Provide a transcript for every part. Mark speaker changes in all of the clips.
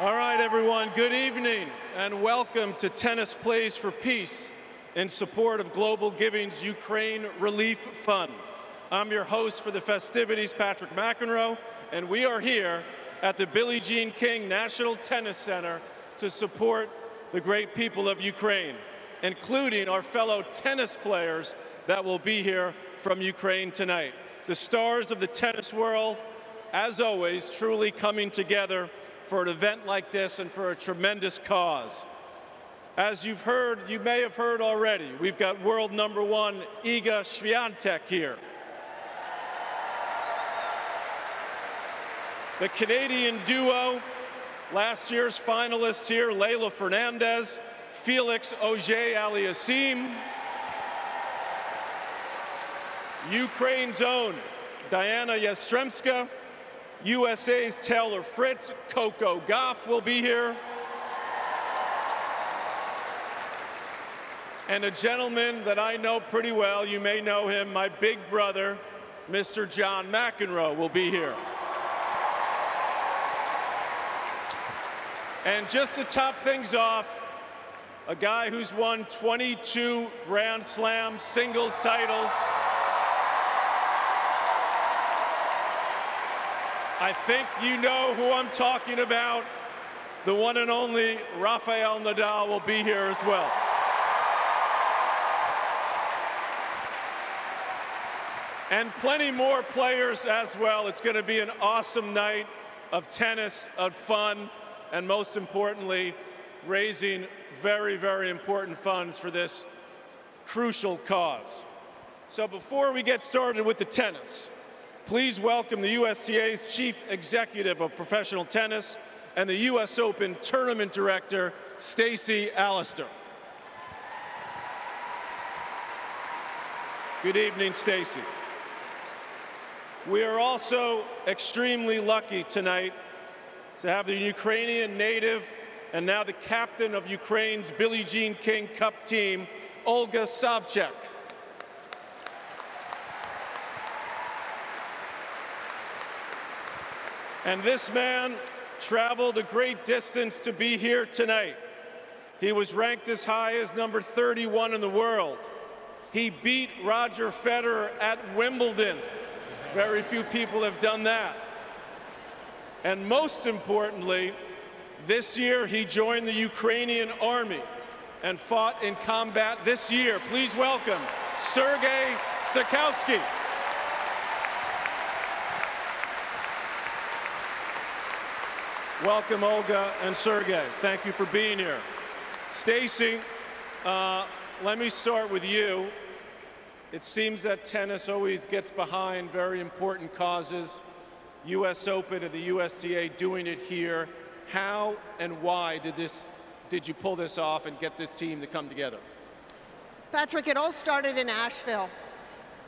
Speaker 1: All right, everyone, good evening and welcome to Tennis Plays for Peace in support of Global Giving's Ukraine Relief Fund. I'm your host for the festivities, Patrick McEnroe, and we are here at the Billie Jean King National Tennis Center to support the great people of Ukraine, including our fellow tennis players that will be here from Ukraine tonight. The stars of the tennis world, as always, truly coming together for an event like this and for a tremendous cause. As you've heard, you may have heard already, we've got world number one Iga Swiatek here. The Canadian duo, last year's finalists here, Leylah Fernandez, Felix Auger-Aliassime. Ukraine's own Diana Yastremska, USA's Taylor Fritz, Coco Gauff will be here. And a gentleman that I know pretty well, you may know him, my big brother, Mr. John McEnroe will be here. And just to top things off, a guy who's won 22 Grand Slam singles titles. I think you know who I'm talking about. The one and only Rafael Nadal will be here as well. And plenty more players as well. It's going to be an awesome night of tennis, of fun, and most importantly, raising very, very important funds for this crucial cause. So before we get started with the tennis, please welcome the USTA's Chief Executive of Professional Tennis and the U.S. Open Tournament Director, Stacy Allaster. Good evening, Stacy. We are also extremely lucky tonight to have the Ukrainian native and now the captain of Ukraine's Billie Jean King Cup team, Olga Savchuk. And this man traveled a great distance to be here tonight. He was ranked as high as number 31 in the world. He beat Roger Federer at Wimbledon. Very few people have done that. And most importantly, this year he joined the Ukrainian army and fought in combat this year. Please welcome Sergei Stakhovsky. Welcome, Olga and Sergey. Thank you for being here. Stacy, uh, let me start with you. It seems that tennis always gets behind very important causes. U.S. Open and the USTA doing it here. How and why did this did you pull this off and get this team to come together?
Speaker 2: Patrick, it all started in Asheville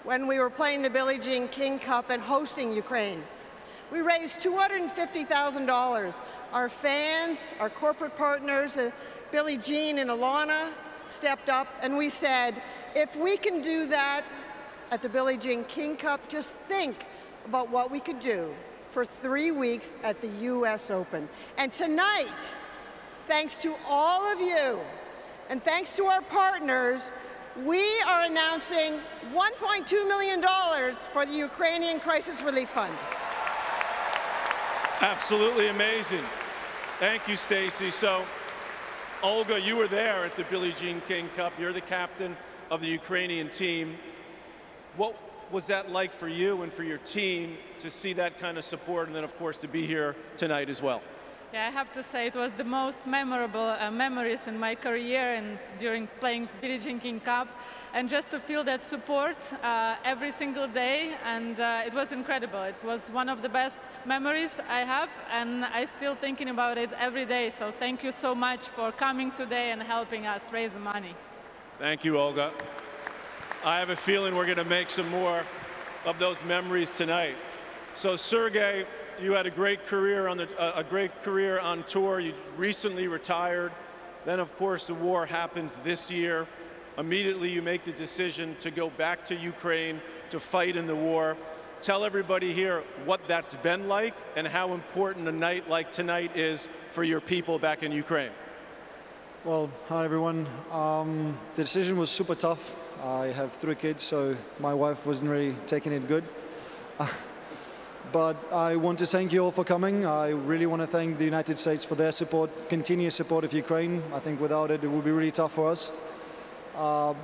Speaker 2: when we were playing the Billie Jean King Cup and hosting Ukraine. We raised $250,000. Our fans, our corporate partners, uh, Billie Jean and Ilana stepped up and we said, if we can do that at the Billie Jean King Cup, just think about what we could do for three weeks at the US Open. And tonight, thanks to all of you and thanks to our partners, we are announcing $1.2 million for the Ukrainian Crisis Relief Fund.
Speaker 1: Absolutely amazing. Thank you, Stacy. So, Olga, you were there at the Billie Jean King Cup. You're the captain of the Ukrainian team. What was that like for you and for your team to see that kind of support and then, of course, to be here tonight as well?
Speaker 3: Yeah, I have to say it was the most memorable uh, memories in my career and during playing Billie King Cup, and just to feel that support uh, every single day, and uh, it was incredible. It was one of the best memories I have, and I'm still thinking about it every day. So thank you so much for coming today and helping us raise money.
Speaker 1: Thank you, Olga. I have a feeling we're going to make some more of those memories tonight. So, Sergey, you had a great career on the uh, a great career on tour. You recently retired. Then, of course, the war happens this year. Immediately, you make the decision to go back to Ukraine to fight in the war. tell everybody here what that's been like and how important a night like tonight is for your people back in Ukraine.
Speaker 4: Well, hi everyone. Um, the decision was super tough. I have three kids, so my wife wasn't really taking it good. but I want to thank you all for coming. I really want to thank the United States for their support, continuous support of Ukraine. I think without it, it would be really tough for us. Uh,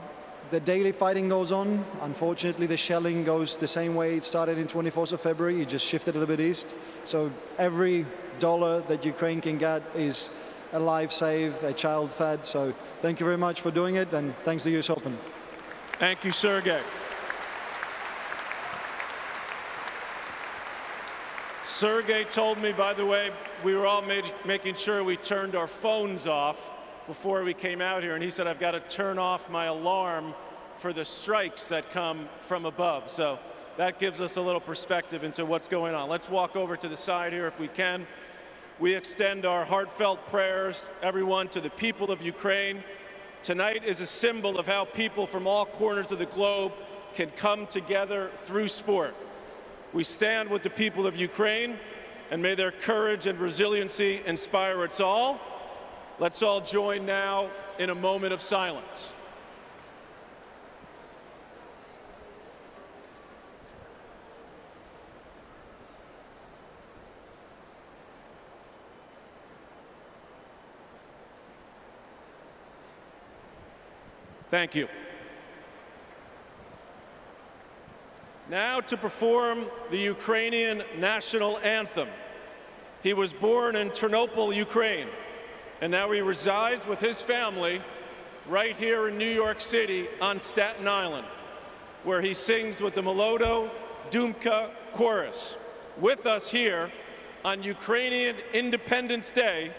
Speaker 4: the daily fighting goes on. Unfortunately, the shelling goes the same way it started in 24th of February. It just shifted a little bit east. So every dollar that Ukraine can get is a life saved, a child fed. So thank you very much for doing it, and thanks to US Open.
Speaker 1: Thank you, Sergey. Sergey told me, by the way, we were all made, making sure we turned our phones off before we came out here, and he said, I've got to turn off my alarm for the strikes that come from above. So that gives us a little perspective into what's going on. Let's walk over to the side here if we can. We extend our heartfelt prayers, everyone, to the people of Ukraine. Tonight is a symbol of how people from all corners of the globe can come together through sport. We stand with the people of Ukraine, and may their courage and resiliency inspire us all. Let's all join now in a moment of silence. Thank you. Now to perform the Ukrainian national anthem. He was born in Ternopil, Ukraine, and now he resides with his family right here in New York City on Staten Island, where he sings with the Molodo Dumka Chorus. With us here on Ukrainian Independence Day,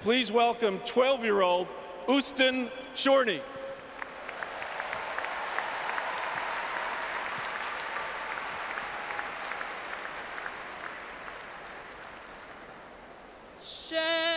Speaker 1: please welcome 12-year-old Ustin Chorny. Hashem.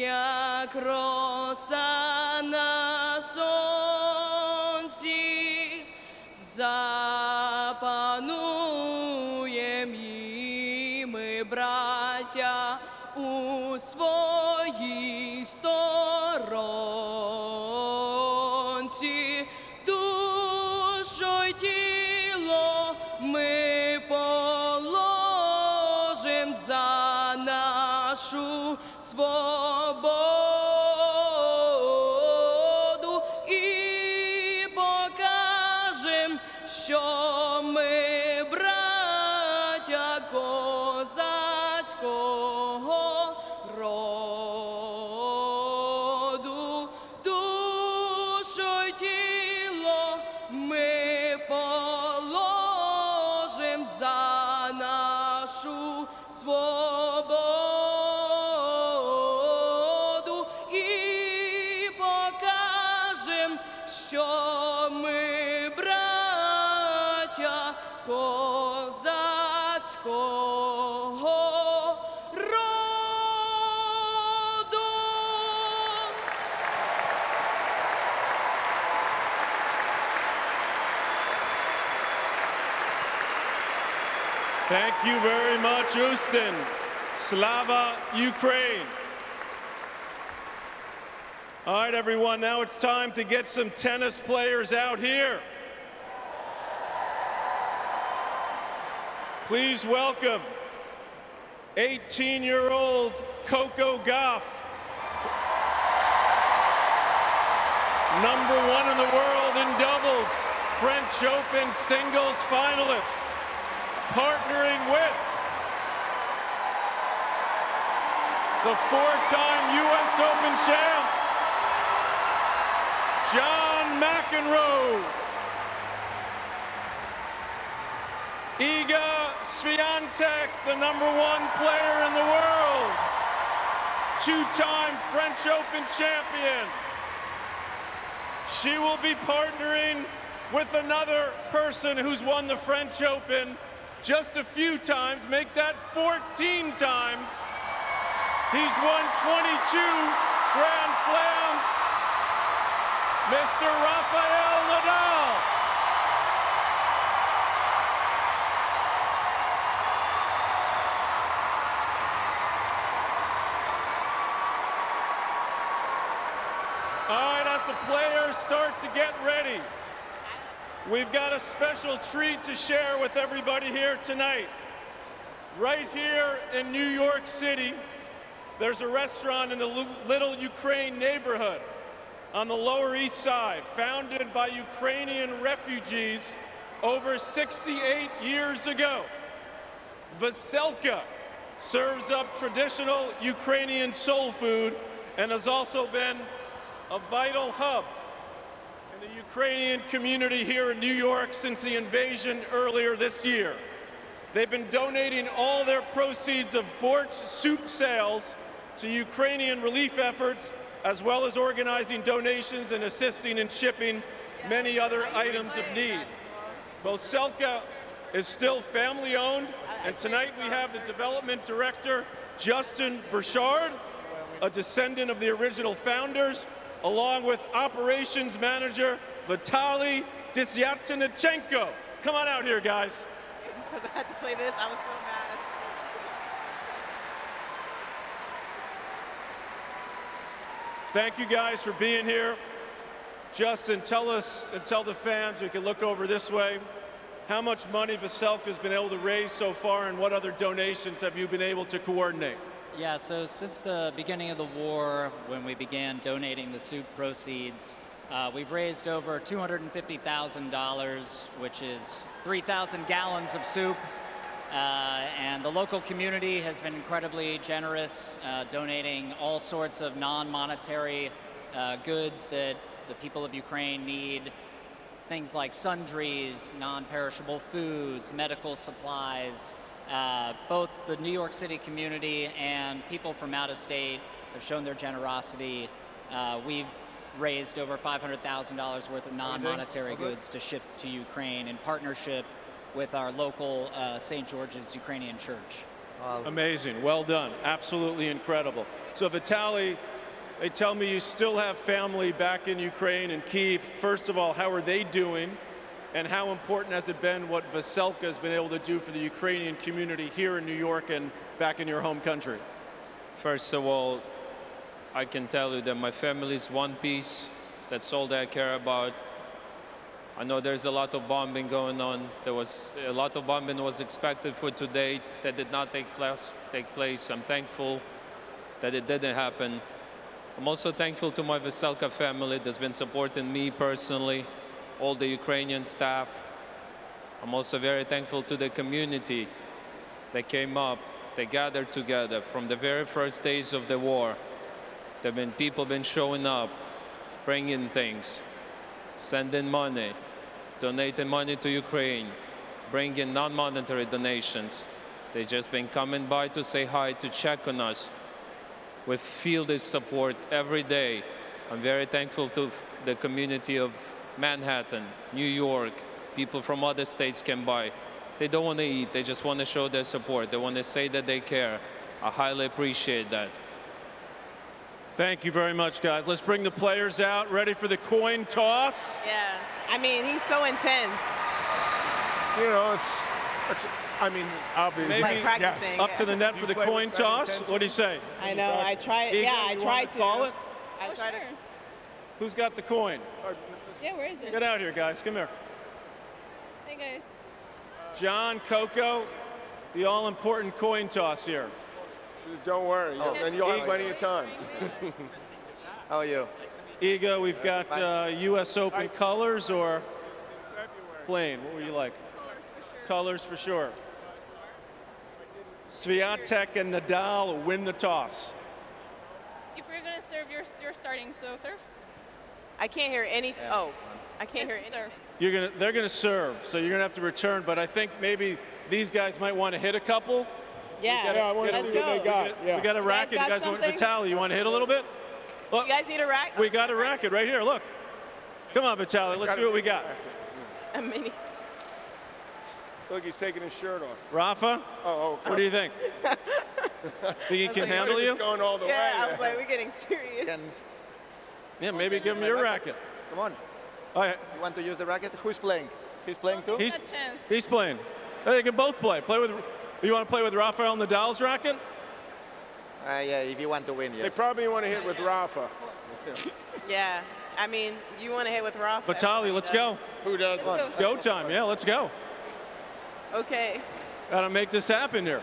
Speaker 5: Як роса на сонці, запануєм
Speaker 1: very much, Ustin. Slava Ukraine. All right, everyone, now it's time to get some tennis players out here. Please welcome 18-year-old Coco Gauff, number one in the world in doubles, French Open singles finalist, partnering with the four-time U.S. Open champ, John McEnroe. Iga Swiatek, the number one player in the world, two-time French Open champion. She will be partnering with another person who's won the French Open just a few times, make that 14 times. He's won 22 Grand Slams. Mr. Rafael Nadal. All right, as the players start to get ready, we've got a special treat to share with everybody here tonight. Right here in New York City, there's a restaurant in the Little Ukraine neighborhood on the Lower East Side, founded by Ukrainian refugees over 68 years ago. Veselka serves up traditional Ukrainian soul food and has also been a vital hub in the Ukrainian community here in New York since the invasion earlier this year. They've been donating all their proceeds of Borscht soup sales to Ukrainian relief efforts, as well as organizing donations and assisting in shipping many other items of need. Veselka is still family owned, and tonight we have the development director, Justin Birchard, a descendant of the original founders, along with operations manager, Vitaly Disyatchenko. Come on out here, guys.
Speaker 6: because I had to play this. I was so mad.
Speaker 1: Thank you guys for being here. Justin, tell us and tell the fans, you can look over this way, how much money Veselka has been able to raise so far and what other donations have you been able to coordinate?
Speaker 7: Yeah, so since the beginning of the war, when we began donating the soup proceeds, uh, we've raised over $250,000, which is 3,000 gallons of soup. Uh, and the local community has been incredibly generous, uh, donating all sorts of non monetary uh, goods that the people of Ukraine need. Things like sundries, non perishable foods, medical supplies. Uh, both the New York City community and people from out of state have shown their generosity. Uh, we've raised over $500,000 worth of non monetary goods to ship to Ukraine in partnership with our local uh, St. George's Ukrainian church.
Speaker 1: Amazing. Well done. Absolutely incredible. So, Vitaly, they tell me you still have family back in Ukraine and Kiev. First of all, how are they doing? And how important has it been what Veselka has been able to do for the Ukrainian community here in New York and back in your home country?
Speaker 8: First of all, I can tell you that my family is one piece. That's all that I care about. I know there's a lot of bombing going on. There was a lot of bombing was expected for today that did not take place. Take place. I'm thankful that it didn't happen. I'm also thankful to my Veselka family that's been supporting me personally, all the Ukrainian staff. I'm also very thankful to the community that came up, they gathered together from the very first days of the war. There have been people been showing up, bringing things, sending money, donating money to Ukraine, bringing non-monetary donations. They've just been coming by to say hi, to check on us. We feel this support every day. I'm very thankful to the community of Manhattan, New York, people from other states came by. They don't want to eat, they just want to show their support. They want to say that they care. I highly appreciate that.
Speaker 1: Thank you very much, guys. Let's bring the players out, ready for the coin toss.
Speaker 6: Yeah. I mean, he's so intense.
Speaker 9: You know, it's, it's I mean, obviously,
Speaker 1: Maybe
Speaker 6: Like practicing.
Speaker 9: yes.
Speaker 1: up to the net for the coin toss. What do you say?
Speaker 6: I know. I tried.
Speaker 1: Iga,
Speaker 6: Yeah, I try
Speaker 1: wanna call it?
Speaker 6: I
Speaker 10: Oh,
Speaker 6: tried
Speaker 10: sure.
Speaker 1: Who's got the coin?
Speaker 10: Yeah, where is it?
Speaker 1: Get out here, guys. Come here.
Speaker 10: Hey, guys.
Speaker 1: John, Coco, the all-important coin toss here.
Speaker 9: Don't worry,
Speaker 11: Oh.
Speaker 9: and you'll have plenty of time.
Speaker 11: How are you?
Speaker 1: Iga, we've got uh, U.S. Open colors or plain. What would you like? Colors for sure. Swiatek and Nadal win the toss.
Speaker 10: If you're gonna serve, you're, you're starting, so serve.
Speaker 6: I can't hear any. Oh, I can't hear any.
Speaker 1: You're gonna, they're gonna serve, so you're gonna have to return. But I think maybe these guys might want to hit a couple.
Speaker 6: Yeah,
Speaker 9: Yeah, I want to see
Speaker 6: go.
Speaker 9: what they got.
Speaker 1: We
Speaker 9: Yeah.
Speaker 1: got a racket.
Speaker 6: got
Speaker 1: You guys want
Speaker 6: something?
Speaker 1: Vitaly? You want to hit a little bit? Look,
Speaker 6: You guys need a racket?
Speaker 1: we got a racket right here. Look. Come on, Vitaly. Let's see what we got.
Speaker 6: A mini.
Speaker 9: Look, he's taking his shirt off.
Speaker 1: Rafa,
Speaker 9: Oh, okay.
Speaker 1: what do you think? think he can
Speaker 6: like,
Speaker 1: handle
Speaker 9: He's
Speaker 1: you?
Speaker 9: going all the
Speaker 6: Yeah, I was like, we're getting serious.
Speaker 11: Can,
Speaker 1: Yeah, maybe give him your racket.
Speaker 11: come on.
Speaker 1: All right,
Speaker 11: You want to use the racket? Who's playing? He's playing too?
Speaker 1: he's
Speaker 10: a chance.
Speaker 1: he's playing. They can both play. Play with. You want to play with Rafael and Nadal's racket?
Speaker 11: Uh, yeah, if you want to win,
Speaker 9: They probably want to hit with Rafa.
Speaker 6: Yeah, I mean, you want to hit with Rafa.
Speaker 1: Vitaly, let's go.
Speaker 9: Who does?
Speaker 1: Go time. Yeah, let's go.
Speaker 6: Okay.
Speaker 1: Gotta make this happen here.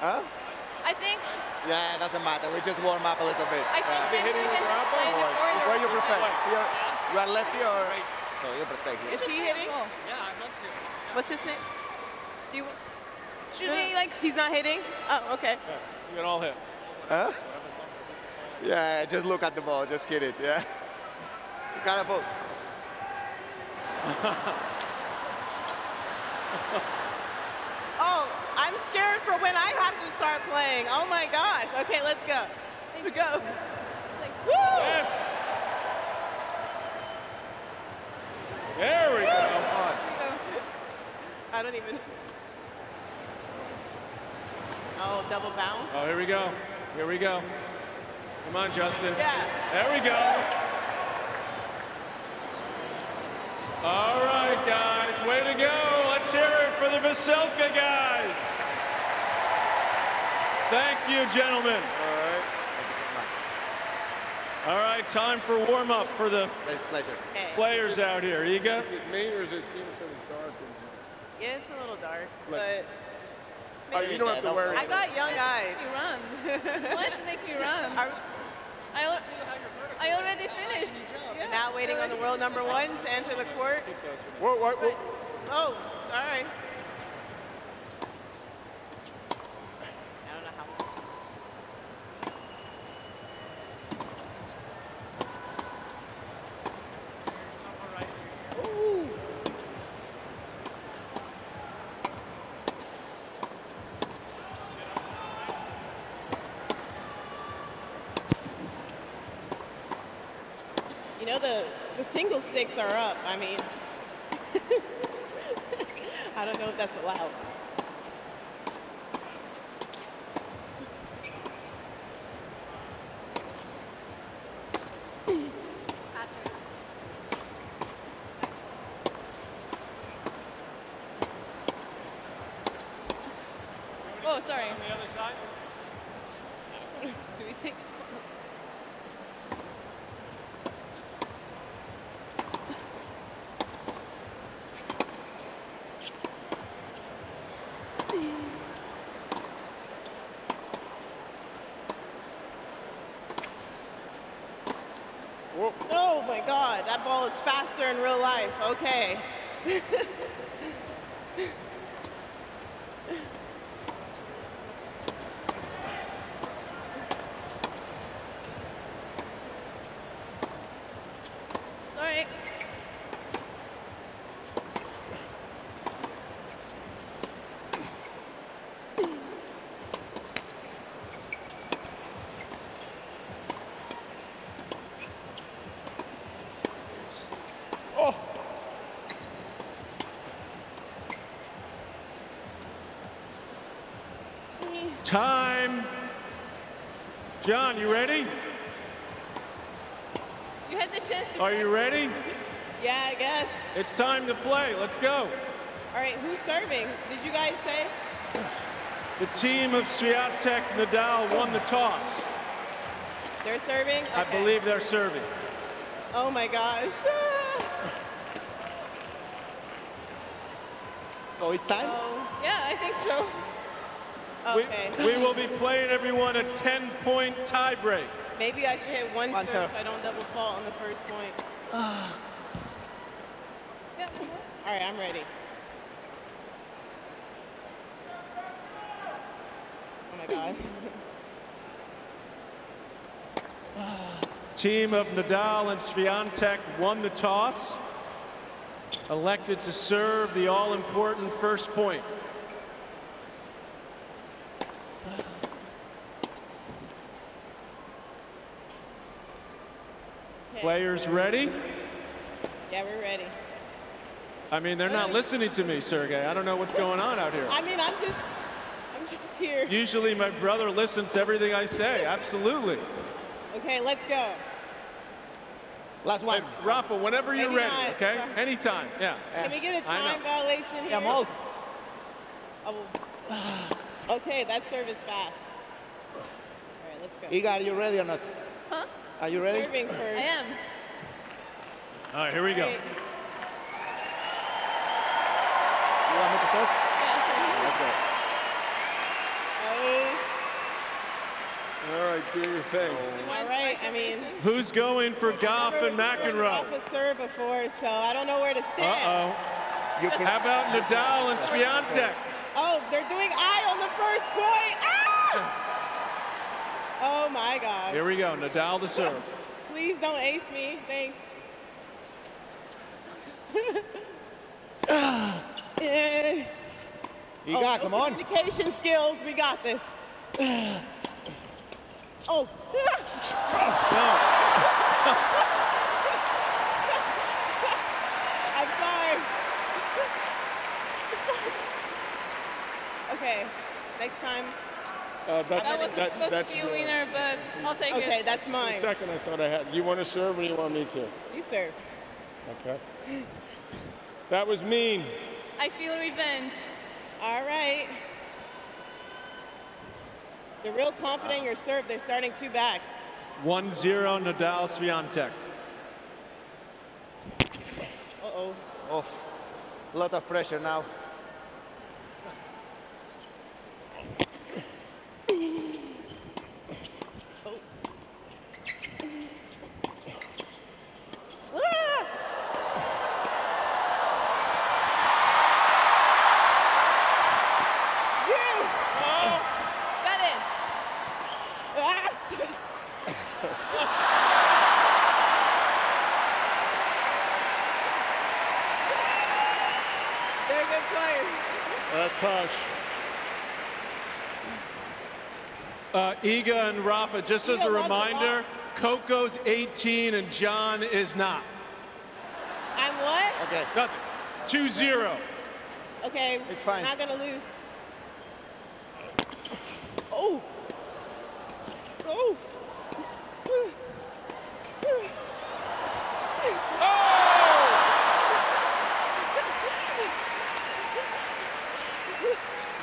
Speaker 11: Huh?
Speaker 10: I think
Speaker 11: Yeah, it doesn't matter. We just warm up a little bit.
Speaker 10: I think
Speaker 11: Yeah.
Speaker 10: maybe we can just play the corner.
Speaker 11: Where you prefer? Here, you are lefty or? So you prefer here.
Speaker 6: Is he hitting?
Speaker 10: Oh.
Speaker 7: Yeah, I'd love to.
Speaker 6: What's his name? Do you?
Speaker 10: Should we like
Speaker 6: He's not hitting. Oh, okay.
Speaker 1: You can all hit.
Speaker 11: Huh? Yeah, just look at the ball. Just hit it. Yeah. You gotta vote.
Speaker 6: Oh, I'm scared for when I have to start playing. Oh my gosh. Okay, let's go. Let's go. Woo!
Speaker 1: Yes. There we go.
Speaker 6: I don't even. Oh, double bounce.
Speaker 1: Oh, here we go. Here we go. Come on, Justin.
Speaker 6: Yeah.
Speaker 1: There we go. All right, guys, way to go. Let's hear it for the Veselka guys. Thank you, gentlemen.
Speaker 11: All right.
Speaker 1: All right, time for warm up for the
Speaker 11: you. Pleasure.
Speaker 6: Okay.
Speaker 1: players out here. Iga,
Speaker 9: Is it me or is it seem so dark in
Speaker 6: Yeah, it's a little dark,
Speaker 9: Like-
Speaker 6: but
Speaker 9: here? Oh, you don't have to worry.
Speaker 6: I got young eyes.
Speaker 10: you run? Why to make me run?
Speaker 6: Are
Speaker 10: I, I already finished. Yeah.
Speaker 6: now waiting on the world number one to enter the court.
Speaker 9: What, what, what?
Speaker 6: Oh, sorry. The the single sticks are up. I mean, I don't know if that's allowed.
Speaker 10: Oh, sorry.
Speaker 1: the other side.
Speaker 6: Do we take?
Speaker 9: Whoa.
Speaker 6: Oh my God, that ball is faster in real life. Okay.
Speaker 10: Sorry.
Speaker 9: Oh,
Speaker 1: Time. John, you ready?
Speaker 10: You had the chance to.
Speaker 1: Are you ready?
Speaker 6: Yeah, I guess.
Speaker 1: It's time to play. Let's go.
Speaker 6: All right, who's serving? Did you guys say?
Speaker 1: The team of Swiatek Nadal won the toss.
Speaker 6: They're serving?
Speaker 1: I believe they're serving.
Speaker 6: Oh my gosh.
Speaker 11: So it's time?
Speaker 6: Oh,
Speaker 10: Yeah, I think so.
Speaker 1: We,
Speaker 6: okay.
Speaker 1: we will be playing everyone a 10-point tiebreak.
Speaker 6: Maybe I should hit one,
Speaker 11: One
Speaker 6: serve
Speaker 11: serve.
Speaker 6: so I don't double fault on the first point.
Speaker 10: Yeah.
Speaker 6: All right, I'm ready. Oh my god.
Speaker 1: team of Nadal and Swiatek won the toss, elected to serve the all-important first point. Players ready?
Speaker 6: Yeah, we're ready.
Speaker 1: I mean, they're not listening to me, Sergey. I don't know what's going on out here.
Speaker 6: I mean, I'm just, I'm just here.
Speaker 1: Usually my brother listens to everything I say. Absolutely.
Speaker 6: Okay, let's go.
Speaker 11: Last one.
Speaker 1: Hey, Rafa, whenever you're
Speaker 6: Maybe
Speaker 1: ready,
Speaker 6: not,
Speaker 1: okay?
Speaker 6: sorry.
Speaker 1: Anytime, yeah.
Speaker 6: Can we get a
Speaker 1: I know.
Speaker 6: time violation here?
Speaker 11: Yeah, Molt.
Speaker 6: Oh, okay, that serve is fast. All right, let's go.
Speaker 11: Iga, are you ready or not?
Speaker 10: Huh?
Speaker 11: Are you ready?
Speaker 6: Serving first.
Speaker 10: I am.
Speaker 1: All right, here we go.
Speaker 6: Great.
Speaker 11: You want me to serve?
Speaker 10: Yeah,
Speaker 11: Let's go.
Speaker 6: Oh,
Speaker 9: All right, do your thing.
Speaker 6: all right. I mean,
Speaker 1: Who's going for Gauff and McEnroe?
Speaker 6: off a serve before, so I don't know where to stand.
Speaker 1: Uh-oh.
Speaker 11: You can.
Speaker 1: How about Nadal and Swiatek?
Speaker 6: Oh, they're doing I on the first point. Ah! Oh my God.
Speaker 1: Here we go, Nadal the serve.
Speaker 6: Please don't ace me. Thanks.
Speaker 11: Iga,
Speaker 6: Oh,
Speaker 11: come on.
Speaker 6: Communication skills. We got this. Oh. I'm sorry. okay. Next time.
Speaker 9: Uh, that's,
Speaker 10: That was
Speaker 9: that,
Speaker 10: supposed
Speaker 9: that's
Speaker 10: to be a
Speaker 9: yours.
Speaker 10: winner, but I'll take
Speaker 6: Okay,
Speaker 10: it.
Speaker 6: Okay, that's mine.
Speaker 9: Second, I thought I had. You want to serve or you want me to?
Speaker 6: You serve.
Speaker 9: Okay. That was mean.
Speaker 10: I feel revenge.
Speaker 6: All right. They're real confident in your serve. They're starting two back.
Speaker 1: 1-0 Nadal Swiatek.
Speaker 6: Uh-oh.
Speaker 11: Off. A lot of pressure now.
Speaker 10: Got it.
Speaker 6: Ah, shit. They're good players.
Speaker 9: That's hush.
Speaker 1: Uh, Iga and Rafa, just as a reminder, Coco's 18 and John is not.
Speaker 6: I'm what?
Speaker 11: Okay.
Speaker 1: Nothing. 2-0.
Speaker 6: Okay.
Speaker 11: It's fine.
Speaker 6: Not gonna lose. Oh. Oh.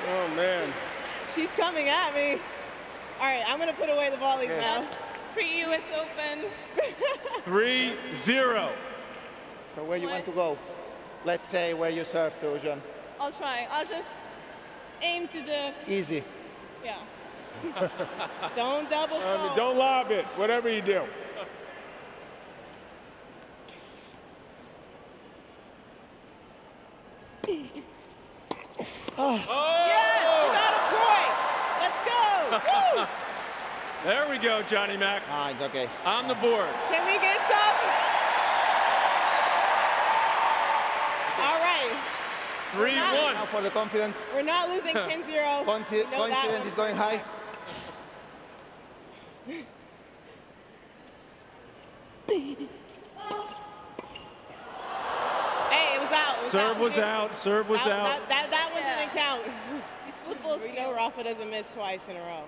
Speaker 9: Oh, man.
Speaker 6: She's coming at me. All right, I'm gonna put away the volleys
Speaker 11: Yeah.
Speaker 6: now.
Speaker 10: That's pre-US Open.
Speaker 1: 3-0.
Speaker 11: So where you want to go? Let's say where you serve to, John.
Speaker 10: I'll try. I'll just aim to the
Speaker 11: Easy.
Speaker 10: yeah.
Speaker 6: Don't double
Speaker 9: I mean,
Speaker 6: fault.
Speaker 9: don't lob it, whatever you do.
Speaker 6: Oh Yes, we got a point. Let's go.
Speaker 1: There we go, Johnny Mac.
Speaker 11: Ah, it's okay.
Speaker 1: On the board.
Speaker 6: Can we get some? All right,
Speaker 1: 3-1.
Speaker 11: Now for the confidence.
Speaker 6: we're not losing 10-0.
Speaker 11: Confi-
Speaker 6: We know that
Speaker 11: confidence is going high.
Speaker 6: Hey, it was out. It was
Speaker 1: Serve
Speaker 6: out.
Speaker 1: was out. Serve was
Speaker 6: that,
Speaker 1: out.
Speaker 6: That, that, that one
Speaker 10: Yeah.
Speaker 6: didn't count.
Speaker 10: These football
Speaker 6: We know. Rafa doesn't miss twice in a row.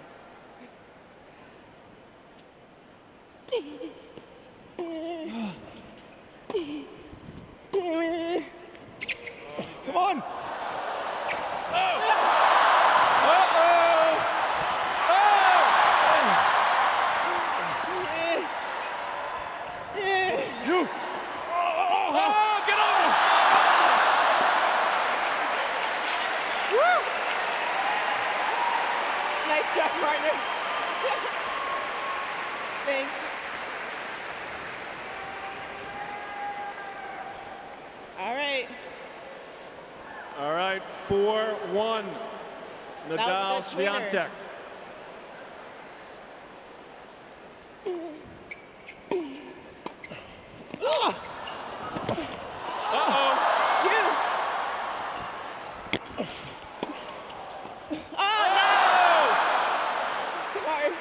Speaker 11: Come on.
Speaker 1: Oh!
Speaker 6: Nice job, partner. Thanks. All right.
Speaker 1: All right, 4-1. Nadal
Speaker 6: was a good swinner.
Speaker 1: Swiatek. Uh-oh.
Speaker 6: Oh, no! Sorry.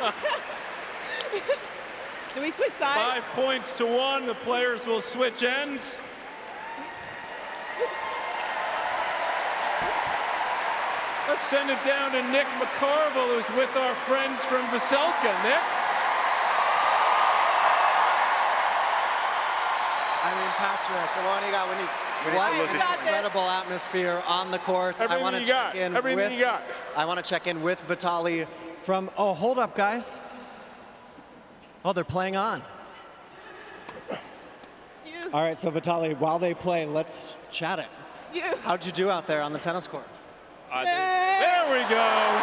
Speaker 6: Do we switch sides?
Speaker 1: Five points to one. The players will switch ends. Let's send it down to Nick McCarville, who's with our friends from Veselka. Nick?
Speaker 12: I mean, Patrick.
Speaker 11: Come on, you got. We need. We need
Speaker 12: What
Speaker 11: to lose this.
Speaker 12: incredible atmosphere on the court. I
Speaker 9: Everything
Speaker 12: want to
Speaker 9: you
Speaker 12: check
Speaker 9: got.
Speaker 12: in
Speaker 9: Everything
Speaker 12: with.
Speaker 9: you got.
Speaker 12: I want to check in with Vitali from. Oh, hold up, guys. Oh, they're playing on.
Speaker 6: You.
Speaker 12: All right, so Vitali, while they play, let's chat it.
Speaker 6: You.
Speaker 12: How'd you do out there on the tennis court?
Speaker 8: I think-
Speaker 1: There we go.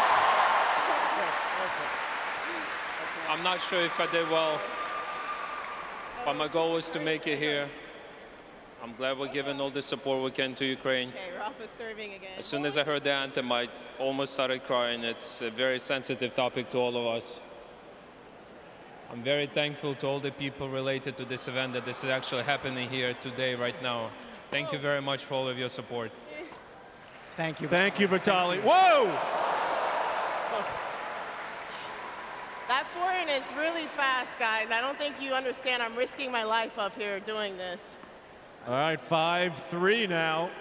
Speaker 8: I'm not sure if I did well, but my goal was to make it here. I'm glad we're giving all the support we can to Ukraine.
Speaker 6: Okay, Rafa's serving again.
Speaker 8: As soon as I heard the anthem, I almost started crying. It's a very sensitive topic to all of us. I'm very thankful to all the people related to this event that this is actually happening here today, right now. Thank you very much for all of your support.
Speaker 12: Thank you.
Speaker 1: Thank you, Vitali. Whoa!
Speaker 6: That forehand is really fast, guys. I don't think you understand. I'm risking my life up here doing this.
Speaker 1: All right, 5-3 now.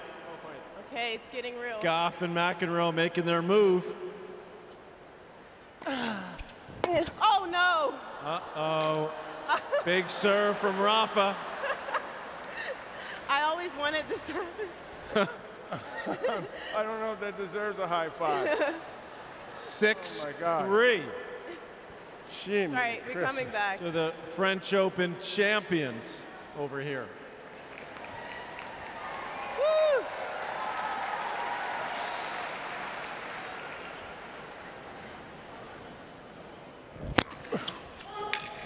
Speaker 6: Okay, it's getting real.
Speaker 1: Gauff and McEnroe making their move.
Speaker 6: Oh, no.
Speaker 1: Uh-oh. Big serve from Rafa.
Speaker 6: I always wanted this to happen.
Speaker 9: I don't know if that deserves a high five.
Speaker 1: Six,
Speaker 9: Oh my God.
Speaker 1: three
Speaker 9: Shimmy
Speaker 6: All right, we're coming back.
Speaker 1: to the French Open champions over here.
Speaker 6: Woo!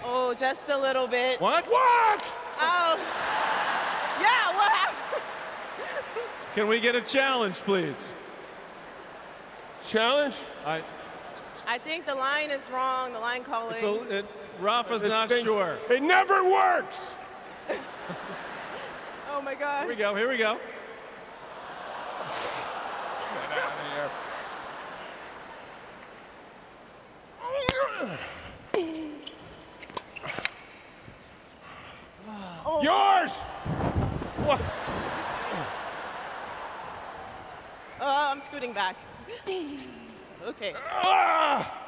Speaker 6: Oh, just a little bit.
Speaker 1: What?
Speaker 9: What?
Speaker 6: Oh. Yeah, what happened?
Speaker 1: Can we get a challenge, please?
Speaker 9: Challenge?
Speaker 1: I,
Speaker 6: I think the line is wrong, the line calling.
Speaker 1: it's a, it, Rafa's
Speaker 9: This
Speaker 1: not
Speaker 9: thing's-
Speaker 1: sure.
Speaker 9: It never works.
Speaker 6: oh my God.
Speaker 1: Here we go, here we go.
Speaker 9: Get out of here. Yours! Oh. What?
Speaker 6: Oh, I'm scooting back. okay.
Speaker 9: Ah!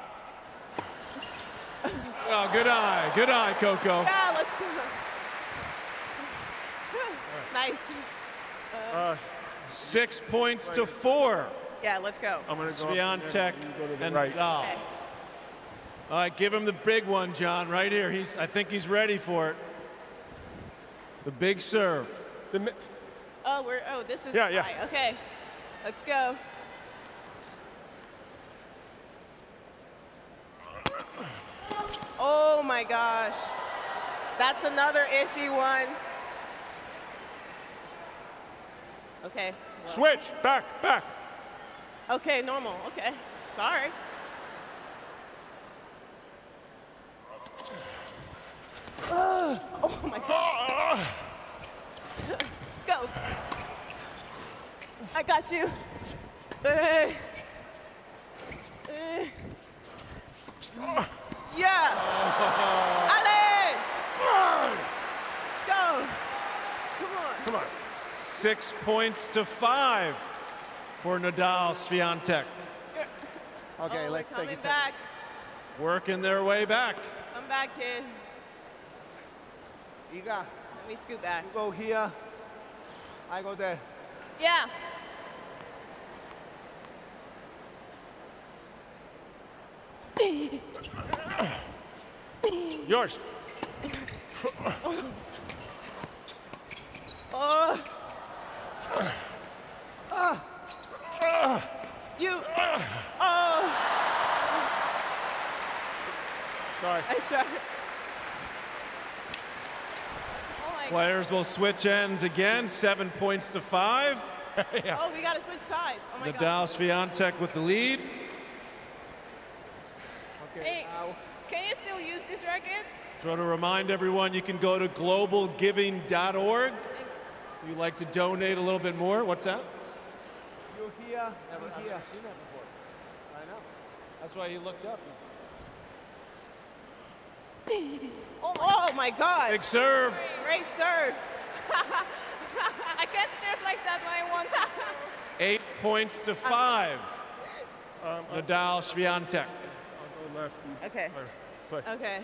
Speaker 1: Oh, good eye, good eye, Coco.
Speaker 6: Yeah, let's go. nice.
Speaker 9: Uh,
Speaker 1: Six points to four.
Speaker 6: Yeah, let's go.
Speaker 9: I'm gonna go up
Speaker 1: Swiatek
Speaker 9: go to
Speaker 1: and
Speaker 9: right.
Speaker 1: Nadal.
Speaker 6: Okay.
Speaker 1: All right, give him the big one, John, right here. He's, I think he's ready for it. The big serve.
Speaker 9: The mi-
Speaker 6: Oh, we're, oh, this is
Speaker 9: Yeah, yeah.
Speaker 6: Okay, let's go. Oh my gosh. That's another iffy one. Okay. well-
Speaker 9: Switch, back, back.
Speaker 6: Okay, normal. Okay. Sorry. Ugh. oh my uh, uh. god. Go. I got you. Uh, uh. Yeah. Ale. Let's go. Come on.
Speaker 9: Come on.
Speaker 1: Six points to five for Nadal Swiatek.
Speaker 11: Okay,
Speaker 6: oh,
Speaker 11: let's take
Speaker 6: coming
Speaker 11: it.
Speaker 6: back.
Speaker 1: Working their way back.
Speaker 6: Come back, kid.
Speaker 11: Iga,
Speaker 6: Let me scoot back.
Speaker 11: you go here. I go there.
Speaker 10: Yeah.
Speaker 9: Yours.
Speaker 6: Oh. You. Oh.
Speaker 9: Sorry.
Speaker 6: I tried.
Speaker 10: Oh my God.
Speaker 1: Players will switch ends again. Seven points to five.
Speaker 6: Oh, we gotta switch sides. Oh my
Speaker 1: Nadal
Speaker 6: god.
Speaker 1: Swiatek with the lead.
Speaker 11: Okay,
Speaker 10: Hey,
Speaker 11: now.
Speaker 10: can you still use this racket?
Speaker 1: So to remind everyone, you can go to globalgiving.org. If you'd like to donate a little bit more. What's that?
Speaker 11: You're here,
Speaker 1: Never,
Speaker 11: you
Speaker 1: I've
Speaker 11: here.
Speaker 1: never seen that before. I know. That's why he looked up.
Speaker 6: Oh my God.
Speaker 1: Big serve.
Speaker 6: Great serve.
Speaker 10: I can't serve like that when I want.
Speaker 1: Eight points to five.
Speaker 9: Um,
Speaker 1: Nadal Swiatek.
Speaker 9: I'll go left. and
Speaker 6: Okay.
Speaker 9: Play. play.
Speaker 6: Okay.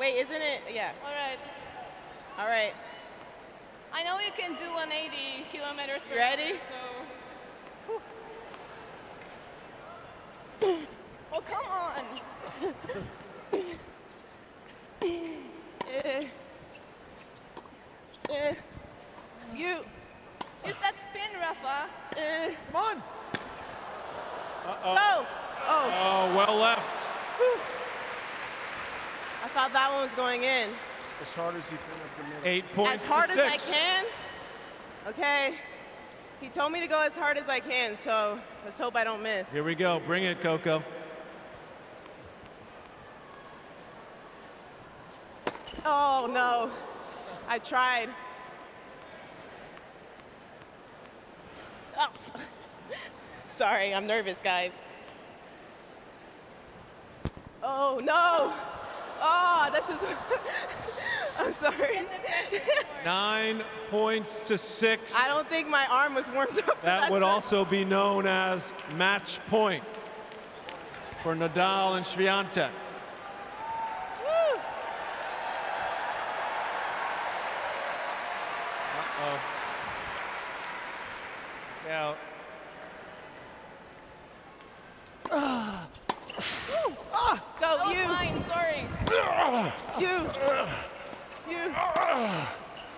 Speaker 6: Wait, isn't it? Yeah.
Speaker 10: All right.
Speaker 6: All right.
Speaker 10: I know you can do 180 kilometers per
Speaker 6: Ready?
Speaker 10: hour, so. oh, come on.
Speaker 6: Eh. Eh. You.
Speaker 10: Use that spin, Rafa.
Speaker 6: Eh.
Speaker 11: Come on.
Speaker 1: Uh-oh.
Speaker 6: Go. Oh,
Speaker 1: Oh, well left.
Speaker 6: I thought that one was going in.
Speaker 9: As hard as you can at the middle.
Speaker 1: Eight points
Speaker 6: as hard
Speaker 1: to
Speaker 6: as
Speaker 1: six.
Speaker 6: I can. Okay. He told me to go as hard as I can, so let's hope I don't miss.
Speaker 1: Here we go. Bring it, Coco.
Speaker 6: Oh no. I tried. Oh. Sorry, I'm nervous, guys. Oh no. Oh, this is. I'm sorry.
Speaker 1: Nine points to six.
Speaker 6: I don't think my arm was warmed up. for
Speaker 1: That would
Speaker 6: serve.
Speaker 1: also be known as match point for Nadal and Swiatek.
Speaker 6: Woo.
Speaker 1: Uh-oh. Now,
Speaker 6: Go,
Speaker 10: Oh,
Speaker 6: you.
Speaker 10: fine, sorry.
Speaker 6: You. You.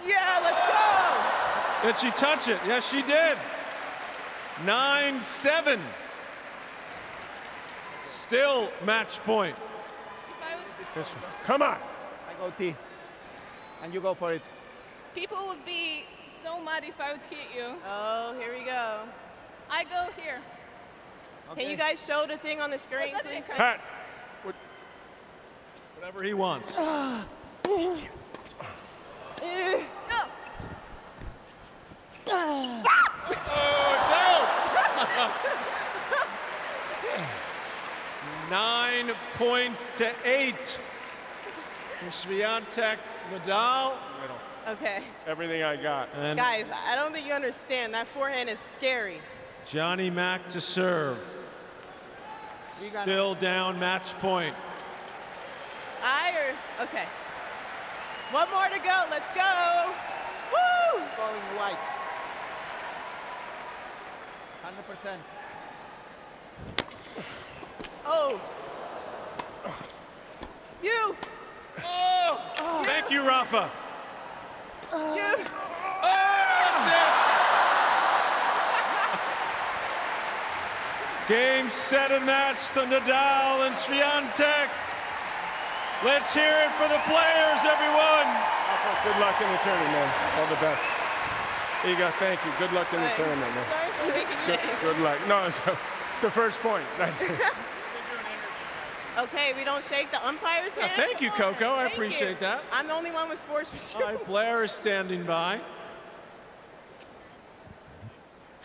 Speaker 6: Yeah, let's go.
Speaker 1: did she touch it? Yes, she did. Nine, seven. Still match point.
Speaker 10: If I was,
Speaker 9: This one. Come on.
Speaker 11: I go T. And you go for it.
Speaker 10: people would be so mad if I would hit you.
Speaker 6: Oh, here we go.
Speaker 10: I go here.
Speaker 6: Can you guys show the thing on the screen, please?
Speaker 10: thing?
Speaker 9: Pat.
Speaker 1: Whatever he wants.
Speaker 10: Go.
Speaker 1: It's out! Nine points to eight. For Swiatek, Nadal.
Speaker 6: Okay.
Speaker 9: Everything I got.
Speaker 1: And
Speaker 6: Guys, I don't think you understand. That forehand is scary.
Speaker 1: Johnny Mac to serve.
Speaker 11: We got
Speaker 1: Still down match point.
Speaker 6: I or okay. One more to go. Let's go. Woo!
Speaker 11: going white. 100%.
Speaker 6: Oh. You.
Speaker 1: Oh! Thank you, Rafa.
Speaker 6: You.
Speaker 1: Oh, that's it. Game, set, and match to Nadal and Swiatek. Let's hear it for the players, everyone.
Speaker 9: Good luck in the tournament, man. All the best. Here you go. Thank you. Good luck in the tournament, man.
Speaker 10: Sorry for making
Speaker 9: Good, good luck. No, it's the first point.
Speaker 6: Okay, we don't shake the umpire's hand.
Speaker 1: Thank you, Coco. I appreciate
Speaker 6: you.
Speaker 1: that.
Speaker 6: I'm the only one with sportsmanship.
Speaker 1: All right, Blair is standing by.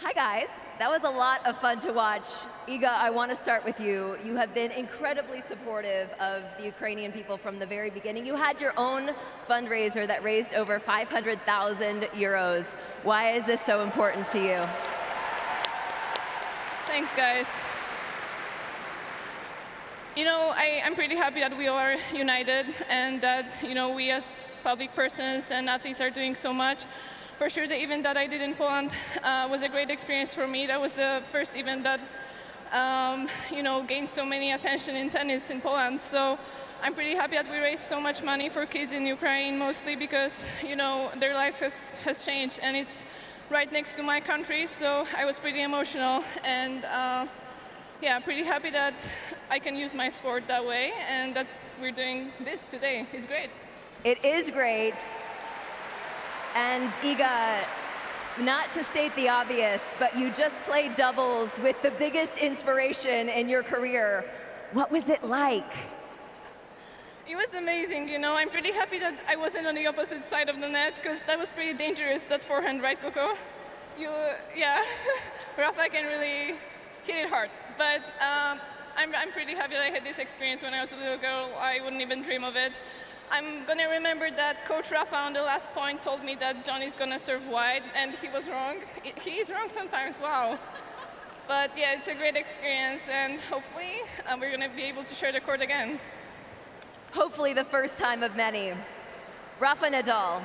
Speaker 13: Hi, guys. That was a lot of fun to watch. Iga, I want to start with you. You have been incredibly supportive of the Ukrainian people from the very beginning. You had your own fundraiser that raised over 500,000 euros. Why is this so important to you?
Speaker 10: Thanks, guys. You know, I, I'm pretty happy that we are united and that, you know, we as public persons and athletes are doing so much. For sure, the event that I did in Poland uh, was a great experience for me. That was the first event that, um, you know, gained so many attention in tennis in Poland. So I'm pretty happy that we raised so much money for kids in Ukraine, mostly because, you know, their lives has, has changed and it's right next to my country. So I was pretty emotional and, uh, yeah, pretty happy that I can use my sport that way and that we're doing this today. It's great.
Speaker 13: It is great. And Iga, not to state the obvious, but you just played doubles with the biggest inspiration in your career. What was it like?
Speaker 10: It was amazing, you know. I'm pretty happy that I wasn't on the opposite side of the net because that was pretty dangerous, that forehand, right, Coco? You, yeah, Rafa can really hit it hard. But um, I'm, I'm pretty happy that I had this experience when I was a little girl. I wouldn't even dream of it. I'm gonna remember that Coach Rafa on the last point told me that Johnny's gonna serve wide, and he was wrong. He is wrong sometimes, wow. But yeah, it's a great experience, and hopefully uh, we're gonna be able to share the court again.
Speaker 13: Hopefully the first time of many. Rafa Nadal.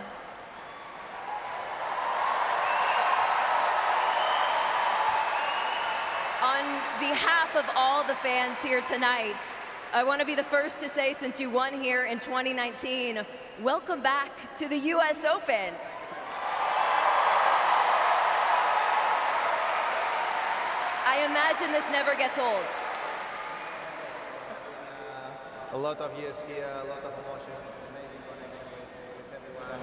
Speaker 13: On behalf of all the fans here tonight, I want to be the first to say, since you won here in 2019, welcome back to the US Open. I imagine this never gets old.
Speaker 14: a lot of years here, a lot of emotions, amazing connection with, everyone.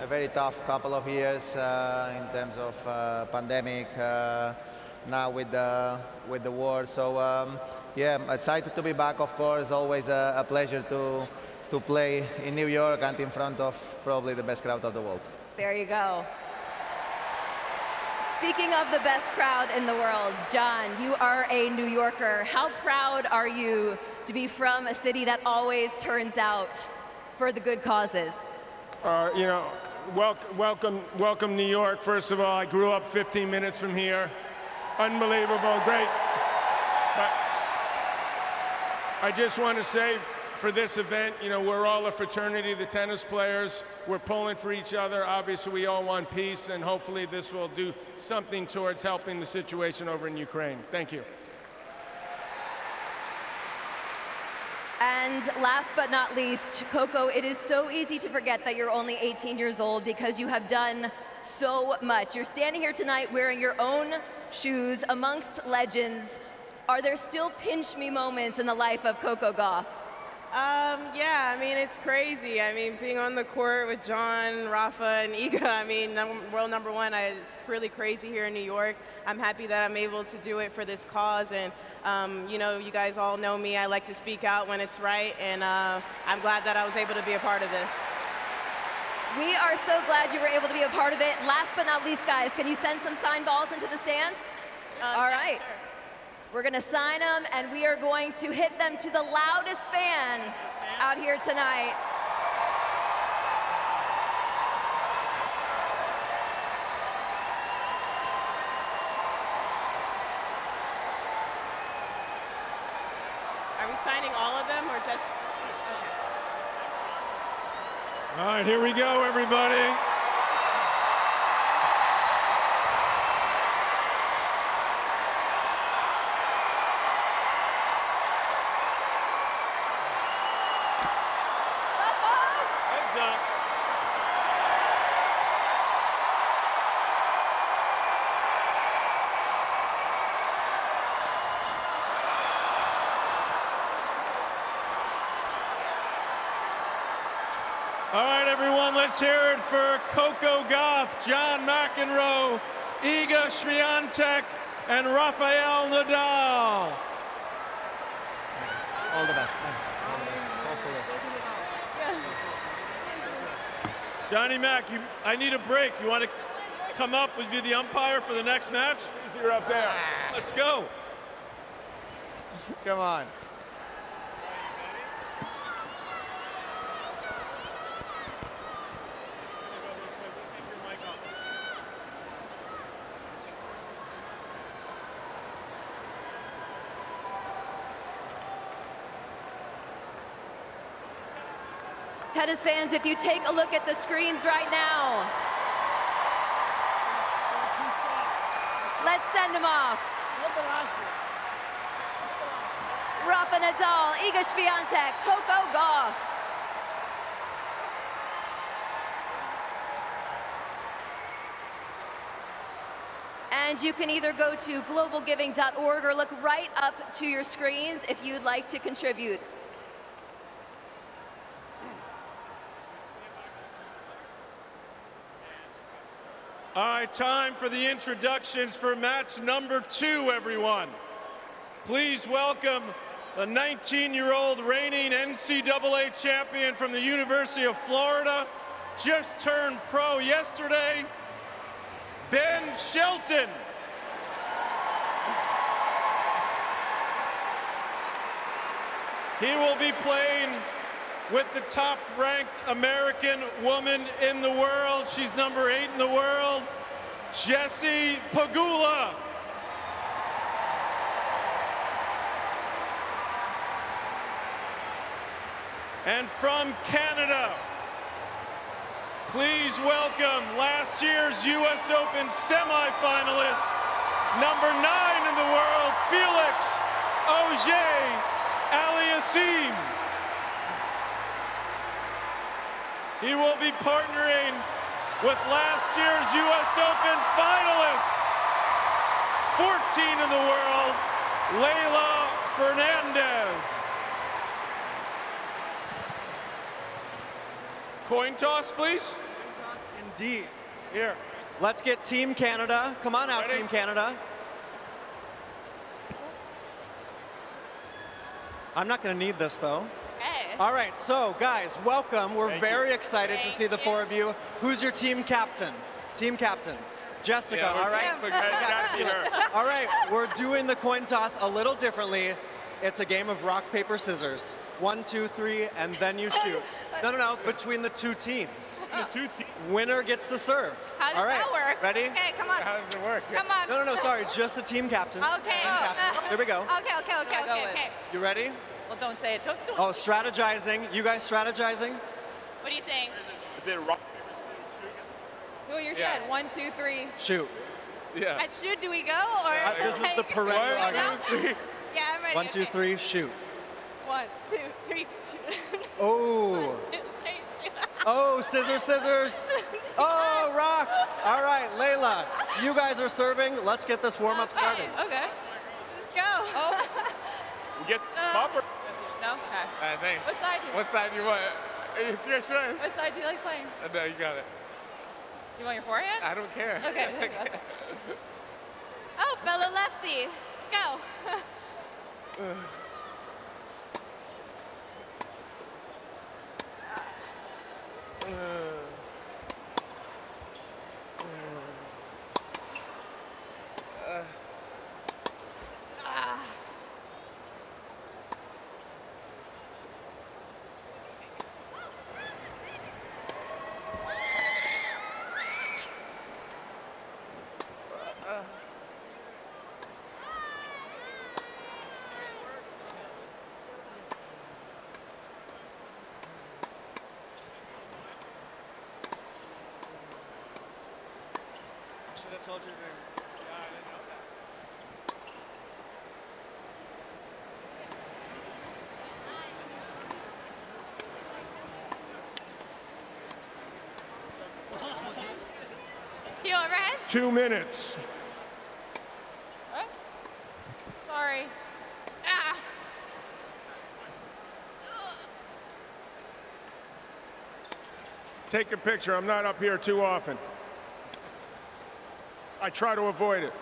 Speaker 14: Uh, a very tough couple of years uh, in terms of uh, pandemic. Uh, now with the with the war, so um, yeah, excited to be back. Of course, always a, a pleasure to to play in New York and in front of probably the best crowd of the world.
Speaker 13: There you go. Speaking of the best crowd in the world, John, you are a New Yorker. How proud are you to be from a city that always turns out for the good causes?
Speaker 9: Uh, you know, wel welcome, welcome New York. First of all, I grew up 15 minutes from here. Unbelievable, great. I just want to say for this event, you know, we're all a fraternity, the tennis players. We're pulling for each other. Obviously, we all want peace, and hopefully this will do something towards helping the situation over in Ukraine. Thank you.
Speaker 13: And last but not least, Coco, it is so easy to forget that you're only 18 years old because you have done so much. You're standing here tonight wearing your own shoes amongst legends. Are there still pinch me moments in the life of Coco Gauff?
Speaker 6: Um, yeah, I mean, it's crazy. I mean, being on the court with John, Rafa, and Iga, I mean, num world number one, I, it's really crazy here in New York. I'm happy that I'm able to do it for this cause. And, um, you know, you guys all know me. I like to speak out when it's right. And uh, I'm glad that I was able to be a part of this.
Speaker 13: We are so glad you were able to be a part of it. Last but not least, guys, can you send some signed balls into the stands?
Speaker 6: Uh,
Speaker 13: all
Speaker 6: yeah,
Speaker 13: right.
Speaker 6: sure.
Speaker 13: We're going to sign them, and we are going to hit them to the loudest fan out here tonight.
Speaker 6: Are we signing all of them or just? Okay.
Speaker 1: All right, here we go, everybody. Heads up. All right, everyone, let's hear it for Coco Gauff, John McEnroe, Iga Swiatek, and Rafael Nadal.
Speaker 14: All the best.
Speaker 1: Johnny Mac, you, I need a break. You want to come up and be the umpire for the next match?
Speaker 9: You're up there.
Speaker 1: Let's go.
Speaker 11: Come on.
Speaker 13: Tennis fans, if you take a look at the screens right now, let's send them off. Rafa Nadal, Iga Swiatek, Coco Gauff. And you can either go to globalgiving.org or look right up to your screens if you'd like to contribute.
Speaker 1: All right, time for the introductions for match number two, everyone. Please welcome the 19-year-old reigning NCAA champion from the University of Florida, just turned pro yesterday, Ben Shelton. He will be playing with the top ranked American woman in the world. She's number eight in the world, Jessie Pegula. And from Canada, please welcome last year's US Open semifinalist, number nine in the world, Felix Auger He will be partnering with last year's US Open finalist, 14 in the world, Leylah Fernandez. Coin toss, please.
Speaker 12: Coin toss, indeed.
Speaker 1: Here.
Speaker 12: Let's get Team Canada. Come on out,
Speaker 1: Ready?
Speaker 12: Team Canada. I'm not going to need this, though.
Speaker 15: Okay.
Speaker 12: All right, so guys, welcome. We're very excited to see the four of you. Who's your team captain? Team captain. Jessica,
Speaker 1: Yeah,
Speaker 12: all right?
Speaker 1: we're- it's gotta be her.
Speaker 12: all right, we're doing the coin toss a little differently. It's a game of rock, paper, scissors. One, two, three, and then you shoot. No, no, no, between the two teams.
Speaker 15: The
Speaker 1: two teams.
Speaker 12: Winner gets to serve.
Speaker 15: How does
Speaker 12: all right,
Speaker 15: that work?
Speaker 12: ready?
Speaker 15: Okay, come on.
Speaker 12: How does it work?
Speaker 15: Come on.
Speaker 12: No, no, no, sorry, just the team captains.
Speaker 15: Okay.
Speaker 12: Team captains. Here we go.
Speaker 15: Okay, okay, okay, okay, okay.
Speaker 12: You ready?
Speaker 15: Well, don't say it. Don't, don't.
Speaker 12: Oh, strategizing. You guys strategizing?
Speaker 15: What do you think?
Speaker 1: Is it rock?
Speaker 15: Well, you
Speaker 12: Yeah.
Speaker 15: said one, two, three.
Speaker 12: Shoot.
Speaker 1: Yeah.
Speaker 15: At shoot, do we go or?
Speaker 12: Uh, this is the
Speaker 15: parade.
Speaker 12: perennial
Speaker 15: You know?
Speaker 12: argument.
Speaker 15: Yeah, I'm ready.
Speaker 12: One, two,
Speaker 15: okay.
Speaker 12: three, shoot.
Speaker 15: One, two, three. shoot.
Speaker 12: Oh.
Speaker 15: One, two, three, shoot.
Speaker 12: Oh, scissors, scissors. Oh, rock. All right, Leylah, you guys are serving. Let's get this warm up started.
Speaker 15: Okay. Let's go. Oh.
Speaker 1: We get
Speaker 15: Uh,
Speaker 1: popper.
Speaker 15: No? Okay.
Speaker 11: Uh, thanks.
Speaker 15: What side do you
Speaker 11: What side do you want? It's your choice.
Speaker 15: What side do you like playing?
Speaker 11: Uh, No, you got it.
Speaker 15: You want your forehand?
Speaker 11: I don't care.
Speaker 15: Okay. oh, fellow lefty. Let's go. Ah.
Speaker 12: Should have told you to. Yeah, I didn't know that.
Speaker 9: Two minutes.
Speaker 15: What? Sorry. Ah.
Speaker 9: Take a picture. I'm not up here too often. I try to avoid it.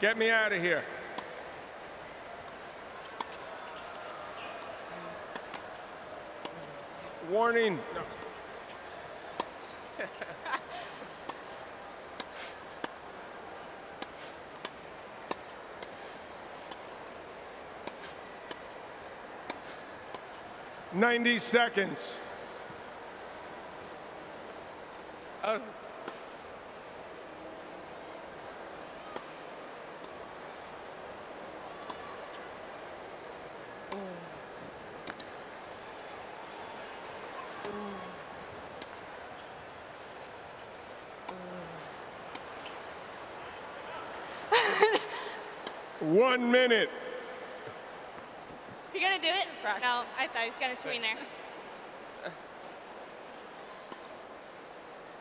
Speaker 9: Get me out of here. Warning. No. Ninety seconds.
Speaker 11: I was,
Speaker 9: One minute.
Speaker 15: Is he gonna do it? No, I thought he was gonna tweener.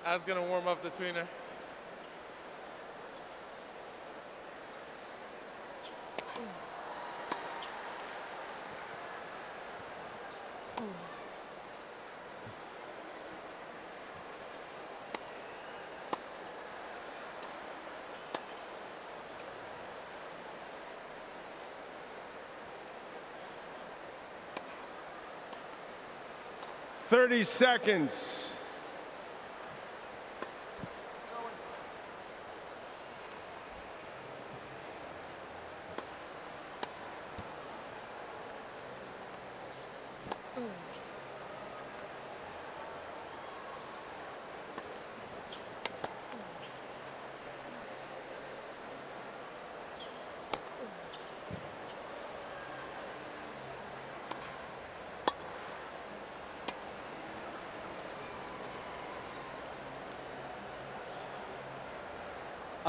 Speaker 11: I was gonna warm up the tweener.
Speaker 9: 30 seconds.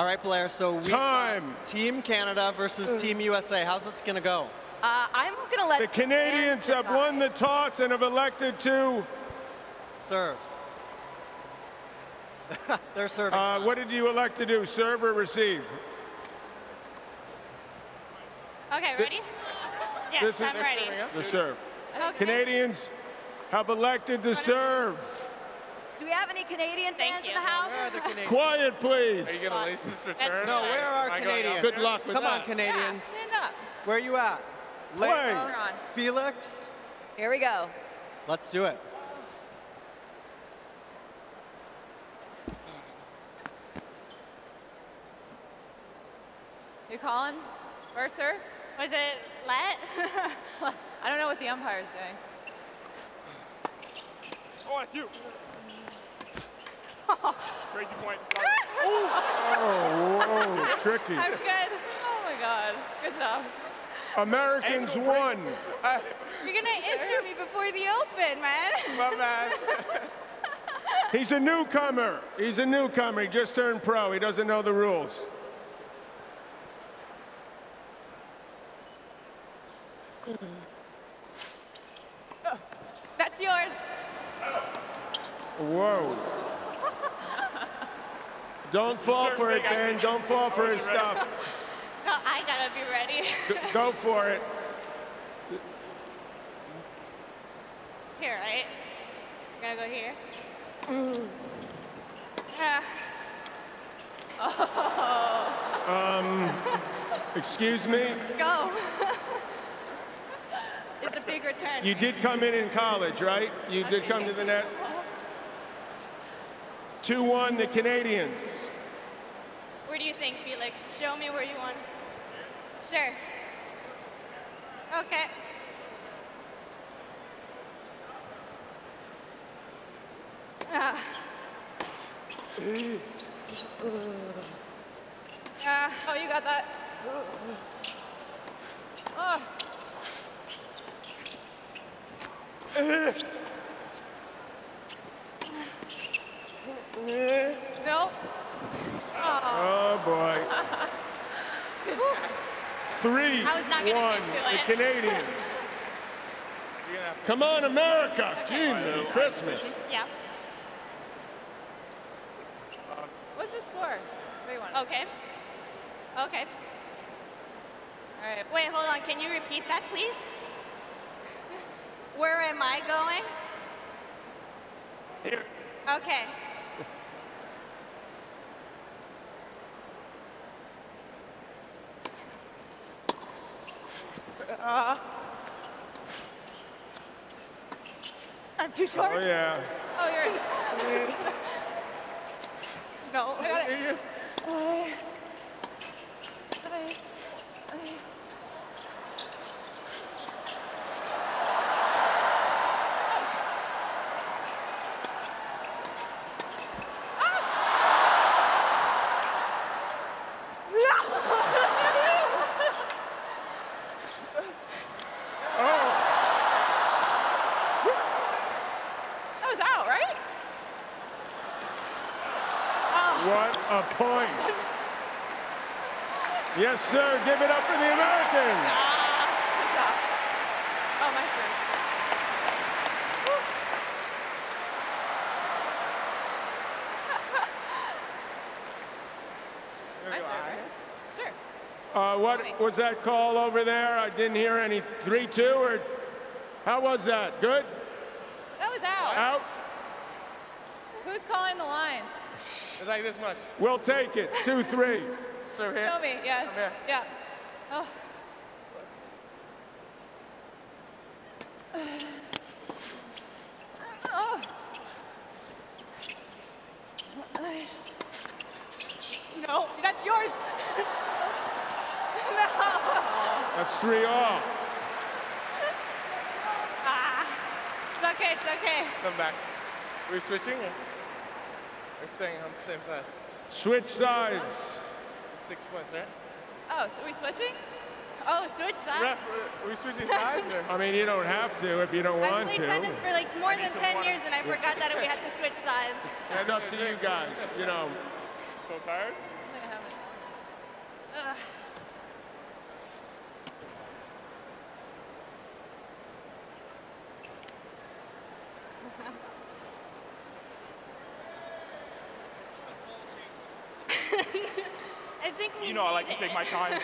Speaker 12: All right, Blair, so we
Speaker 9: Time.
Speaker 12: Team Canada versus Team USA. How's this going to go?
Speaker 13: Uh, I'm gonna let
Speaker 9: The Canadians have won the toss and have elected to
Speaker 12: serve. They're serving.
Speaker 9: Uh, what did you elect to do? Serve or receive?
Speaker 15: Okay, ready? Yes,
Speaker 9: This is-
Speaker 15: I'm ready.
Speaker 9: The serve.
Speaker 15: Okay.
Speaker 9: Canadians have elected to serve.
Speaker 13: Do we have any Canadian fans in the house?
Speaker 9: Quiet, please.
Speaker 11: Are you going to license return?
Speaker 12: No, where are
Speaker 11: Am
Speaker 12: Canadians?
Speaker 9: Good luck with
Speaker 12: Come
Speaker 9: that.
Speaker 12: on, Canadians.
Speaker 15: Stand up.
Speaker 12: Where are you at?
Speaker 9: Play.
Speaker 12: Leylah, uh, Felix.
Speaker 13: Here we go.
Speaker 12: Let's do it.
Speaker 3: You calling? First serve?
Speaker 15: Was it let?
Speaker 3: I don't know what the umpire is doing.
Speaker 16: Oh, it's you. Crazy point.
Speaker 9: Oh, whoa, tricky.
Speaker 3: I'm good. Oh my god. Good job.
Speaker 9: Americans won.
Speaker 15: You're gonna injure me before the open, man.
Speaker 11: My bad.
Speaker 9: He's a newcomer. He's a newcomer. He just turned pro. He doesn't know the rules.
Speaker 15: That's yours.
Speaker 9: Whoa. Don't fall for it, Ben. Don't fall for his stuff.
Speaker 15: No, I gotta be ready.
Speaker 9: G- Go for it.
Speaker 15: Here, right? Gotta go here. Ah. Oh.
Speaker 9: Um, excuse me?
Speaker 15: Go. it's a big return.
Speaker 9: You did come in in college, right? You did come to the net. 2-1, the Canadians.
Speaker 15: Where do you think, Felix? Show me where you want. Sure. Okay. Ah. Ah, oh, you got that. Oh. No.
Speaker 9: Oh, boy.
Speaker 15: Good try.
Speaker 9: Three,
Speaker 15: I was not gonna
Speaker 9: one,
Speaker 15: get it.
Speaker 9: the Canadians. Come on, America! Gee, Merry Christmas.
Speaker 15: Yeah.
Speaker 3: What's the score? Three one.
Speaker 15: Okay. Okay.
Speaker 3: All right.
Speaker 15: Wait, hold on. Can you repeat that, please? Where am I going?
Speaker 16: Here.
Speaker 15: Okay. Uh, I'm too short.
Speaker 9: Oh, yeah.
Speaker 3: Oh, you're. in.
Speaker 15: No, I got it.
Speaker 3: That was out, right?
Speaker 9: What a point. Yes, sir. Give it up for the Americans.
Speaker 3: Good job. Oh, my turn. My turn. Sure.
Speaker 9: Uh, what was that call over there? I didn't hear any. 3 2 or how was that? Good?
Speaker 3: That was out.
Speaker 9: Out?
Speaker 3: Who's calling the lines?
Speaker 11: It's like this much.
Speaker 9: We'll take it. 2 3.
Speaker 11: Serve here.
Speaker 3: Show me. Yes. Yeah. Oh.
Speaker 15: it's yours. no.
Speaker 9: That's three all.
Speaker 15: Ah. It's okay, it's okay.
Speaker 11: Come back. Are we switching? Or we're staying on the same side.
Speaker 9: Switch sides.
Speaker 11: Six points, right?
Speaker 15: Oh, so we switching? Oh, switch sides?
Speaker 11: Ref, uh, are we switching sides?
Speaker 9: I mean, you don't have to if you don't
Speaker 15: I
Speaker 9: want
Speaker 15: played
Speaker 9: to.
Speaker 15: tennis for like more than 10 years and I forgot that we had to switch sides.
Speaker 9: It's up to you guys, you know.
Speaker 11: So tired?
Speaker 15: Ugh. I think we
Speaker 16: You know I like to take my time.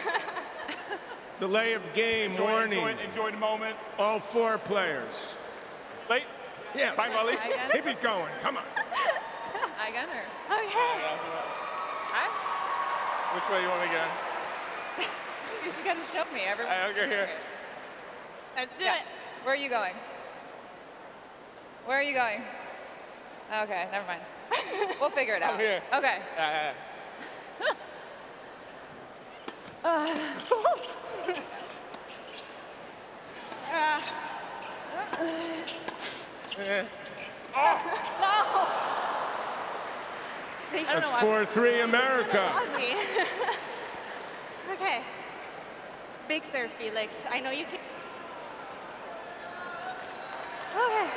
Speaker 9: Delay of game
Speaker 16: Enjoy,
Speaker 9: warning.
Speaker 16: enjoy, enjoy the moment.
Speaker 9: All four players.
Speaker 16: Late?
Speaker 9: Yeah.
Speaker 16: Time, Molly.
Speaker 9: Keep it going. Come on.
Speaker 15: I got her. Okay. Hi.
Speaker 11: Which way you want me to go?
Speaker 15: You should gonna show me. Everyone.
Speaker 11: I'll go here.
Speaker 15: Let's do it. Where are you going? Where are you going? Okay, never mind. we'll figure it out.
Speaker 11: I'm here.
Speaker 15: Okay.
Speaker 11: Yeah, yeah,
Speaker 15: Uh, uh, no.
Speaker 9: That's 4-3 America.
Speaker 15: Okay. Big serve, Felix. I know you can. Okay.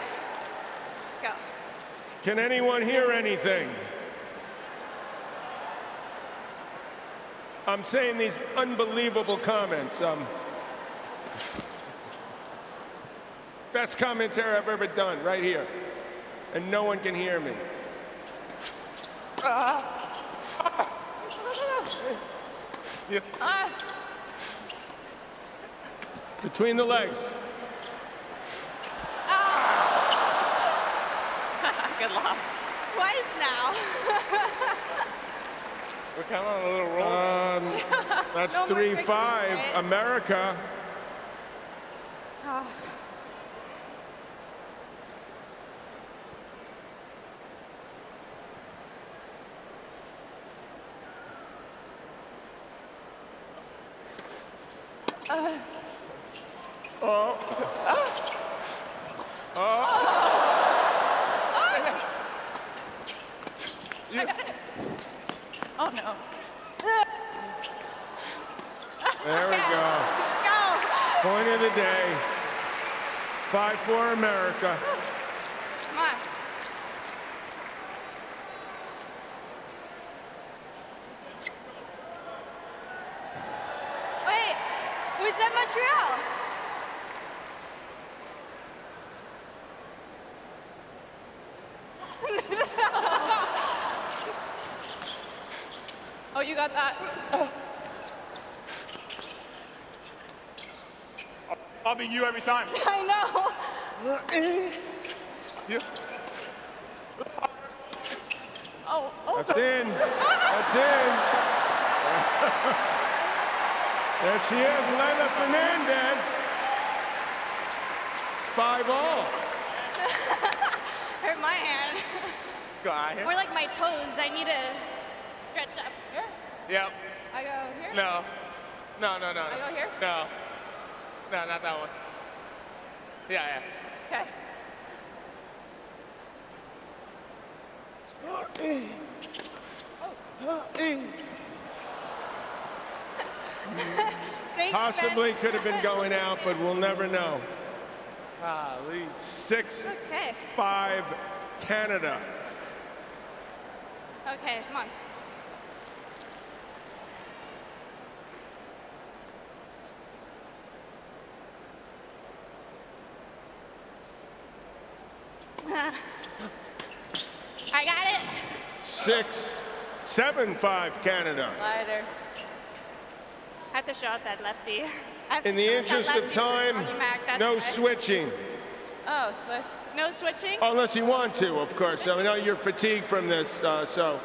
Speaker 15: Go.
Speaker 9: Can anyone hear anything? I'm saying these unbelievable comments. Um, best commentary I've ever done, right here. And no one can hear me.
Speaker 15: Ah.
Speaker 9: Between the legs.
Speaker 15: Good luck. Twice now.
Speaker 11: We're kind of on a little roll.
Speaker 9: Um, that's
Speaker 15: No more
Speaker 9: 3
Speaker 15: victories,
Speaker 9: 5
Speaker 15: right?
Speaker 9: America.
Speaker 15: Ah. Uh,
Speaker 9: Oh. Oh.
Speaker 15: I got it. Oh no.
Speaker 9: There we go.
Speaker 15: Go.
Speaker 9: Point of the day. 5-4 America.
Speaker 15: Come on. Wait, we said Montreal. oh, you got that?
Speaker 16: I'll be you every time.
Speaker 15: I know.
Speaker 11: You?
Speaker 15: Oh, oh.
Speaker 9: That's in. That's in. there she is, Leylah Fernandez. Five all.
Speaker 15: Hurt my hand.
Speaker 11: Let's go out here.
Speaker 15: More like my toes. I need to stretch up. Here?
Speaker 11: Yep.
Speaker 15: I go here?
Speaker 11: No. No, no, no. no.
Speaker 15: I go here?
Speaker 11: No. No, not that one. Yeah, yeah.
Speaker 15: Okay. Thank
Speaker 9: Possibly could have been going out, but we'll never know.
Speaker 11: Golly.
Speaker 9: Six,
Speaker 15: Okay.
Speaker 9: five, Canada.
Speaker 15: Okay, come on. I got it.
Speaker 9: Six, seven, five, Canada.
Speaker 15: Slider. I have to shot that lefty.
Speaker 9: In the interest of time, no
Speaker 15: guy.
Speaker 9: switching.
Speaker 15: Oh, switch. No switching?
Speaker 9: Unless you want to, of course. I know you're fatigued from this, uh, so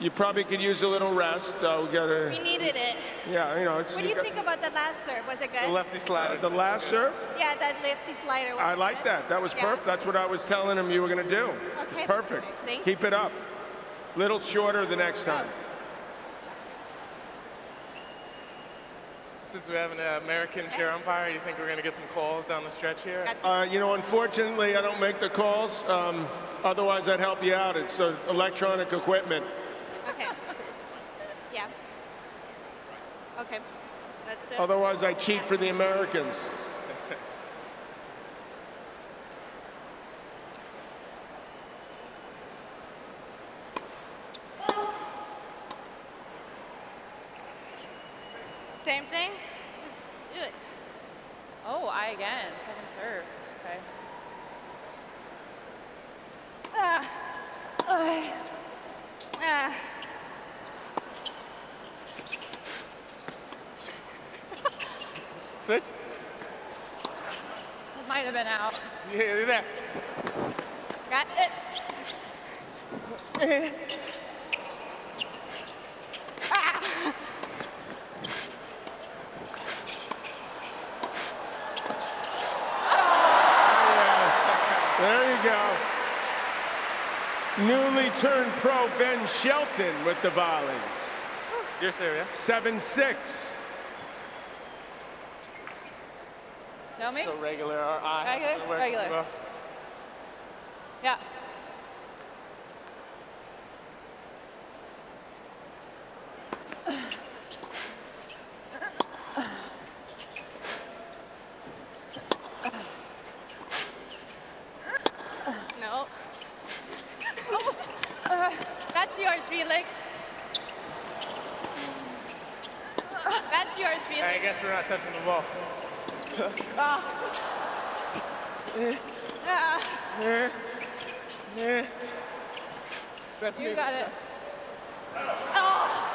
Speaker 9: you probably could use a little rest. Uh, we gotta,
Speaker 15: We needed it.
Speaker 9: yeah, you know, it's.
Speaker 15: What do you
Speaker 9: got-
Speaker 15: think about the last serve? Was it good?
Speaker 11: The lefty slider.
Speaker 9: The last serve?
Speaker 15: Yeah, that lefty slider. Was
Speaker 9: I like
Speaker 15: good?
Speaker 9: that. That was
Speaker 15: Yeah.
Speaker 9: perfect. That's what I was telling him you were going to do.
Speaker 15: Okay,
Speaker 9: It's perfect.
Speaker 15: perfect. Thank
Speaker 9: Keep it up. Little shorter the next time.
Speaker 16: Since we have an uh, American chair umpire, you think we're going to get some calls down the stretch here?
Speaker 9: Uh, you know, unfortunately, I don't make the calls. Um, otherwise, I'd help you out. It's uh, electronic equipment.
Speaker 15: Okay. Yeah. Okay. That's the.
Speaker 9: Otherwise, I cheat for the Americans.
Speaker 15: Same thing? Let's do it.
Speaker 17: Again. Second serve. Okay.
Speaker 15: Ah. Ah. Ah.
Speaker 16: Switch?
Speaker 17: That might have been out.
Speaker 16: Yeah, you're there.
Speaker 15: Got it. ah.
Speaker 9: There you go. Newly turned pro Ben Shelton with the volleys.
Speaker 16: You're serious?
Speaker 9: 7-6.
Speaker 17: Show me.
Speaker 16: So regular or I?
Speaker 17: Regular?
Speaker 16: Where-
Speaker 17: Regular.
Speaker 16: well,
Speaker 17: Yeah.
Speaker 15: No. Oh. Uh, that's yours, Felix. That's yours, Felix.
Speaker 16: I guess we're not touching the ball.
Speaker 15: Ah. Ah.
Speaker 17: You got it.
Speaker 15: Oh.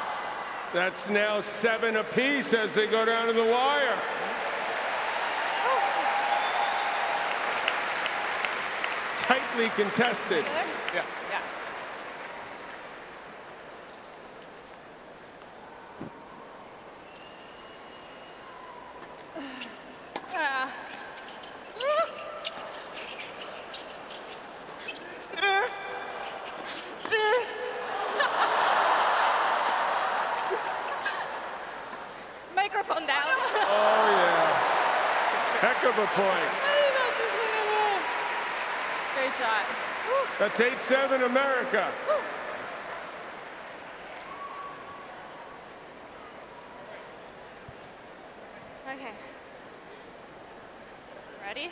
Speaker 9: That's now seven apiece as they go down to the wire. Tightly contested.
Speaker 16: Yeah.
Speaker 17: Yeah.
Speaker 15: Ah. Microphone down.
Speaker 9: Oh, yeah. Heck of a point.
Speaker 17: Great shot.
Speaker 9: That's 8-7 America.
Speaker 15: Okay. Ready?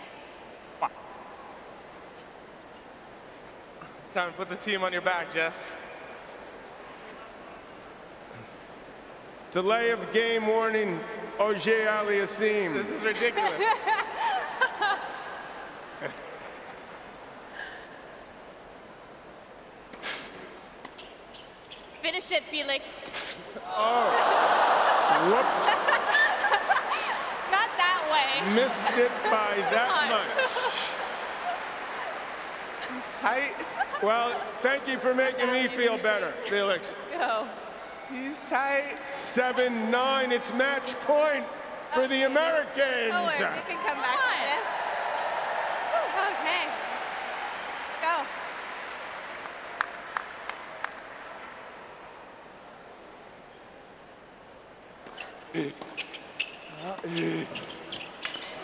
Speaker 16: Time to put the team on your back, Jess.
Speaker 9: Delay of game warning, Auger-Aliassime.
Speaker 16: This is ridiculous.
Speaker 15: Finish it, Felix.
Speaker 9: Oh. Whoops.
Speaker 15: Not that way.
Speaker 9: Missed it by that
Speaker 15: Come on.
Speaker 9: much.
Speaker 16: Tight.
Speaker 9: Well, thank you for making me feel better, Felix.
Speaker 17: Go.
Speaker 16: He's tight.
Speaker 9: 7-9, it's match point for the oh. Americans.
Speaker 15: Oh, worries, we can come back to this. Okay. Go.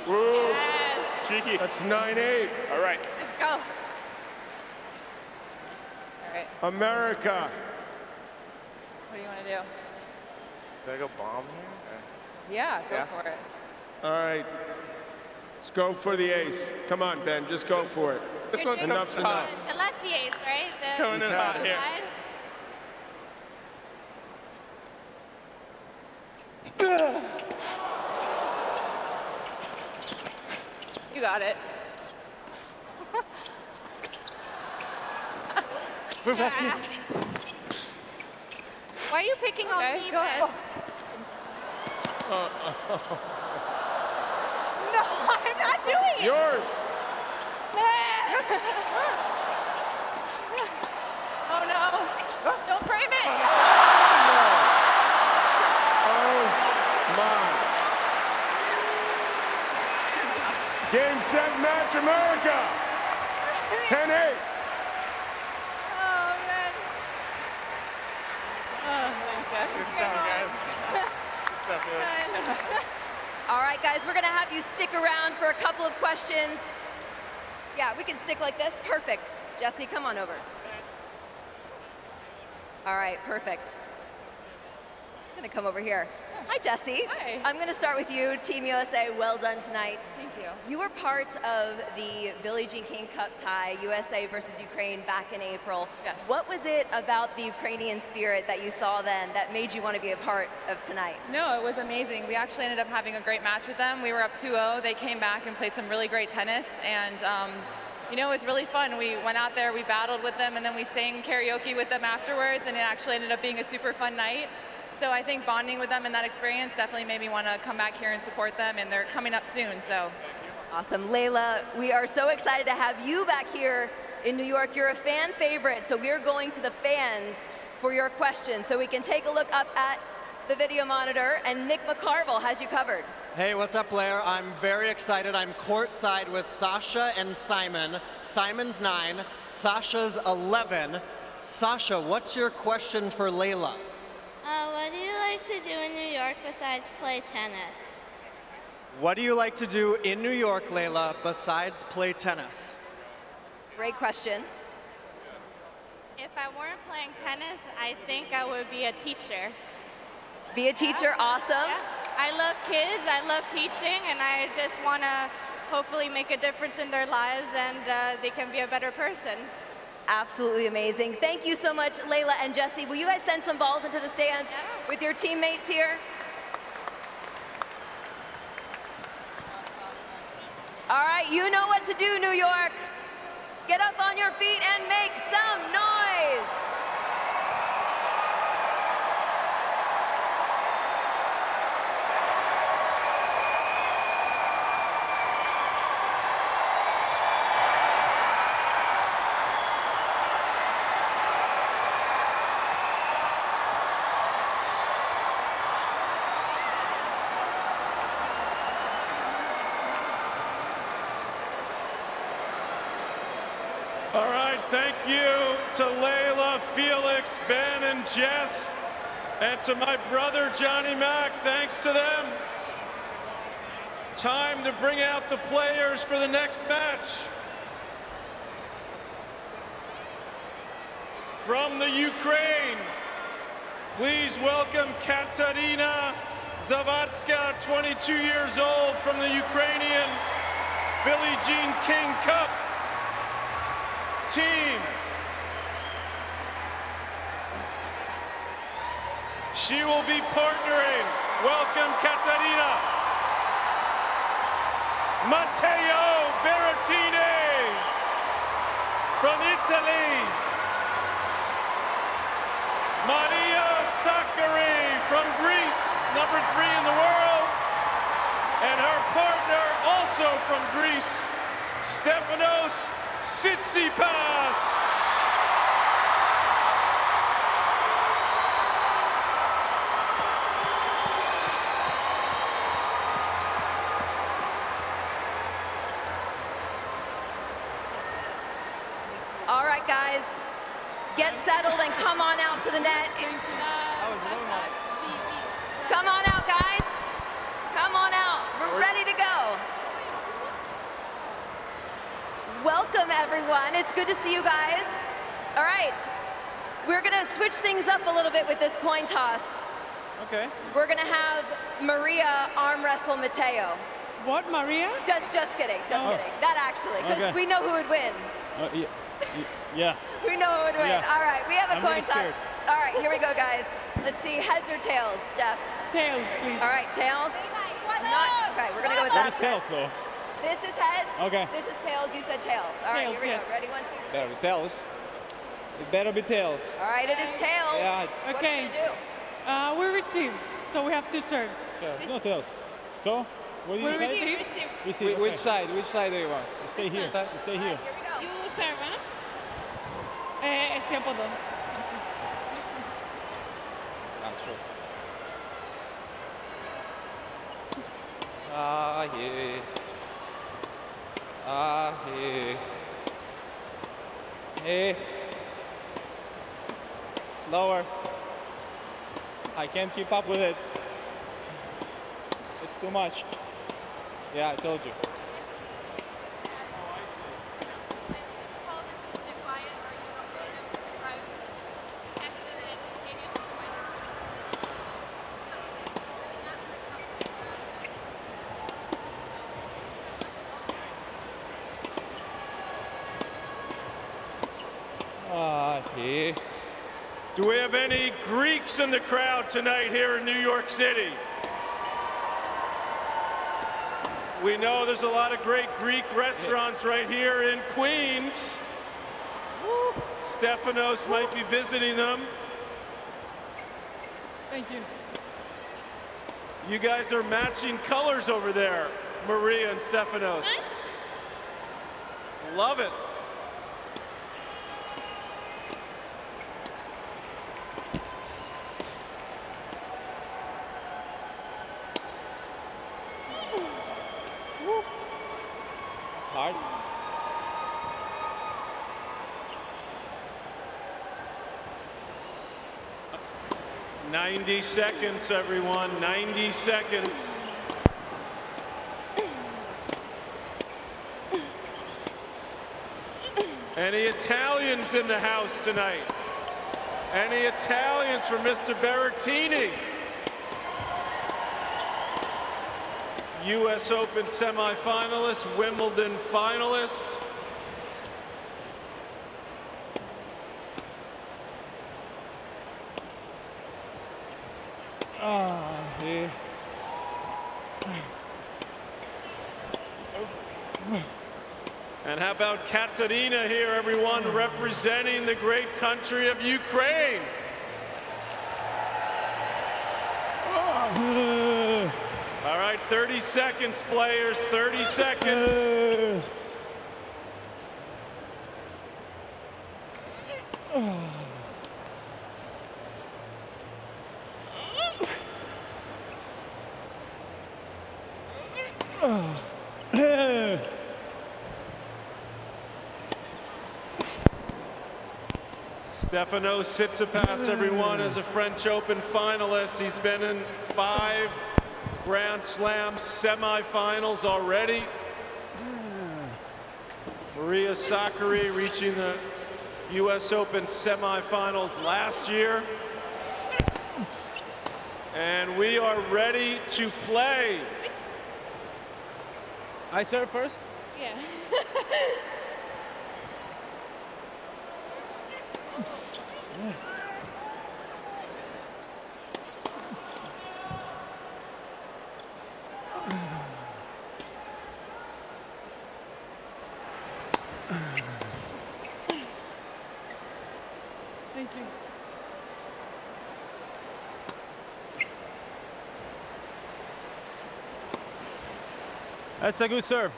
Speaker 9: Woo.
Speaker 15: Yes.
Speaker 16: Cheeky.
Speaker 9: That's 9-8.
Speaker 16: All right.
Speaker 15: Let's go.
Speaker 17: All right.
Speaker 9: America.
Speaker 17: What do you want to do?
Speaker 16: Did I go bomb here? Eh.
Speaker 17: Yeah, go
Speaker 16: Yeah.
Speaker 17: for it.
Speaker 9: All right. Let's go for the ace. Come on, Ben, just go for it.
Speaker 16: This one's
Speaker 9: Enough's
Speaker 16: coming
Speaker 9: enough.
Speaker 15: The ace, right? The
Speaker 16: Coming in hot here.
Speaker 17: You got it.
Speaker 15: Ah. Why are you picking on
Speaker 17: Okay,
Speaker 15: me,
Speaker 17: go
Speaker 15: Ben?
Speaker 17: ahead.
Speaker 15: No, I'm not doing it.
Speaker 9: Yours.
Speaker 17: Oh no. Don't frame it.
Speaker 9: Oh, my. Game, set, match, America. 10-8.
Speaker 15: Oh, man.
Speaker 17: Oh, thanks, guys.
Speaker 16: Good stuff, guys. Good stuff, Felix.
Speaker 15: Man.
Speaker 13: we're going to have you stick around for a couple of questions. Yeah, we can stick like this. Perfect. Jesse, come on over. All right, perfect. I'm to come over here. Hi, Jesse.
Speaker 17: Hi.
Speaker 13: I'm going to start with you, Team USA. Well done tonight.
Speaker 17: Thank you.
Speaker 13: You were part of the Billie Jean King Cup tie, USA versus Ukraine, back in April.
Speaker 17: Yes.
Speaker 13: What was it about the Ukrainian spirit that you saw then that made you want to be a part of tonight?
Speaker 17: No, it was amazing. We actually ended up having a great match with them. We were up 2-0. They came back and played some really great tennis, and um, you know, it was really fun. We went out there, we battled with them, and then we sang karaoke with them afterwards, and it actually ended up being a super fun night. So I think bonding with them and that experience definitely made me want to come back here and support them, and they're coming up soon. So
Speaker 13: Awesome. Leylah, we are so excited to have you back here in New York. You're a fan favorite, so we're going to the fans for your questions. So we can take a look up at the video monitor, and Nick McCarville has you covered.
Speaker 12: Hey, what's up, Blair? I'm very excited. I'm courtside with Sasha and Simon. Simon's nine, Sasha's 11. Sasha, what's your question for Leylah?
Speaker 18: Uh, what do you like to do in New York besides play tennis?
Speaker 12: What do you like to do in New York, Leylah, besides play tennis?
Speaker 13: Great question.
Speaker 15: If I weren't playing tennis, I think I would be a teacher.
Speaker 13: Be a teacher, awesome.
Speaker 15: I love kids, I love teaching, and I just want to hopefully make a difference in their lives and uh, they can be a better person.
Speaker 13: Absolutely amazing. Thank you so much, Leylah and Jesse. Will you guys send some balls into the stands with your teammates here? All right, you know what to do, New York. Get up on your feet and make some noise.
Speaker 1: All right, thank you to Leylah, Felix, Ben, and Jess, and to my brother Johnny Mac. Thanks to them. Time to bring out the players for the next match. From the Ukraine, please welcome Katarina Zavatska, 22 years old, from the Ukrainian Billie Jean King Cup team. She will be partnering. Welcome, Katarina. Matteo Berrettini from Italy. Maria Sakkari from Greece, number three in the world. And her partner, also from Greece, Stefanos Tsitsipas.
Speaker 13: All right, guys, get settled and come on out to the net. Come on out, guys. Come on out. We're ready to go. Welcome, everyone. It's good to see you guys. All right, we're going to switch things up a little bit with this coin toss.
Speaker 19: Okay.
Speaker 13: We're going to have Maria arm wrestle Matteo.
Speaker 19: What, Maria?
Speaker 13: Just, just kidding, just
Speaker 19: Oh.
Speaker 13: kidding. Not actually, because
Speaker 19: Okay.
Speaker 13: we know who would win.
Speaker 19: Uh, yeah. Y- yeah.
Speaker 13: We know it would win.
Speaker 19: Yeah.
Speaker 13: All right, we have a
Speaker 19: I'm
Speaker 13: coin toss.
Speaker 19: scared.
Speaker 13: All right, here we go, guys. Let's see, heads or tails, Steph?
Speaker 19: Tails, please.
Speaker 13: All right, tails. Not, okay, we're gonna go with
Speaker 19: What
Speaker 13: that.
Speaker 19: is tails, though?
Speaker 13: This is heads.
Speaker 19: Okay.
Speaker 13: This is tails. You said tails. All right,
Speaker 19: Tails,
Speaker 13: here we
Speaker 19: yes.
Speaker 13: go. Ready? One, two.
Speaker 19: Better be tails. It better be tails.
Speaker 13: All right, it is tails.
Speaker 19: Yeah.
Speaker 13: What
Speaker 19: Okay.
Speaker 13: are we gonna do?
Speaker 19: Uh, we receive, so we have two serves. Yeah, no tails. So, what do you
Speaker 15: We
Speaker 19: say?
Speaker 15: receive, receive.
Speaker 19: Receive,
Speaker 20: Whi- Which
Speaker 19: okay.
Speaker 20: side? Which side do you want?
Speaker 19: Stay here.
Speaker 20: Side?
Speaker 19: Stay here. Right, here we go.
Speaker 15: You serve, huh?
Speaker 19: Este apodo.
Speaker 20: Ah, sure. Ah, yeah. Ah. Hey. Slower. I can't keep up with it. It's too much. Yeah, I told you. Ah, yeah.
Speaker 1: Do we have any Greeks in the crowd tonight here in New York City? We know there's a lot of great Greek restaurants right here in Queens. Stefanos might be visiting them.
Speaker 19: Thank you.
Speaker 1: You guys are matching colors over there, Maria and Stefanos. Love it. 90 seconds, everyone. 90 seconds. Any Italians in the house tonight? Any Italians for Mr. Berrettini? U.S. Open semifinalist, Wimbledon finalist. Katerina here, everyone, representing the great country of Ukraine? All right, 30 seconds, players, 30 seconds. Stefanos Tsitsipas, everyone, is a French Open finalist. He's been in five Grand Slam semifinals already. Maria Sakkari reaching the U.S. Open semifinals last year. And we are ready to play.
Speaker 20: I serve first?
Speaker 15: Yeah.
Speaker 20: That's a good serve.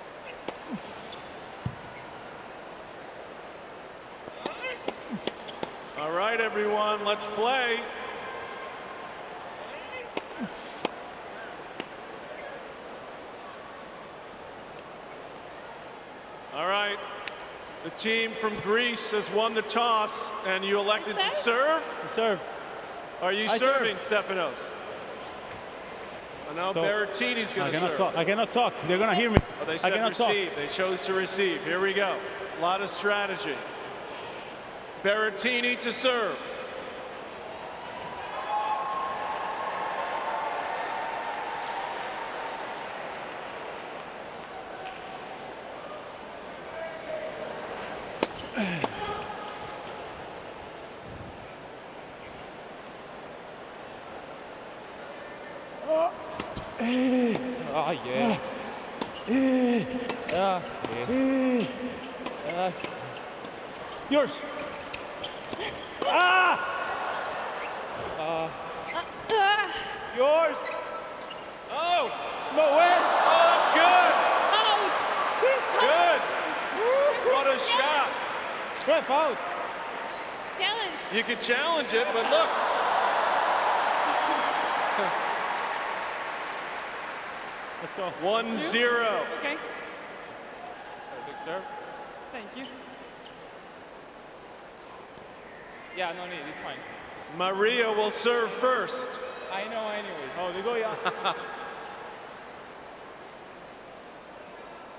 Speaker 1: All right, everyone, let's play. All right. The team from Greece has won the toss, and you elected to serve?
Speaker 20: Serve.
Speaker 1: Are you
Speaker 20: I serve.
Speaker 1: serving, I know
Speaker 20: So,
Speaker 1: Berrettini's
Speaker 20: I
Speaker 1: going to
Speaker 20: cannot
Speaker 1: serve.
Speaker 20: talk. I cannot talk. They're gonna hear me.
Speaker 1: Oh, they
Speaker 20: I
Speaker 1: said
Speaker 20: cannot talk.
Speaker 1: They chose to receive. Here we go. A lot of strategy. Berrettini to serve.
Speaker 20: Ah, yeah. Ah, yeah. Ah. Yours. Ah! Ah. Yours.
Speaker 1: Oh!
Speaker 20: No way.
Speaker 1: Oh, that's good. Good. What a shot.
Speaker 20: Ref out.
Speaker 15: Challenge.
Speaker 1: You could challenge it, but look.
Speaker 20: Let's go.
Speaker 1: One zero.
Speaker 19: Okay.
Speaker 20: Big serve.
Speaker 19: Thank you.
Speaker 20: Yeah, no need. It's fine.
Speaker 1: Maria will serve first.
Speaker 20: I know anyway. Oh, they go, yeah.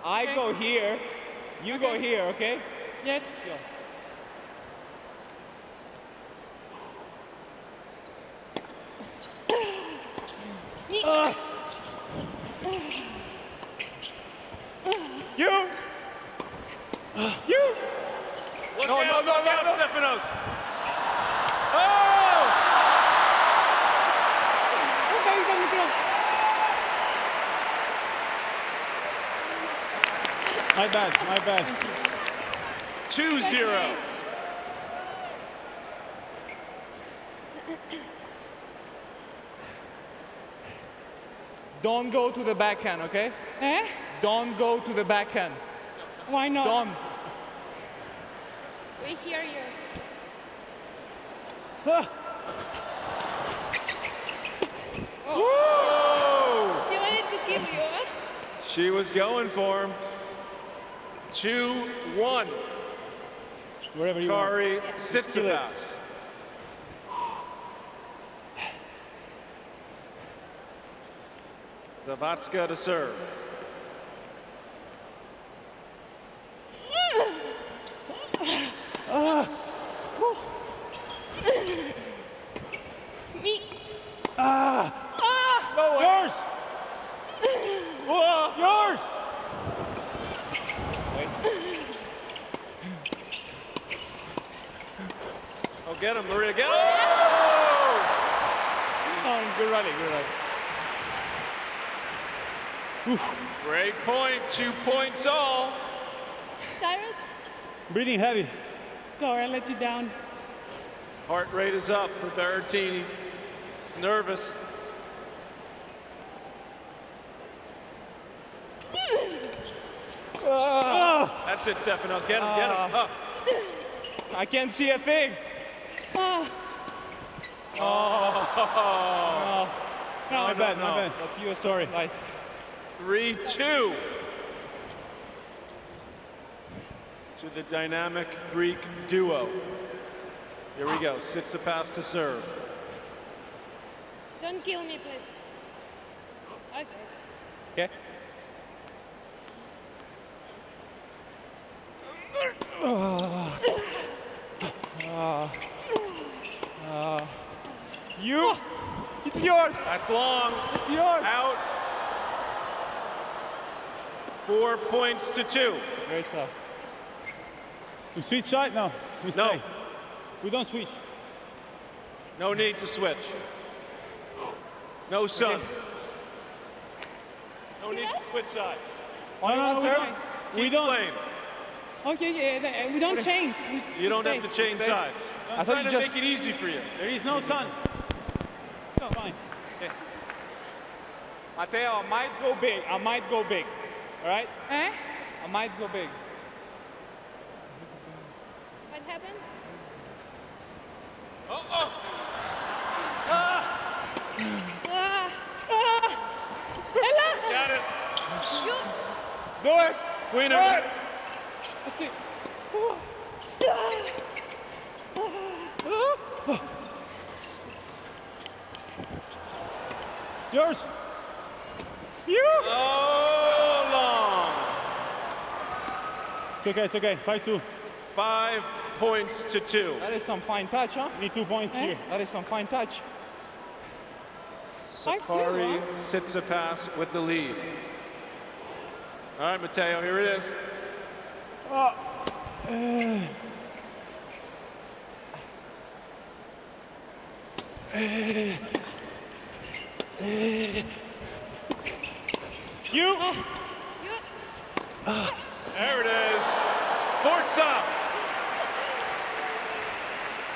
Speaker 20: I
Speaker 19: Okay.
Speaker 20: go here, you go here, okay?
Speaker 19: Yes.
Speaker 20: Uh. You! You!
Speaker 1: Look
Speaker 20: No,
Speaker 1: out,
Speaker 20: no, no,
Speaker 1: look
Speaker 20: no,
Speaker 1: out,
Speaker 20: no.
Speaker 1: Stefanos. Oh!
Speaker 19: Okay, you got me through.
Speaker 20: My bad, my bad.
Speaker 1: 2-0.
Speaker 20: Don't go to the backhand, okay?
Speaker 19: Eh?
Speaker 20: Don't go to the backhand.
Speaker 19: Why not?
Speaker 20: Don't.
Speaker 15: We hear you.
Speaker 1: Whoa!
Speaker 15: She wanted to kill you.
Speaker 1: She was going for him. 2-1.
Speaker 20: Wherever you want.
Speaker 1: Kari
Speaker 20: It's too late.
Speaker 1: Tsitsipas. Zavatska to serve.
Speaker 15: Me.
Speaker 20: Ah! No. Yours! Whoa, yours!
Speaker 1: Oh, get him, Maria, get him!
Speaker 20: Oh, good running, good running.
Speaker 1: Great point, two points all.
Speaker 15: Tired?
Speaker 20: Breathing heavy.
Speaker 19: Sorry, I let you down.
Speaker 1: Heart rate is up for Berrettini. He's nervous.
Speaker 20: Ah.
Speaker 1: That's it, Stefanos. Get him, get him.
Speaker 20: Ah.
Speaker 1: Up.
Speaker 20: I can't see a thing.
Speaker 19: Ah,
Speaker 1: Oh.
Speaker 20: my
Speaker 1: No,
Speaker 20: bad,
Speaker 1: no,
Speaker 20: my
Speaker 1: no.
Speaker 20: bad. That's your story. Life.
Speaker 1: 3-2 to the dynamic Greek duo. Here we go. Tsitsipas to serve.
Speaker 15: Don't kill me, please. Okay.
Speaker 20: Okay. You? It's yours.
Speaker 1: That's long.
Speaker 20: It's yours.
Speaker 1: Out. Four points to two.
Speaker 20: Great stuff. We switch side now. We
Speaker 1: No.
Speaker 20: stay. We don't switch.
Speaker 1: No need to switch. No sun. No need to switch sides.
Speaker 20: On
Speaker 19: no,
Speaker 20: one
Speaker 19: no,
Speaker 20: serve.
Speaker 19: fine.
Speaker 20: We
Speaker 1: Keep
Speaker 20: don't.
Speaker 1: playing.
Speaker 19: Okay, yeah, we don't change. We,
Speaker 1: You
Speaker 19: we
Speaker 1: don't
Speaker 19: stay.
Speaker 1: have to change sides.
Speaker 20: I
Speaker 1: I'm
Speaker 20: thought
Speaker 1: trying
Speaker 20: you
Speaker 1: to
Speaker 20: just-
Speaker 1: make it easy for you.
Speaker 20: There is no sun.
Speaker 19: Let's go.
Speaker 20: Fine. Okay. Matteo, I might go big. I might go big. All right?
Speaker 19: Eh?
Speaker 20: I might go big.
Speaker 15: What happened? Oh, Ah.
Speaker 19: Ella!
Speaker 1: Got it.
Speaker 15: You.
Speaker 20: Do it.
Speaker 1: Tweener.
Speaker 20: Do it.
Speaker 19: Let's see.
Speaker 20: Yours. You.
Speaker 1: Oh, long.
Speaker 20: It's okay. It's okay. Five two.
Speaker 1: Five points to two.
Speaker 20: That is some fine touch, huh? Need two points
Speaker 19: Eh?
Speaker 20: here. That is some fine touch.
Speaker 1: Sakkari pass with the lead. All right, Matteo, here it is.
Speaker 20: Uh, you.
Speaker 1: Uh, uh, There it is. Forza.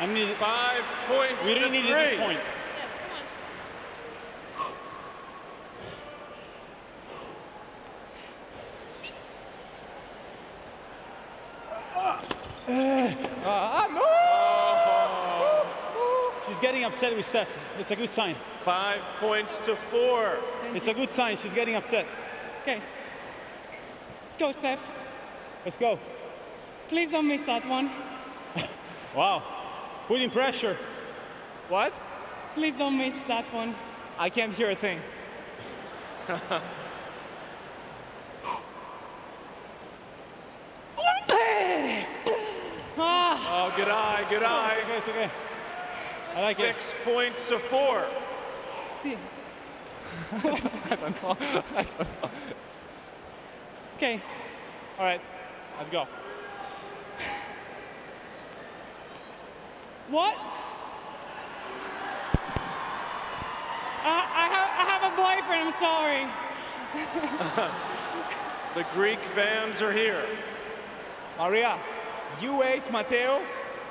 Speaker 20: I need.
Speaker 1: Five points
Speaker 20: We
Speaker 1: to
Speaker 20: really needed
Speaker 1: three.
Speaker 20: this point.
Speaker 15: Yes, come on.
Speaker 20: Ah, no! She's getting upset with Steph. It's a good sign.
Speaker 1: Five points to four.
Speaker 20: It's a good sign. She's getting upset.
Speaker 19: Okay. Let's go, Steph.
Speaker 20: Let's go.
Speaker 19: Please don't miss that one.
Speaker 20: wow. Putting pressure. What?
Speaker 19: Please don't miss that one.
Speaker 20: I can't hear a thing. Ah.
Speaker 1: oh, good eye, good it's eye.
Speaker 19: Okay, it's okay. I like
Speaker 1: Six it. Six points to four.
Speaker 19: I don't know. I don't know. Okay. All right. Let's go.
Speaker 21: What? I, I, have, I have a boyfriend, I'm sorry.
Speaker 1: the Greek fans are here.
Speaker 20: Maria, you ace Matteo.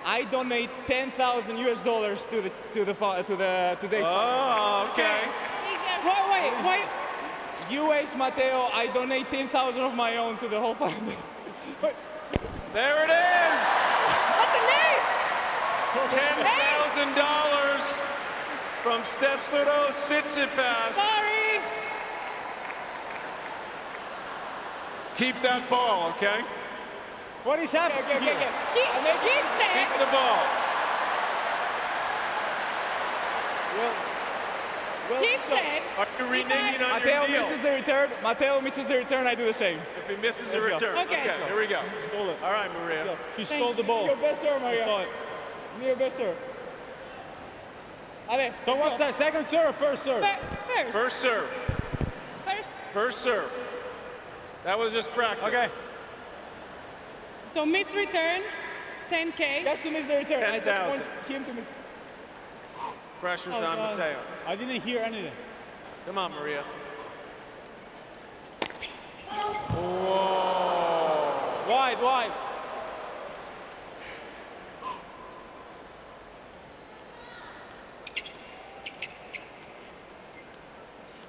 Speaker 20: I donate 10,000 US dollars to the to the to the today's.
Speaker 1: Oh, okay.
Speaker 21: Wait, wait, wait.
Speaker 20: You ace Matteo. I donate 10,000 of my own to the whole family.
Speaker 1: There it is.
Speaker 21: What's the name?
Speaker 1: Ten thousand dollars from Stefano Tsitsipas.
Speaker 21: Sorry.
Speaker 1: Keep that ball, okay?
Speaker 20: What is happening? Okay, okay, okay.
Speaker 21: He, he said.
Speaker 1: Keep the ball.
Speaker 20: Well, well,
Speaker 21: He
Speaker 20: so-
Speaker 21: said.
Speaker 1: Are you reneging on
Speaker 20: Matteo
Speaker 1: your deal?
Speaker 20: misses the return. Matteo misses the return. I do the same.
Speaker 1: If he misses
Speaker 20: Let's
Speaker 1: a
Speaker 20: go.
Speaker 1: return.
Speaker 21: Okay.
Speaker 1: Okay, here we go.
Speaker 19: Stole it.
Speaker 1: All right, Maria.
Speaker 19: Let's. She
Speaker 21: Thank
Speaker 19: stole the ball.
Speaker 20: Your best serve,
Speaker 19: I
Speaker 20: Maria.
Speaker 19: saw it.
Speaker 20: Your best serve. Ale,
Speaker 19: So what's that? Second serve or first serve?
Speaker 21: First.
Speaker 1: First serve.
Speaker 21: First.
Speaker 1: First serve. That was just practice.
Speaker 20: Okay.
Speaker 21: So missed return, 10K.
Speaker 20: Just to miss the return. I just
Speaker 1: 10,000.
Speaker 20: want him to miss.
Speaker 1: Pressure's
Speaker 21: Oh,
Speaker 1: on
Speaker 21: God.
Speaker 1: Matteo.
Speaker 19: I didn't hear anything.
Speaker 1: Come on, Maria. Whoa.
Speaker 20: Wide, wide.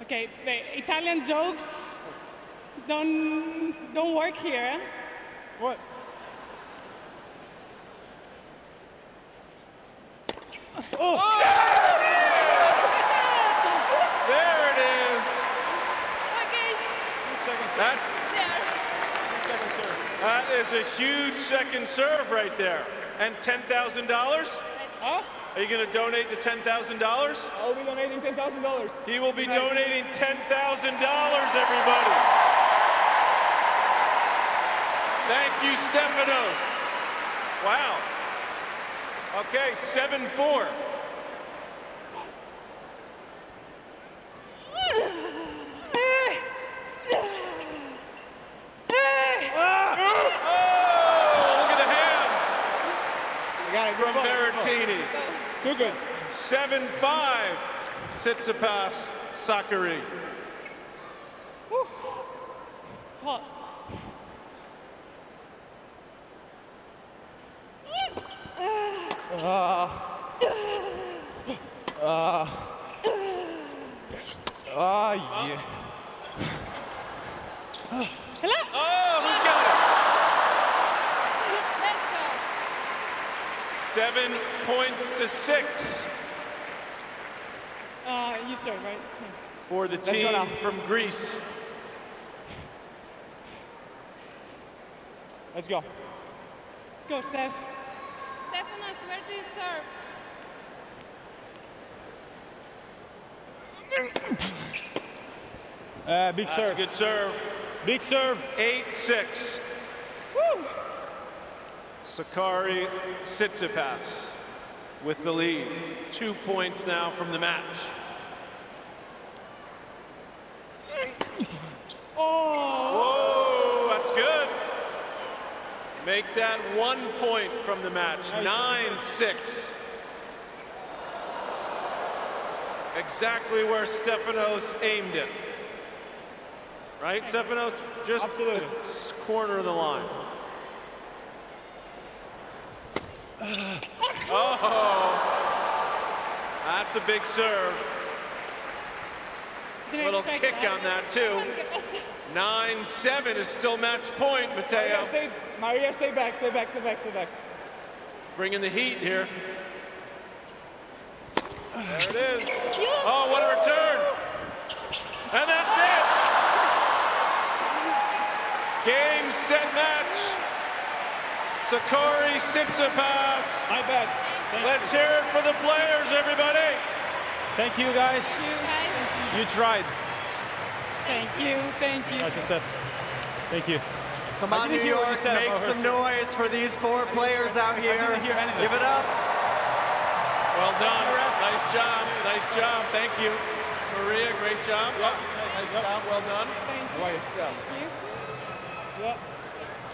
Speaker 21: Okay, the Italian jokes don't don't work here. eh?
Speaker 19: What?
Speaker 1: There it is. That's that is a huge second serve right there. And ten thousand dollars?
Speaker 20: Huh?
Speaker 1: Are you going to donate the ten thousand dollars?
Speaker 20: Oh, I'll be donating ten thousand dollars.
Speaker 1: He will be donating ten thousand dollars, everybody. Thank you, Stefanos. Wow. Okay, seven four. Oh, look at the hands
Speaker 20: got it.
Speaker 1: from
Speaker 20: Good ball, good ball.
Speaker 1: Berrettini.
Speaker 20: Too good.
Speaker 1: 7-5, Tsitsipas, Sakkari.
Speaker 21: It's hot.
Speaker 20: Ah. Ah. Ah, yeah.
Speaker 21: Hello?
Speaker 1: Oh, who's got it? Seven points to six
Speaker 21: Uh, you serve, right?
Speaker 1: for the
Speaker 20: Let's
Speaker 1: team from Greece.
Speaker 20: Let's go.
Speaker 21: Let's go, Steph.
Speaker 15: Stefanos, where do you serve?
Speaker 19: Uh, big
Speaker 1: That's
Speaker 19: serve.
Speaker 1: a good serve.
Speaker 19: Big serve.
Speaker 1: 8-6. Sakkari Tsitsipas with the lead. Two points now from the match.
Speaker 21: Oh.
Speaker 1: Whoa, that's good. Make that one point from the match. 9-6. Exactly where Stefanos aimed it. Right, Stefanos? Just
Speaker 20: Absolutely.
Speaker 1: corner of the line. Oh, that's a big serve.
Speaker 21: Didn't
Speaker 1: Little kick
Speaker 21: that.
Speaker 1: on that too. 9-7 is still match point,
Speaker 20: Maria,
Speaker 1: Matteo.
Speaker 20: stay, Maria, stay back, stay back, stay back, stay back.
Speaker 1: Bringing the heat here. There it is. Oh, what a return. And that's it. Game, set, match. Sakkari Tsitsipas.
Speaker 19: My bad. Thank
Speaker 1: Let's hear it for the players, everybody.
Speaker 19: Thank you, guys. You tried.
Speaker 21: Thank you, thank you.
Speaker 19: That's a step. Thank you.
Speaker 12: Come on,
Speaker 20: didn't
Speaker 12: New
Speaker 20: you
Speaker 12: York,
Speaker 20: said
Speaker 12: make some noise for these four players out here.
Speaker 20: didn't hear anything.
Speaker 12: Give it up.
Speaker 1: Well done. Nice job. Nice job. Thank you. Maria, great job. Nice job. Well done.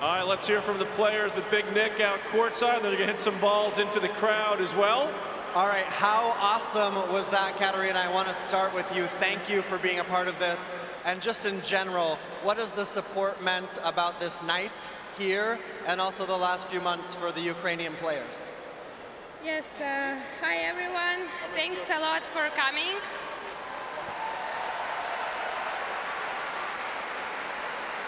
Speaker 1: All right, let's hear from the players with Big Nick out courtside. They're going to hit some balls into the crowd as well.
Speaker 12: All right, how awesome was that, Katarina? I want to start with you. Thank you for being a part of this. And just in general, what has the support meant about this night here and also the last few months for the Ukrainian players?
Speaker 22: Yes, uh, hi everyone. Thanks a lot for coming.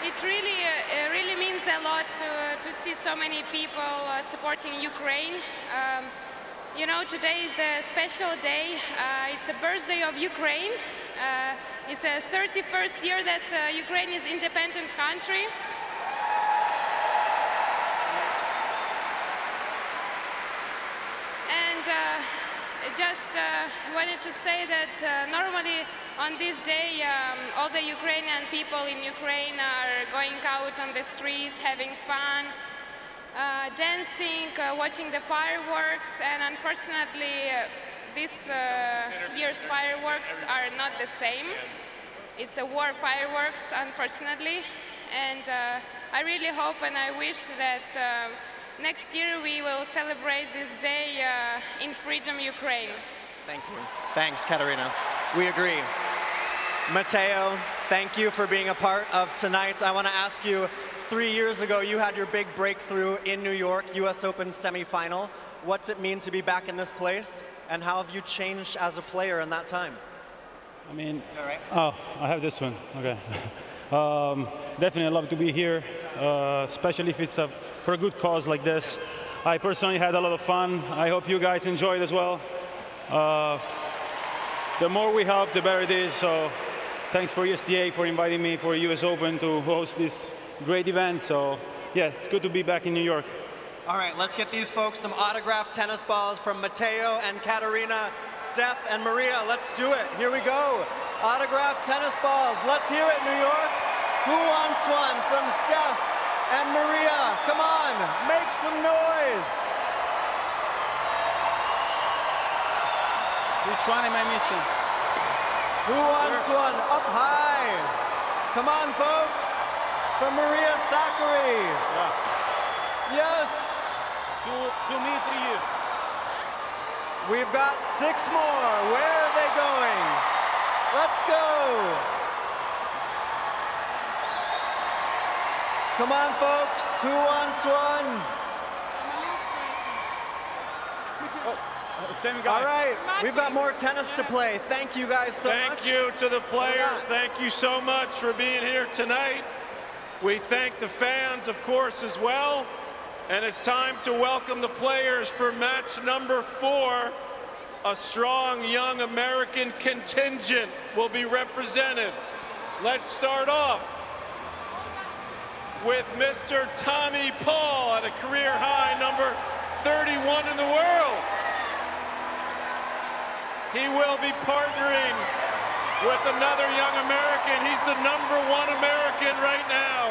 Speaker 22: It really, uh, uh, really means a lot to, to see so many people uh, supporting Ukraine. Um, you know, today is the special day. Uh, it's the birthday of Ukraine. Uh, it's the 31st year that uh, Ukraine is independent country. And uh, just uh, wanted to say that uh, normally on this day, um, all the Ukrainian people in Ukraine are going out on the streets, having fun, uh, dancing, uh, watching the fireworks, and unfortunately, uh, this uh, year's fireworks are not the same. It's a war fireworks, unfortunately, and uh, I really hope and I wish that uh, next year we will celebrate this day in Freedom Ukraine.
Speaker 12: Thank you. Thanks, Katerina. We agree. Matteo, thank you for being a part of tonight. I want to ask you, three years ago, you had your big breakthrough in New York, US Open semifinal. What's it mean to be back in this place? And how have you changed as a player in that time?
Speaker 19: I mean, oh, I have this one. Okay. um, definitely, love to be here, uh, especially if it's a, for a good cause like this. I personally had a lot of fun. I hope you guys enjoyed as well. Uh, the more we help, the better it is. So, thanks for USTA for inviting me for US Open to host this great event. So, yeah, it's good to be back in New York.
Speaker 12: All right, let's get these folks some autographed tennis balls from Matteo and Katarina, Steph and Maria. Let's do it. Here we go. Autographed tennis balls. Let's hear it, New York. Who wants one from Steph and Maria? Come on, make some noise.
Speaker 19: Which one am I missing?
Speaker 12: Who wants one? Up high. Come on, folks. From Maria Sakkari. Yes.
Speaker 19: To, to me, to you.
Speaker 12: We've got six more. Where are they going? Let's go. Come on, folks. Who wants one? All right, we've got more tennis to play. Thank you guys so
Speaker 1: Thank
Speaker 12: much.
Speaker 1: Thank you to the players. Thank you so much for being here tonight. We thank the fans, of course, as well. And it's time to welcome the players for match number four. A strong young American contingent will be represented. Let's start off with Mr. Tommy Paul at a career high number 31 in the world. He will be partnering with another young American. He's the number one American right now,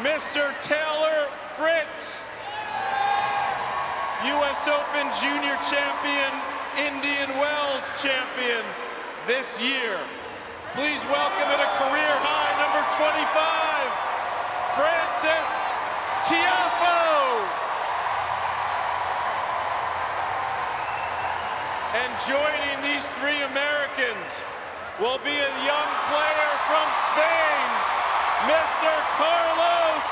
Speaker 1: Mr. Taylor Fritz. U.S. Open Junior Champion, Indian Wells Champion this year. Please welcome at a career high, number 25, Frances Tiafoe. And joining these three Americans will be a young player from Spain, Mr. Carlos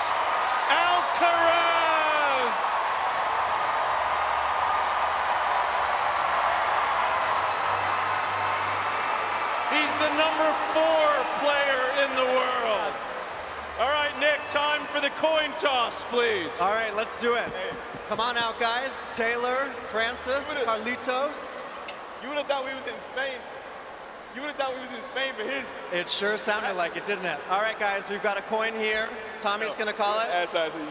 Speaker 1: Alcaraz. He's the number four player in the world. All right, Nick, time for the coin toss, please.
Speaker 12: All right, let's do it. Come on out, guys. Taylor, Frances, Carlitos.
Speaker 16: You would have thought we was in Spain. You would have thought we was in Spain for his.
Speaker 12: It sure sounded like it, didn't it? All right, guys, we've got a coin here. Tommy's gonna call it.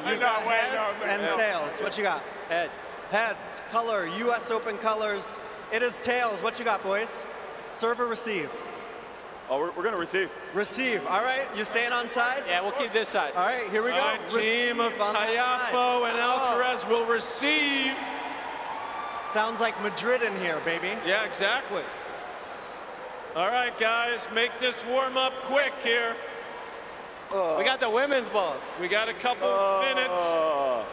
Speaker 12: You've got heads and tails. What you got? Head. Heads. Color. U.S. Open colors. It is tails. What you got, boys? Serve or receive?
Speaker 23: Oh, we're, we're going to receive.
Speaker 12: Receive. All right. You staying on side?
Speaker 23: Yeah, we'll keep this side.
Speaker 12: All right. Here we go.
Speaker 1: right, team of
Speaker 12: Receive on Tiafoe
Speaker 1: and Alcaraz will receive.
Speaker 12: Sounds like Madrid in here, baby.
Speaker 1: Yeah, exactly. All right, guys, make this warm up quick here.
Speaker 23: We got the women's balls.
Speaker 1: We got a couple uh, minutes.
Speaker 23: Uh,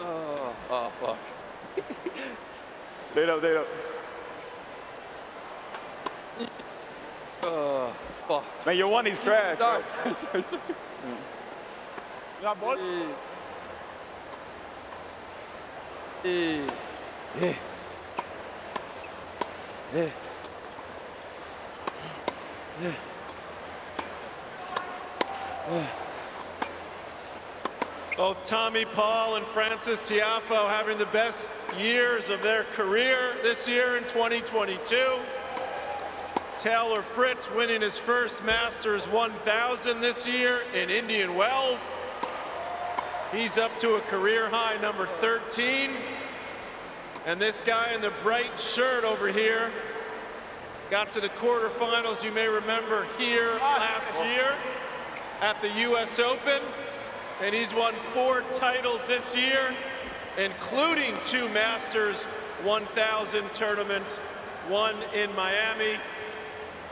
Speaker 23: oh, oh, fuck. Date up, date up. Oh, fuck. Man, your one is trash.
Speaker 16: Sorry, sorry, sorry, You got balls?
Speaker 23: Yeah. Yeah. Yeah. Yeah.
Speaker 1: Yeah. Both Tommy Paul and Frances Tiafoe having the best years of their career this year in 2022. Taylor Fritz winning his first Masters 1000 this year in Indian Wells. He's up to a career high number 13. And this guy in the bright shirt over here got to the quarterfinals, you may remember, here last year at the US Open. And he's won four titles this year, including two Masters 1000 tournaments, one in Miami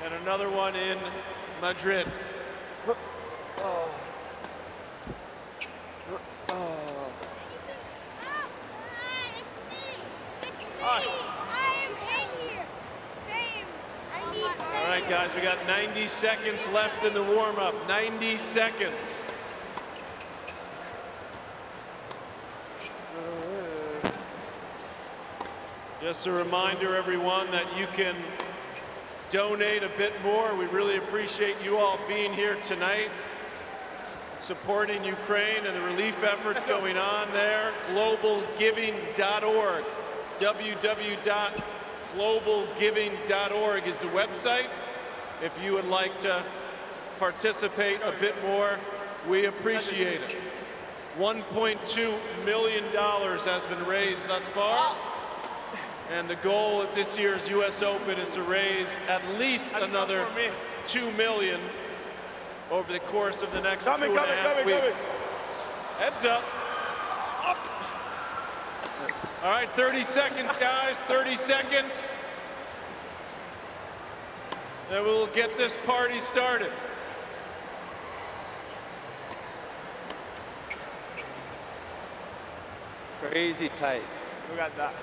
Speaker 1: and another one in Madrid. All right, guys, we got 90 seconds left in the warm-up. 90 seconds. Just a reminder, everyone, that you can donate a bit more. We really appreciate you all being here tonight, supporting Ukraine and the relief efforts going on there. Globalgiving.org. www.globalgiving.org is the website. If you would like to participate a bit more, we appreciate it. $1.2 million has been raised thus far. And the goal at this year's U.S. Open is to raise at least another two million over the course of the next
Speaker 23: Coming,
Speaker 1: two and a half
Speaker 23: coming,
Speaker 1: weeks. Heads up. All right, 30 seconds, guys. 30 seconds. Then we'll get this party started.
Speaker 23: Crazy tight.
Speaker 16: We got that.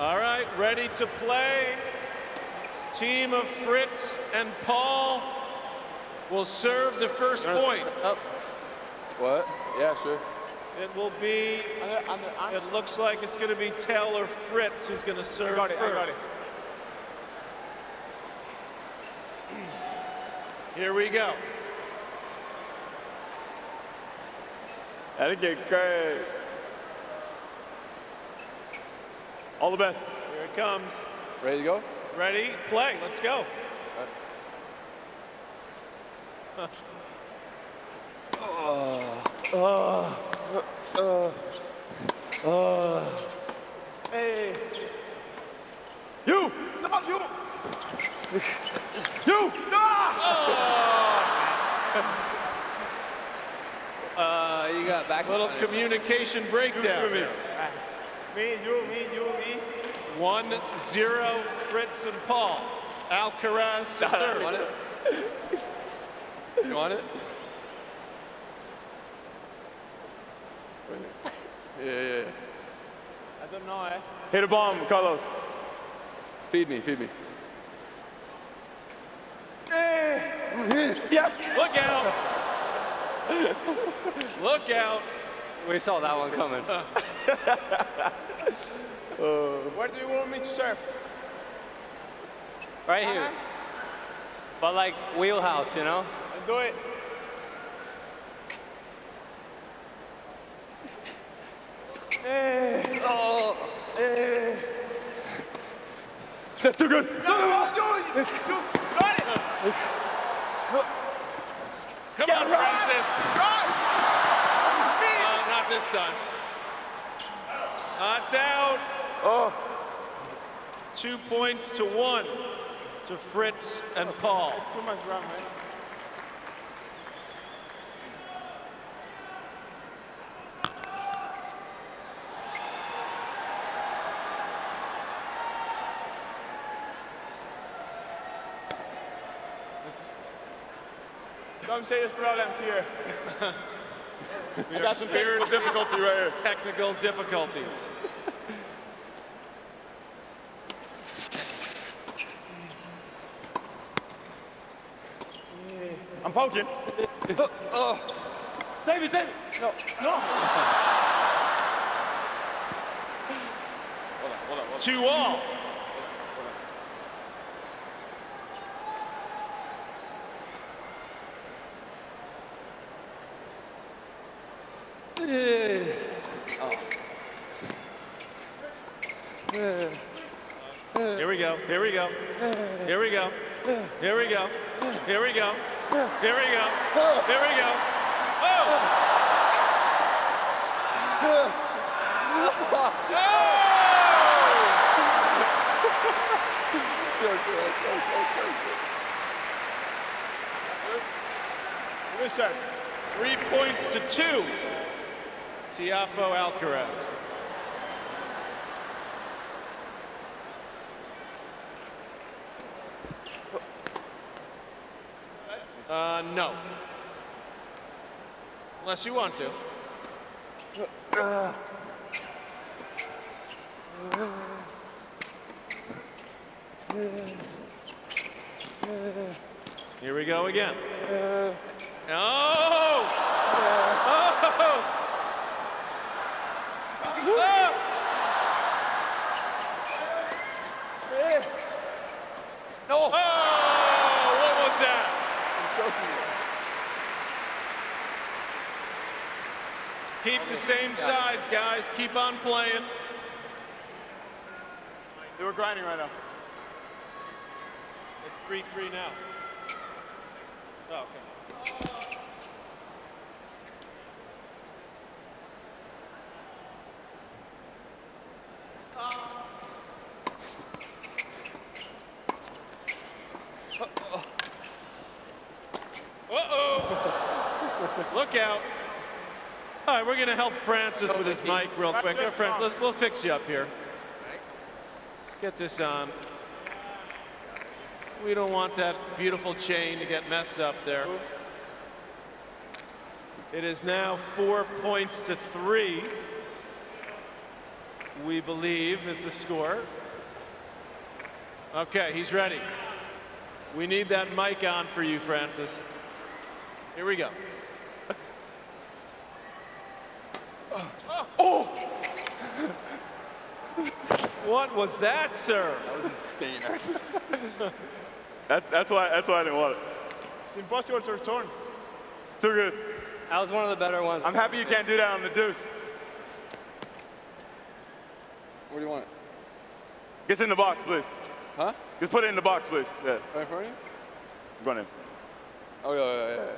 Speaker 1: All right, ready to play. Team of Fritz and Paul will serve the first point. Oh.
Speaker 23: What? Yeah, sure.
Speaker 1: It will be, it looks like it's going to be Taylor Fritz who's going to serve
Speaker 16: got it, I
Speaker 1: first.
Speaker 16: got it.
Speaker 1: Here we go.
Speaker 23: That'll get crazy. All the best.
Speaker 1: Here it comes.
Speaker 23: Ready to go?
Speaker 1: Ready? Play. Let's go.
Speaker 23: Oh, oh, oh, oh.
Speaker 16: Hey.
Speaker 23: You!
Speaker 16: No, you!
Speaker 23: You!
Speaker 1: Uh, you got back. Little communication breakdown.
Speaker 16: me. Me, you, me, you, me.
Speaker 1: One, zero, Fritz and Paul. Alcaraz to serve.
Speaker 23: Want it? You want it? Yeah, yeah, yeah.
Speaker 16: I don't know, eh?
Speaker 23: Hit a bomb, Carlos. Feed me, feed me.
Speaker 16: Yep.
Speaker 1: Look out. Look out.
Speaker 23: We saw that one coming.
Speaker 16: Where do you want me to serve?
Speaker 23: Right here. Uh-huh. But like wheelhouse, you know?
Speaker 16: I'll do it. Hey.
Speaker 23: Oh.
Speaker 16: Hey.
Speaker 23: That's too good.
Speaker 16: No, no, do it. Eh. You got it.
Speaker 1: Come on, Frances.
Speaker 16: Right.
Speaker 1: this time. That's out.
Speaker 24: Oh.
Speaker 1: Two points to one to Fritz and Paul.
Speaker 24: Too much rum, man. Some serious problem here.
Speaker 1: We
Speaker 24: I got some technical
Speaker 1: experiencing
Speaker 24: difficulty right here.
Speaker 1: Technical difficulties.
Speaker 24: I'm poaching. oh. Save it, save it. No, no. hold on, hold on, hold on.
Speaker 1: Two all. Here we go. Here we go. Here we go. Here we go. Here we go. Here we go. Here we go. Oh!
Speaker 24: Listen.
Speaker 1: Three points to two. Tiafoe Alcaraz. Uh, no. Unless you want to. Here we go again. Oh! Oh! Oh!
Speaker 24: No.
Speaker 1: Oh! What was that? Keep the same sides, guys. Keep on playing.
Speaker 24: They were grinding right now.
Speaker 1: It's 3-3 now. Oh, okay. Uh-oh. Look out. All right, we're going to help Frances with his mic real quick. Here, Frances, we'll fix you up here. Let's get this on. We don't want that beautiful chain to get messed up there. It is now four points to three. We believe is the score. Okay, he's ready. We need that mic on for you, Frances. Here we go. What was that, sir?
Speaker 24: That was insane, actually. that, that's why. That's why I didn't want it. It's impossible to return. Too good.
Speaker 23: That was one of the better ones.
Speaker 24: I'm happy you can't do that on the deuce.
Speaker 25: What do you want?
Speaker 24: Get in the box, please.
Speaker 25: Huh?
Speaker 24: Just put it in the box, please. Yeah.
Speaker 25: Right in front of you?
Speaker 24: Run in.
Speaker 25: Oh, yeah, yeah, yeah.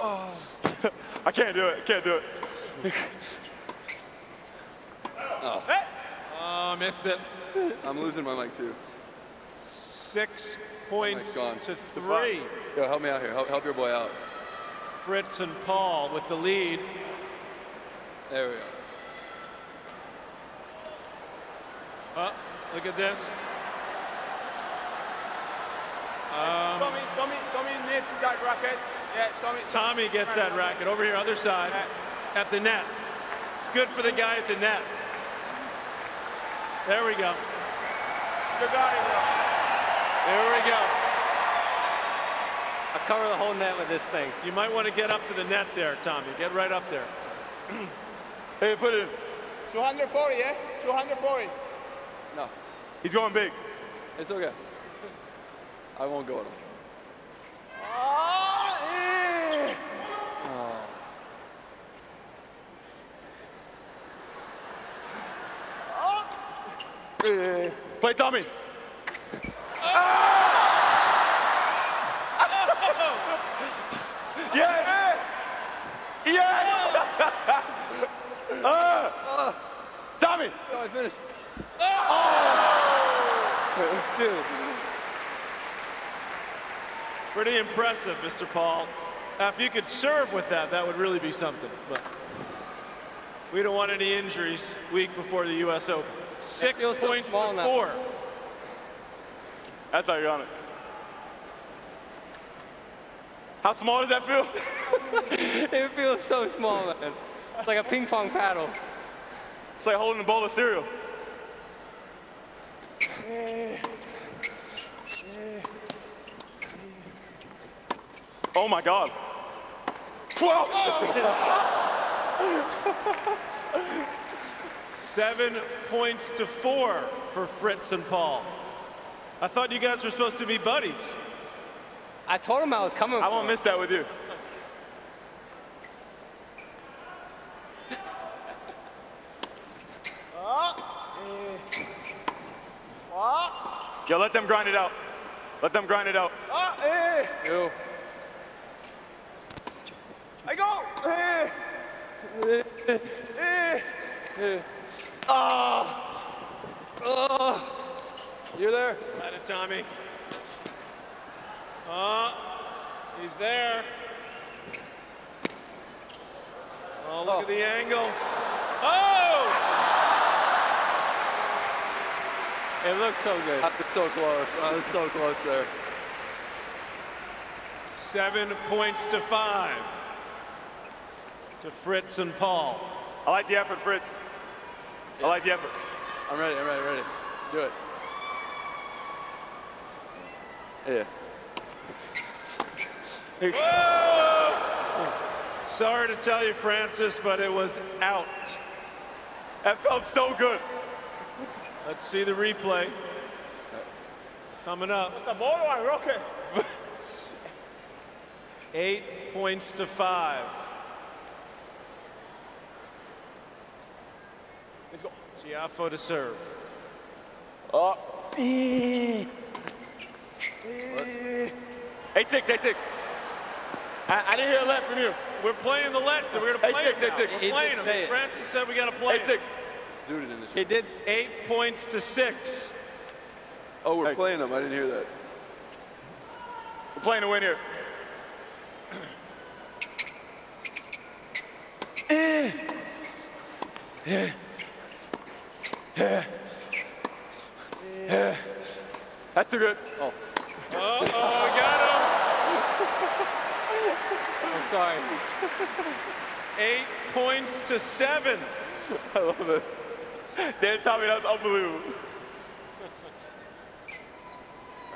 Speaker 24: Oh. I can't do it. I Can't do it.
Speaker 25: Oh.
Speaker 1: Oh, missed it.
Speaker 25: I'm losing my mic too.
Speaker 1: Six points
Speaker 25: gone.
Speaker 1: to three.
Speaker 25: Yo, help me out here. Help, help your boy out.
Speaker 1: Fritz and Paul with the lead.
Speaker 25: There we go.
Speaker 1: Oh, look at this. Um,
Speaker 24: Tommy, Tommy, Tommy needs that racket. Yeah, Tommy.
Speaker 1: Tommy gets that racket over here, other side, at the net. It's good for the guy at the net. There we go.
Speaker 24: Good guy, bro.
Speaker 1: There we go.
Speaker 23: I cover the whole net with this thing.
Speaker 1: You might want to get up to the net there, Tommy. Get right up there.
Speaker 24: Hey, put it in. 240, yeah? 240.
Speaker 25: No,
Speaker 24: He's going big.
Speaker 25: it's okay. I won't go at all. Oh.
Speaker 24: Eh. Play Tommy. Yes! Yes! Ah! Tommy!
Speaker 25: Go ahead, finish.
Speaker 24: Oh! Dude.
Speaker 1: Pretty impressive, Mr. Paul. Now, if you could serve with that, that would really be something. But we don't want any injuries week before the U.S. Open. Six
Speaker 25: so
Speaker 1: points
Speaker 25: small
Speaker 1: to
Speaker 25: now.
Speaker 1: four.
Speaker 24: That's how you're on it. How small does that feel?
Speaker 25: it feels so small, man. It's like a ping pong paddle.
Speaker 24: It's like holding a bowl of cereal. Oh my God.
Speaker 1: Seven points to four for Fritz and Paul. I thought you guys were supposed to be buddies.
Speaker 25: I told him I was coming.
Speaker 24: I won't miss that with you. Yo, let them grind it out. Let them grind it out.
Speaker 25: Yo.
Speaker 16: I go.
Speaker 24: Ah!
Speaker 25: Oh. Oh! You're there.
Speaker 1: Got it, Tommy. Oh, he's there. Oh, look at the oh. angles. Oh!
Speaker 25: It looks so good. I was so close. I was so close there.
Speaker 1: Seven points to five to Fritz and Paul.
Speaker 24: I like the effort, Fritz. I like the effort.
Speaker 25: I'm ready. I'm ready. Ready. Do it. Yeah.
Speaker 1: Whoa! Sorry to tell you, Frances, but it was out.
Speaker 24: That felt so good.
Speaker 1: Let's see the replay. It's coming up.
Speaker 16: It's a ball or a rocket?
Speaker 1: Eight points to five.
Speaker 16: Let's go.
Speaker 1: Tiafoe to serve.
Speaker 24: Oh. Eight six, eight six. I, I didn't hear a left from you.
Speaker 1: We're playing the Lets, so we're gonna play
Speaker 24: Eight six,
Speaker 1: them
Speaker 24: eight six.
Speaker 1: We're
Speaker 24: He
Speaker 1: playing them.
Speaker 24: it.
Speaker 1: Frances said we gotta play
Speaker 24: Eight six.
Speaker 25: Do it in the
Speaker 1: He did. Eight points to six.
Speaker 25: Oh, we're playing them. I didn't hear that.
Speaker 24: We're playing to win here. Eh. Eh. That's too good.
Speaker 25: Oh.
Speaker 1: Uh-oh, got him.
Speaker 25: I'm sorry.
Speaker 1: Eight points to seven.
Speaker 24: I love it. Dan Tommy, that's unbelievable.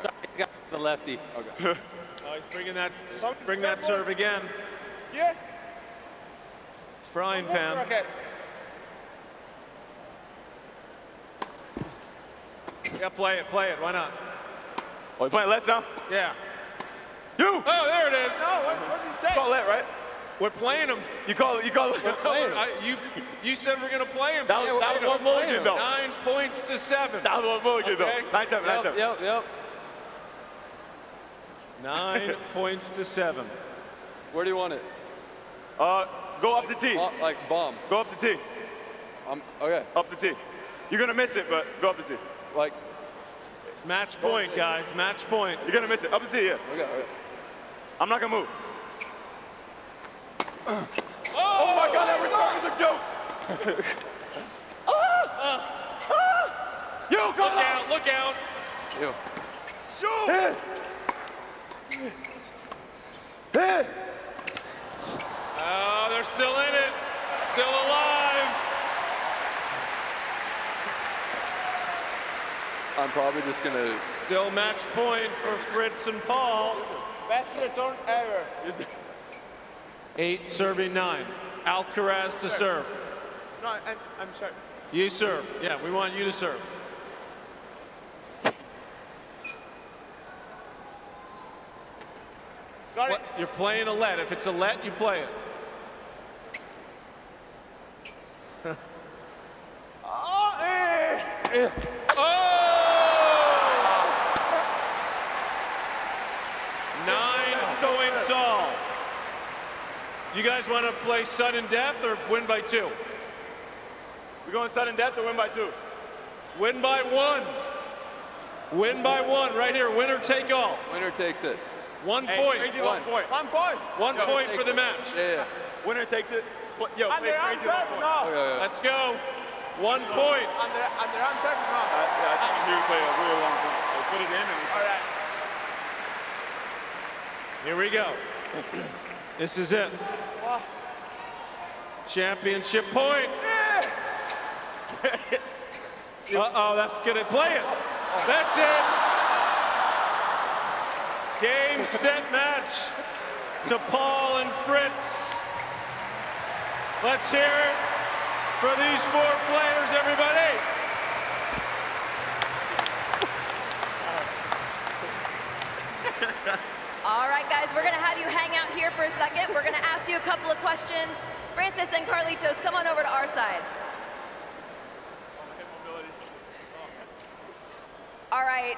Speaker 25: Sorry, got the lefty. Okay.
Speaker 1: Oh, he's bringing that, bring that serve again.
Speaker 16: Yeah.
Speaker 1: Frying pan.
Speaker 16: Rocket.
Speaker 1: Yeah, play it, play it. Why not?
Speaker 24: Oh, you playing Let's now?
Speaker 1: Yeah.
Speaker 24: You!
Speaker 1: Oh, there it is.
Speaker 16: No, what, what did he say?
Speaker 24: Call that, right?
Speaker 1: We're playing him.
Speaker 24: You call it, you call it.
Speaker 1: I, you, you said we're gonna play him.
Speaker 24: That was- that was one mulligan, though.
Speaker 1: Nine points to seven.
Speaker 24: That was one mulligan,
Speaker 1: Okay.
Speaker 24: though. Nine seven, nine
Speaker 25: Yep,
Speaker 24: seven.
Speaker 25: yep, yep.
Speaker 1: Nine points to seven.
Speaker 25: Where do you want it?
Speaker 24: Uh, go up the tee.
Speaker 25: Like bomb.
Speaker 24: Go up the tee.
Speaker 25: Um, okay.
Speaker 24: Up the tee. You're gonna miss it, but go up the tee.
Speaker 25: Like.
Speaker 1: Match point, guys. Match point.
Speaker 24: You're gonna miss it. Up the tee, yeah.
Speaker 25: Okay. okay.
Speaker 24: I'm not gonna move. Oh, my God, that return was a joke. Ah! Ah! Yo,
Speaker 1: Look
Speaker 24: on.
Speaker 1: out, look out.
Speaker 25: Yo.
Speaker 24: Shoot. Hey.
Speaker 1: Oh, they're still in it. Still alive.
Speaker 25: I'm probably just gonna.
Speaker 1: Still match point for Fritz and Paul.
Speaker 16: Best return ever.
Speaker 1: Eight serving nine. Alcaraz to serve.
Speaker 16: No, I'm, I'm sorry.
Speaker 1: You serve. Yeah, we want you to serve.
Speaker 16: Sorry.
Speaker 1: What? You're playing a let. If it's a let, you play it.
Speaker 16: Oh, eh.
Speaker 1: Oh! Nine points all. You guys want to play sudden death or win by two?
Speaker 24: We're going sudden death or win by two?
Speaker 1: Win by one. Win by one, right here. Winner take all.
Speaker 26: Winner takes it.
Speaker 1: One
Speaker 24: Hey,
Speaker 1: point.
Speaker 24: crazy one point. One point.
Speaker 1: One
Speaker 24: Yo,
Speaker 1: point for the
Speaker 24: it.
Speaker 1: match.
Speaker 26: Yeah, yeah.
Speaker 24: Winner takes it. Yo,
Speaker 16: Under
Speaker 24: play
Speaker 16: arm
Speaker 24: crazy point.
Speaker 16: no.
Speaker 26: Okay, okay.
Speaker 1: Let's go. One point.
Speaker 16: Under, under arm tag, no.
Speaker 24: I, yeah, I think you do play a real one point. So put it in and
Speaker 16: All right.
Speaker 1: Here we go. This is it. Championship point. Uh-oh, that's gonna play it. That's it. Game, set, match to Paul and Fritz. Let's hear it for these four players, everybody.
Speaker 13: All right, guys, we're going to have you hang out here for a second. We're going to ask you a couple of questions. Frances and Carlitos, come on over to our side. All right,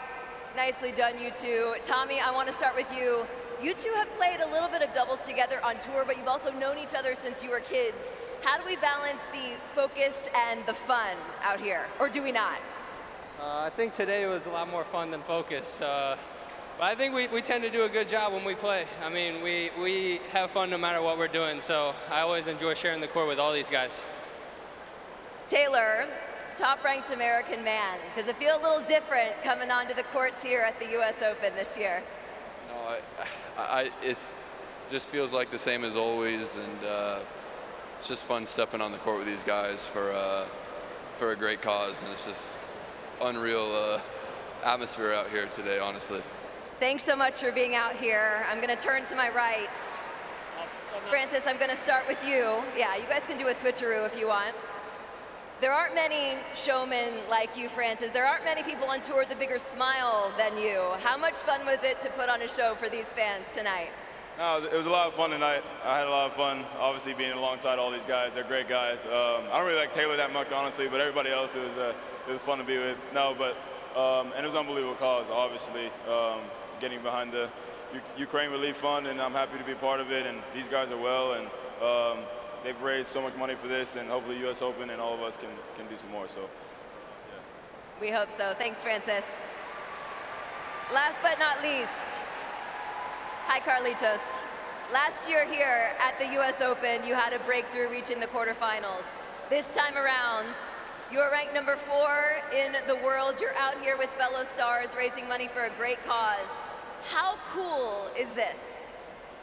Speaker 13: nicely done, you two. Tommy, I want to start with you. You two have played a little bit of doubles together on tour, but you've also known each other since you were kids. How do we balance the focus and the fun out here, or do we not?
Speaker 25: Uh, I think today was a lot more fun than focus. Uh, but I think we, we tend to do a good job when we play. I mean, we, we have fun no matter what we're doing, so I always enjoy sharing the court with all these guys.
Speaker 13: Taylor, top-ranked American man. Does it feel a little different coming onto the courts here at the U.S. Open this year?
Speaker 26: No, I, I, it's just feels like the same as always, and uh, it's just fun stepping on the court with these guys for uh, for a great cause, and it's just unreal uh, atmosphere out here today, honestly.
Speaker 13: Thanks so much for being out here. I'm going to turn to my right. Frances, I'm going to start with you. Yeah, you guys can do a switcheroo if you want. There aren't many showmen like you, Frances. There aren't many people on tour with a bigger smile than you. How much fun was it to put on a show for these fans tonight?
Speaker 24: No, it was- a lot of fun tonight. I had a lot of fun, obviously being alongside all these guys. They're great guys. Um, I don't really like Taylor that much, honestly, but everybody else it was uh, it was fun to be with. No, but um, and it was an unbelievable cause, obviously. Um, getting behind the U- Ukraine Relief Fund, and I'm happy to be part of it. And these guys are well, and um, they've raised so much money for this, and hopefully U.S. Open and all of us can can do some more. So.
Speaker 13: We hope so. Thanks, Frances. Last but not least, hi, Carlitos. Last year here at the US Open, you had a breakthrough reaching the quarterfinals. This time around, you're ranked number four in the world. You're out here with fellow stars raising money for a great cause. How cool is this?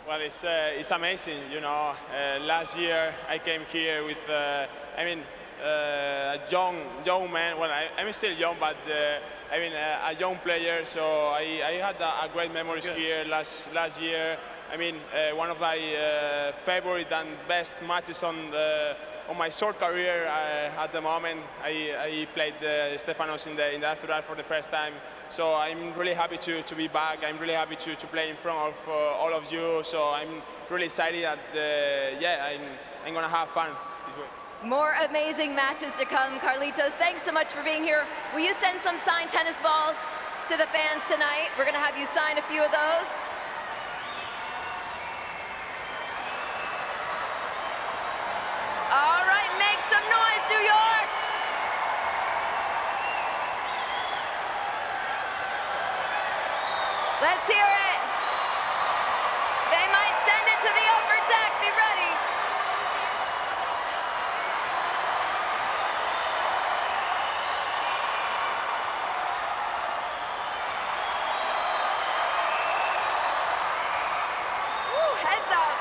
Speaker 27: Well, it's, uh, it's amazing, you know. Uh, last year I came here with, uh, I mean, uh, a young, young man. Well, I, I'm still young, but uh, I mean, uh, a young player. So I, I had a, a great memories here last last year. I mean, uh, one of my uh, favorite and best matches on the on my short career uh, at the moment. I, I played uh, Stefanos in the in the Arthur for the first time. So I'm really happy to, to be back. I'm really happy to, to play in front of uh, all of you. So I'm really excited that uh, yeah, I'm, I'm gonna have fun this.
Speaker 13: More amazing matches to come, Carlitos. Thanks so much for being here. Will you send some signed tennis balls to the fans tonight? We're gonna have you sign a few of those. All right, make some noise, New York! Let's hear it. They might send it to the upper deck. Be ready. Woo, heads up.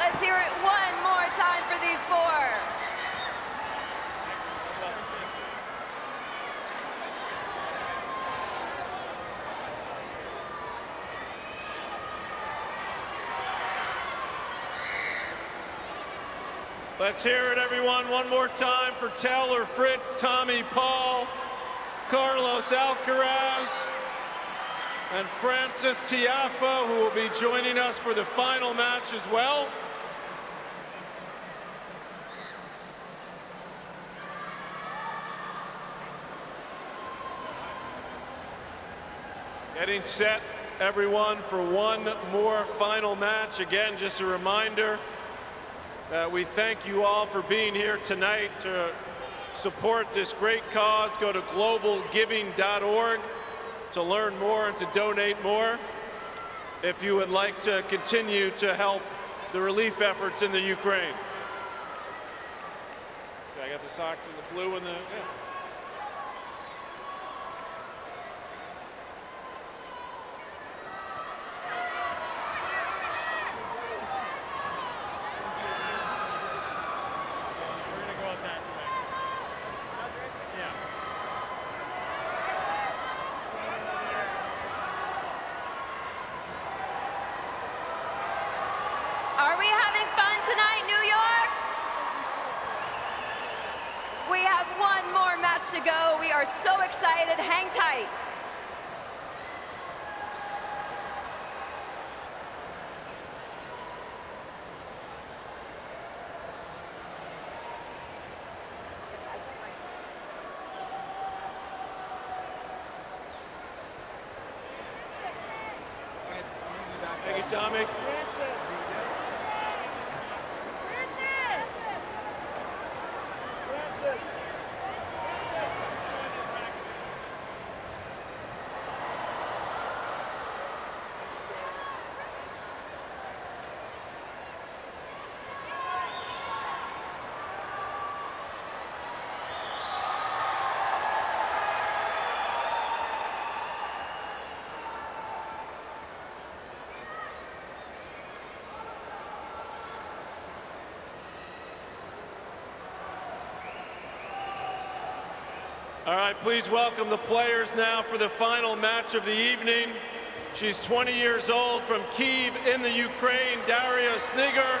Speaker 13: Let's hear it one more time for these four.
Speaker 1: Let's hear it, everyone, one more time for Taylor Fritz, Tommy Paul, Carlos Alcaraz, and Frances Tiafoe, who will be joining us for the final match as well. Getting set, everyone, for one more final match. Again, just a reminder, Uh, we thank you all for being here tonight to support this great cause. Go to globalgiving.org to learn more and to donate more. If you would like to continue to help the relief efforts in the Ukraine. So I got the socks and the blue and the. Yeah.
Speaker 13: Are we having fun tonight, New York? We have one more match to go. We are so excited. Hang tight.
Speaker 1: Thank you, Tommy. All right, please welcome the players now for the final match of the evening. She's 20 years old from Kiev in the Ukraine, Daria Snigur,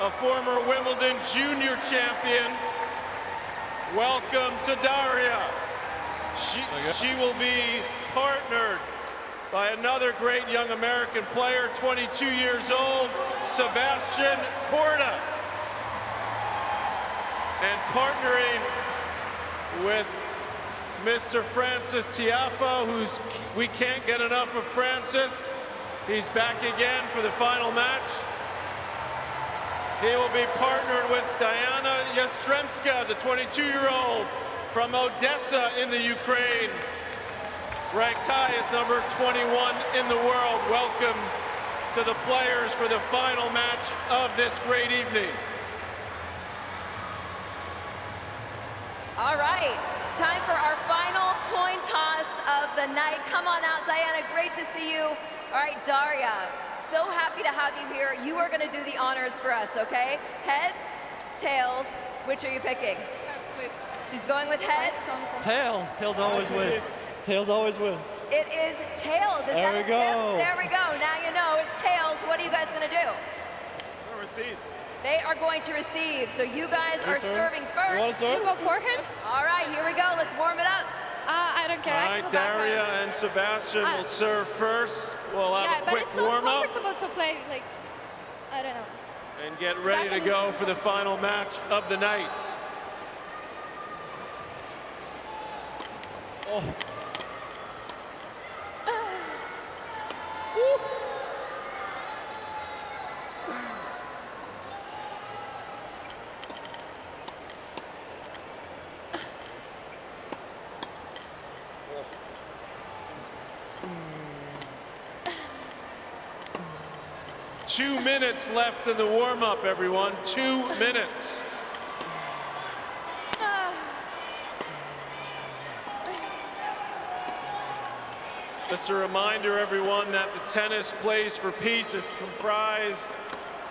Speaker 1: a former Wimbledon junior champion. Welcome to Daria. She, she will be partnered by another great young American player, 22 years old, Sebastian Korda. And partnering with Mr. Frances Tiafoe, who's we can't get enough of Frances. He's back again for the final match. He will be partnered with Diana Yastremska, the 22-year-old from Odessa in the Ukraine, ranked high as number 21 in the world. Welcome to the players for the final match of this great evening.
Speaker 13: All right, time for our of the night. Come on out, Diana, great to see you. All right, Daria, so happy to have you here. You are gonna do the honors for us, okay? Heads, tails, which are you picking? Heads, please. She's going with heads.
Speaker 28: Tails. Tails always wins. Tails always wins.
Speaker 13: It is tails, is
Speaker 28: There
Speaker 13: that
Speaker 28: we
Speaker 13: a tip?
Speaker 28: go.
Speaker 13: There we go, now you know it's tails. What are you guys gonna do?
Speaker 16: Receive.
Speaker 13: They are going to receive, so you guys
Speaker 16: Yes,
Speaker 13: are
Speaker 16: sir.
Speaker 13: serving
Speaker 16: You
Speaker 13: first.
Speaker 16: wanna serve? You go
Speaker 13: forehand? All right, here we go, let's warm it up.
Speaker 29: Uh, I don't care.
Speaker 1: All
Speaker 29: I can go backhand.
Speaker 1: Daria and Sebastian
Speaker 29: Uh,
Speaker 1: will serve first. We'll have
Speaker 29: yeah,
Speaker 1: a
Speaker 29: but it's so
Speaker 1: warm-up
Speaker 29: comfortable to play. Like, I don't know.
Speaker 1: and get ready to go for the final match of the night.
Speaker 28: Oh.
Speaker 1: Two minutes left in the warm-up, everyone. Two minutes. Just a reminder, everyone, that the Tennis Plays for Peace is comprised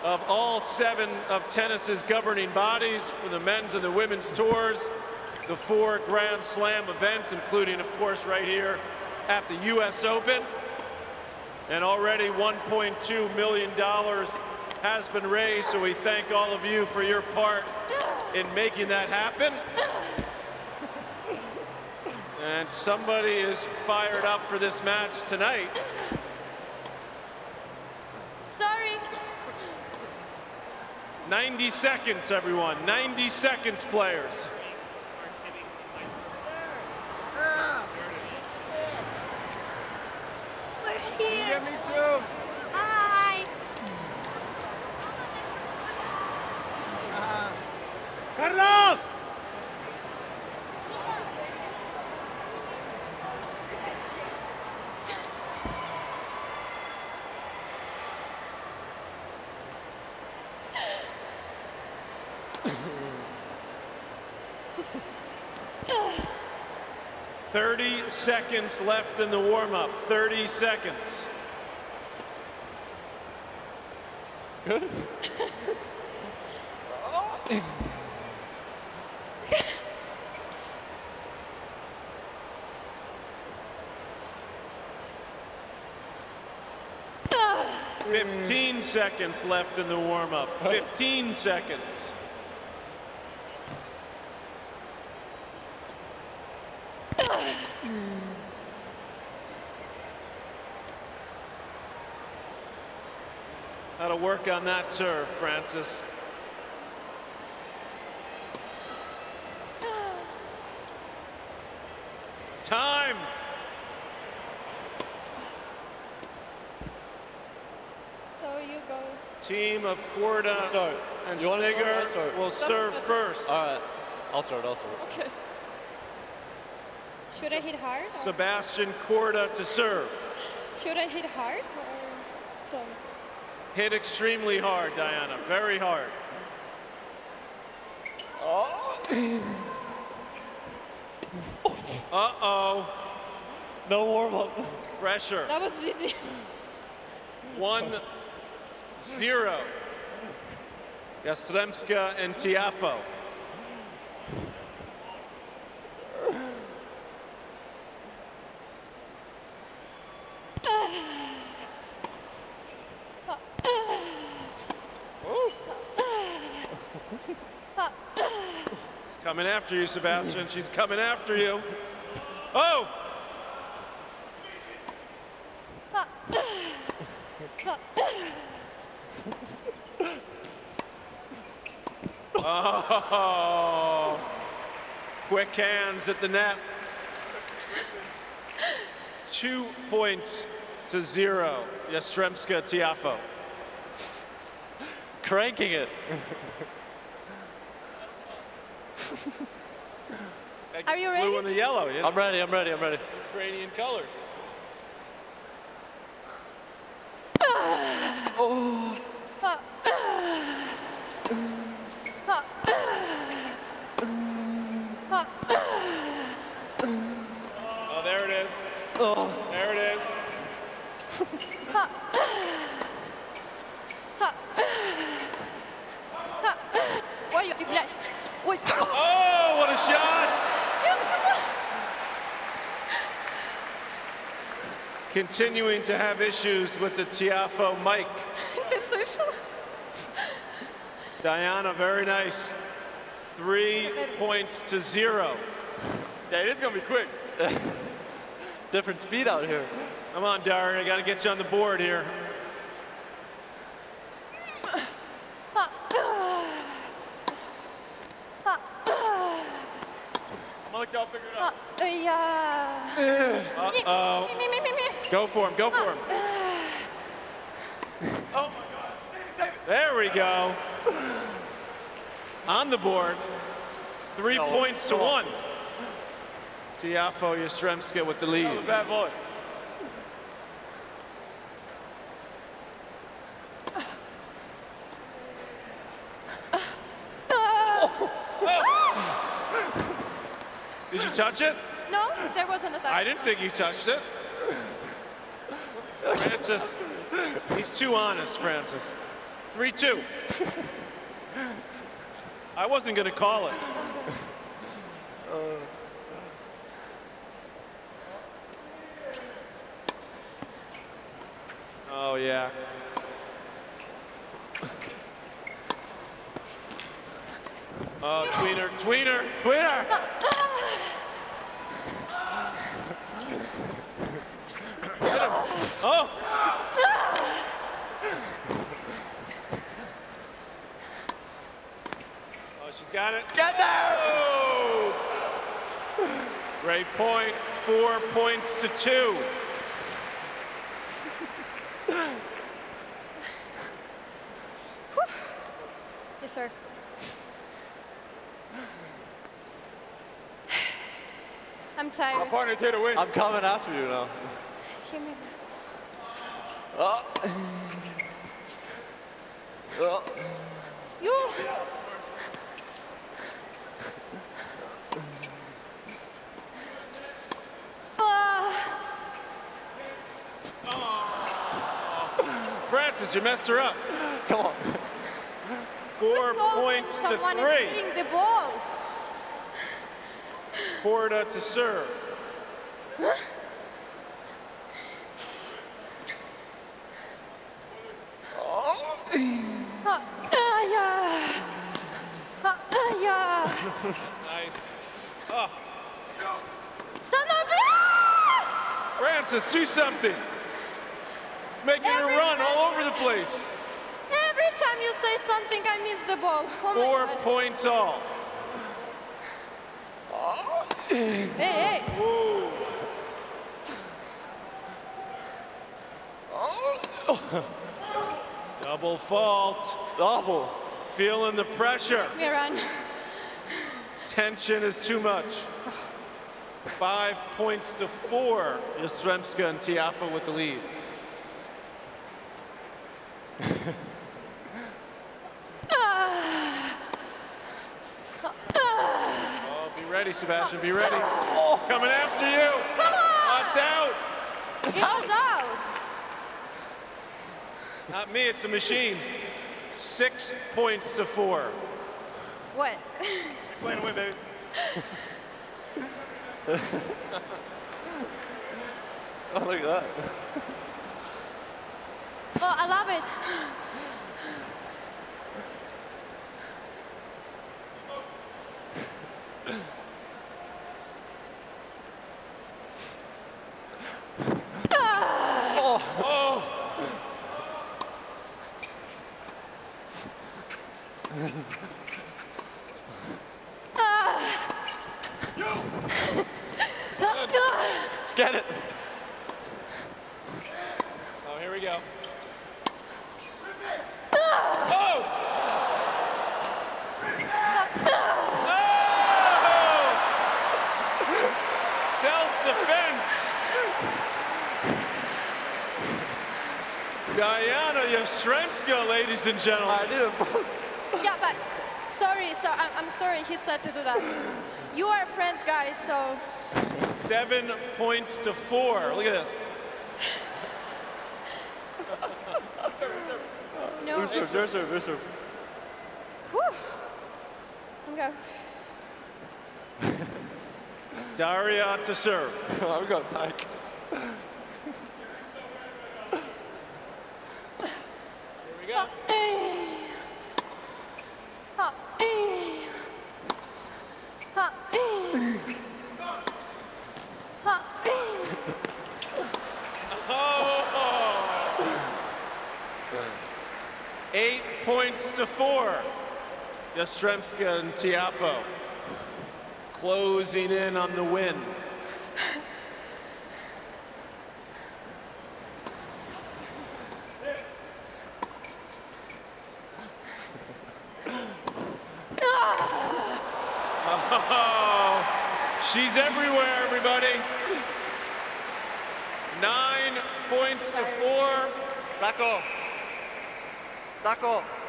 Speaker 1: of all seven of tennis's governing bodies for the men's and the women's tours, the four Grand Slam events, including, of course, right here at the U.S. Open. And already $1.2 million has been raised, so we thank all of you for your part in making that happen. And somebody is fired up for this match tonight.
Speaker 29: Sorry.
Speaker 1: 90 seconds, everyone. 90 seconds, players.
Speaker 29: Yeah, me too. Hi.
Speaker 1: Uh, Carlos! Thirty seconds left in the warm-up. Thirty seconds.
Speaker 28: Good.
Speaker 1: Fifteen seconds left in the warm-up. Fifteen seconds. Work on that serve, Frances. Time.
Speaker 29: So you go.
Speaker 1: Team of Korda and
Speaker 28: You wanna start?
Speaker 1: Stigger
Speaker 28: I'll start.
Speaker 1: will serve first.
Speaker 28: All right. I'll start. I'll start.
Speaker 29: Okay. Should I hit hard? or-
Speaker 1: Sebastian Korda to serve.
Speaker 29: Should I hit hard or slow?
Speaker 1: Hit extremely hard, Diana. Very hard. Oh. Uh-oh.
Speaker 28: No warm-up.
Speaker 1: Pressure.
Speaker 29: That was easy.
Speaker 1: One, zero. Yastremska and Tiafoe. She's coming after you, Sebastian. She's coming after you. Oh! Oh! Quick hands at the net. Two points to zero. Yastremska Tiafoe.
Speaker 28: Cranking it.
Speaker 29: Are you ready?
Speaker 1: Blue and the yellow. Yeah.
Speaker 28: I'm ready. I'm ready. I'm ready.
Speaker 1: Ukrainian colors.
Speaker 28: Oh.
Speaker 1: Oh, there it is.
Speaker 28: Oh.
Speaker 1: There it is. Oh, what a shot! Continuing to have issues with the Tiafoe mic. Diana, very nice. Three points to zero.
Speaker 16: Yeah, it's gonna be quick.
Speaker 28: Different speed out here.
Speaker 1: Come on, Dari, I gotta get you on the board here.
Speaker 16: I'm let y'all figure it out.
Speaker 29: Uh, uh, yeah.
Speaker 1: Uh-oh.
Speaker 29: Me, me, me, me, me.
Speaker 1: Go for him, go for him.
Speaker 16: Uh, oh my God.
Speaker 1: There we go. On the board. Three
Speaker 16: No,
Speaker 1: points to
Speaker 16: come on.
Speaker 1: one. Tiafoe Yastremska with the lead.
Speaker 16: That was a bad boy.
Speaker 1: Did you touch it?
Speaker 29: No, there wasn't a touch.
Speaker 1: I didn't think you touched it. Frances, he's too honest, Frances. 3 2. I wasn't going to call it. Oh, yeah. Oh, tweener, tweener, tweener! Hit him. Oh! Oh, she's got it. Get there! Oh! Great point. Four points to two.
Speaker 29: Yes, sir. I'm tired.
Speaker 16: My partner's here to win.
Speaker 28: I'm coming after you now.
Speaker 29: Hear me.
Speaker 28: Oh. oh.
Speaker 29: You.
Speaker 1: Frances, you messed her up.
Speaker 28: Come on.
Speaker 1: Four points to three
Speaker 30: hitting the ball.
Speaker 1: Korda to serve.
Speaker 30: Ah, ah, yeah. Ah, ah, yeah.
Speaker 1: Nice. Oh,
Speaker 30: Donald,
Speaker 1: Frances, do something. Making her
Speaker 30: Every
Speaker 1: run all
Speaker 30: time-
Speaker 1: over the place.
Speaker 30: Every time you say something, I miss the ball. Oh my
Speaker 1: Four
Speaker 30: God.
Speaker 1: points all.
Speaker 30: Hey, hey.
Speaker 1: Double fault.
Speaker 28: Double.
Speaker 1: Feeling the pressure.
Speaker 30: Me run.
Speaker 1: Tension is too much. Five points to four. Yastremska and Tiafoe with the lead.
Speaker 30: Ah. Ah.
Speaker 1: Oh, be ready, Sebastian. Be ready. Coming after you.
Speaker 30: Come on.
Speaker 1: Watch out.
Speaker 30: It was out.
Speaker 1: Not me, it's the machine. Six points to four.
Speaker 30: What?
Speaker 1: Wait, wait, baby.
Speaker 28: Oh, look at that.
Speaker 30: Oh, I love it. Ah.
Speaker 1: Oh.
Speaker 30: Ah. Ah.
Speaker 28: Get it.
Speaker 1: Oh, here we go.
Speaker 30: Ah.
Speaker 1: Oh! Self-defense. Diana Yastremska, ladies and gentlemen. I
Speaker 28: do.
Speaker 30: Yeah, but sorry, so I'm, I'm sorry he said to do that. You are friends, guys, so
Speaker 1: Seven points to four. Look at this.
Speaker 30: no.
Speaker 28: Reserve, reserve, reserve.
Speaker 30: Whew. I'm go.
Speaker 1: Daria to serve.
Speaker 28: I'm going back.
Speaker 1: Here we go.
Speaker 30: Eh. Ha, eh. Ha, eh. Ha, eh.
Speaker 1: Oh! Eight points to four. Yastremska and Tiafoe closing in on the win. Oh, she's everywhere, everybody. Nine points to four.
Speaker 28: Stacco. Stacco.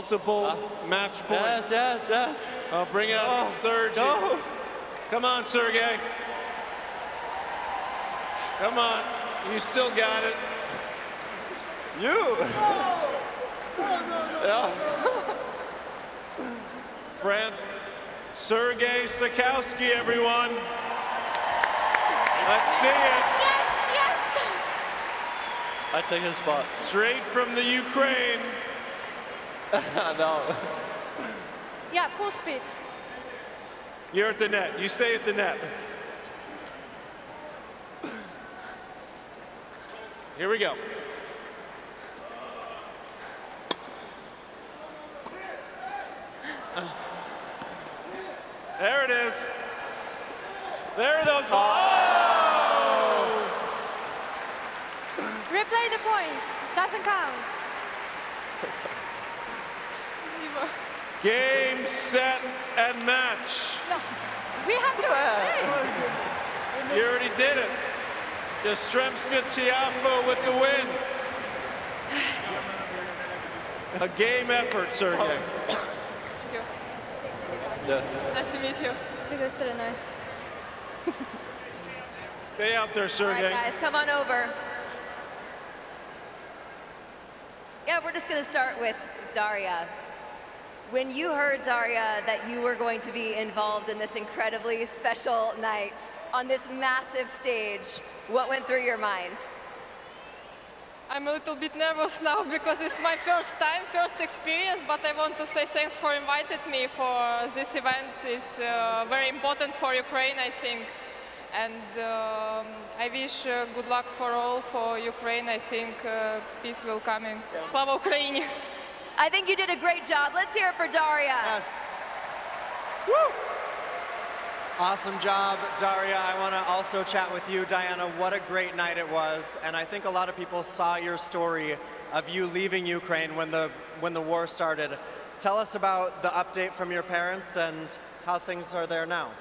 Speaker 1: Multiple uh, match points.
Speaker 28: Yes, yes, yes.
Speaker 1: I'll bring out
Speaker 28: Oh,
Speaker 1: Sergey.
Speaker 28: no.
Speaker 1: Come on, Sergey. Come on. You still got it.
Speaker 28: You.
Speaker 1: Oh, yeah. Brent, Sergey Stakhovsky, everyone. Let's see it.
Speaker 30: Yes, yes.
Speaker 28: I take his spot.
Speaker 1: Straight from the Ukraine.
Speaker 28: no.
Speaker 30: Yeah, full speed.
Speaker 1: You're at the net. You stay at the net. Here we go. There it is. There are those. Oh!
Speaker 30: Replay the point. Doesn't count.
Speaker 1: Game, set, and match.
Speaker 30: No. We have to replay.
Speaker 1: Oh, you already did it. Yastremska Tiafoe with the win. A game effort, Sergey.
Speaker 28: Yeah.
Speaker 31: Nice to meet you.
Speaker 30: Bigger than I.
Speaker 1: Stay out there,
Speaker 13: All
Speaker 1: Sergey.
Speaker 13: right, guys, come on over. Yeah, we're just going to start with Daria. When you heard, Daria, that you were going to be involved in this incredibly special night on this massive stage, what went through your mind?
Speaker 32: I'm a little bit nervous now because it's my first time, first experience, but I want to say thanks for inviting me for this event. It's uh, very important for Ukraine, I think. And um, I wish uh, good luck for all for Ukraine. I think uh, peace will come in. Slava Ukraini!
Speaker 13: I think you did a great job. Let's hear it for Daria.
Speaker 12: Yes. Woo! Awesome job, Daria. I want to also chat with you, Dayana. What a great night it was. And I think a lot of people saw your story of you leaving Ukraine when the, when the war started. Tell us about the update from your parents and how things are there now.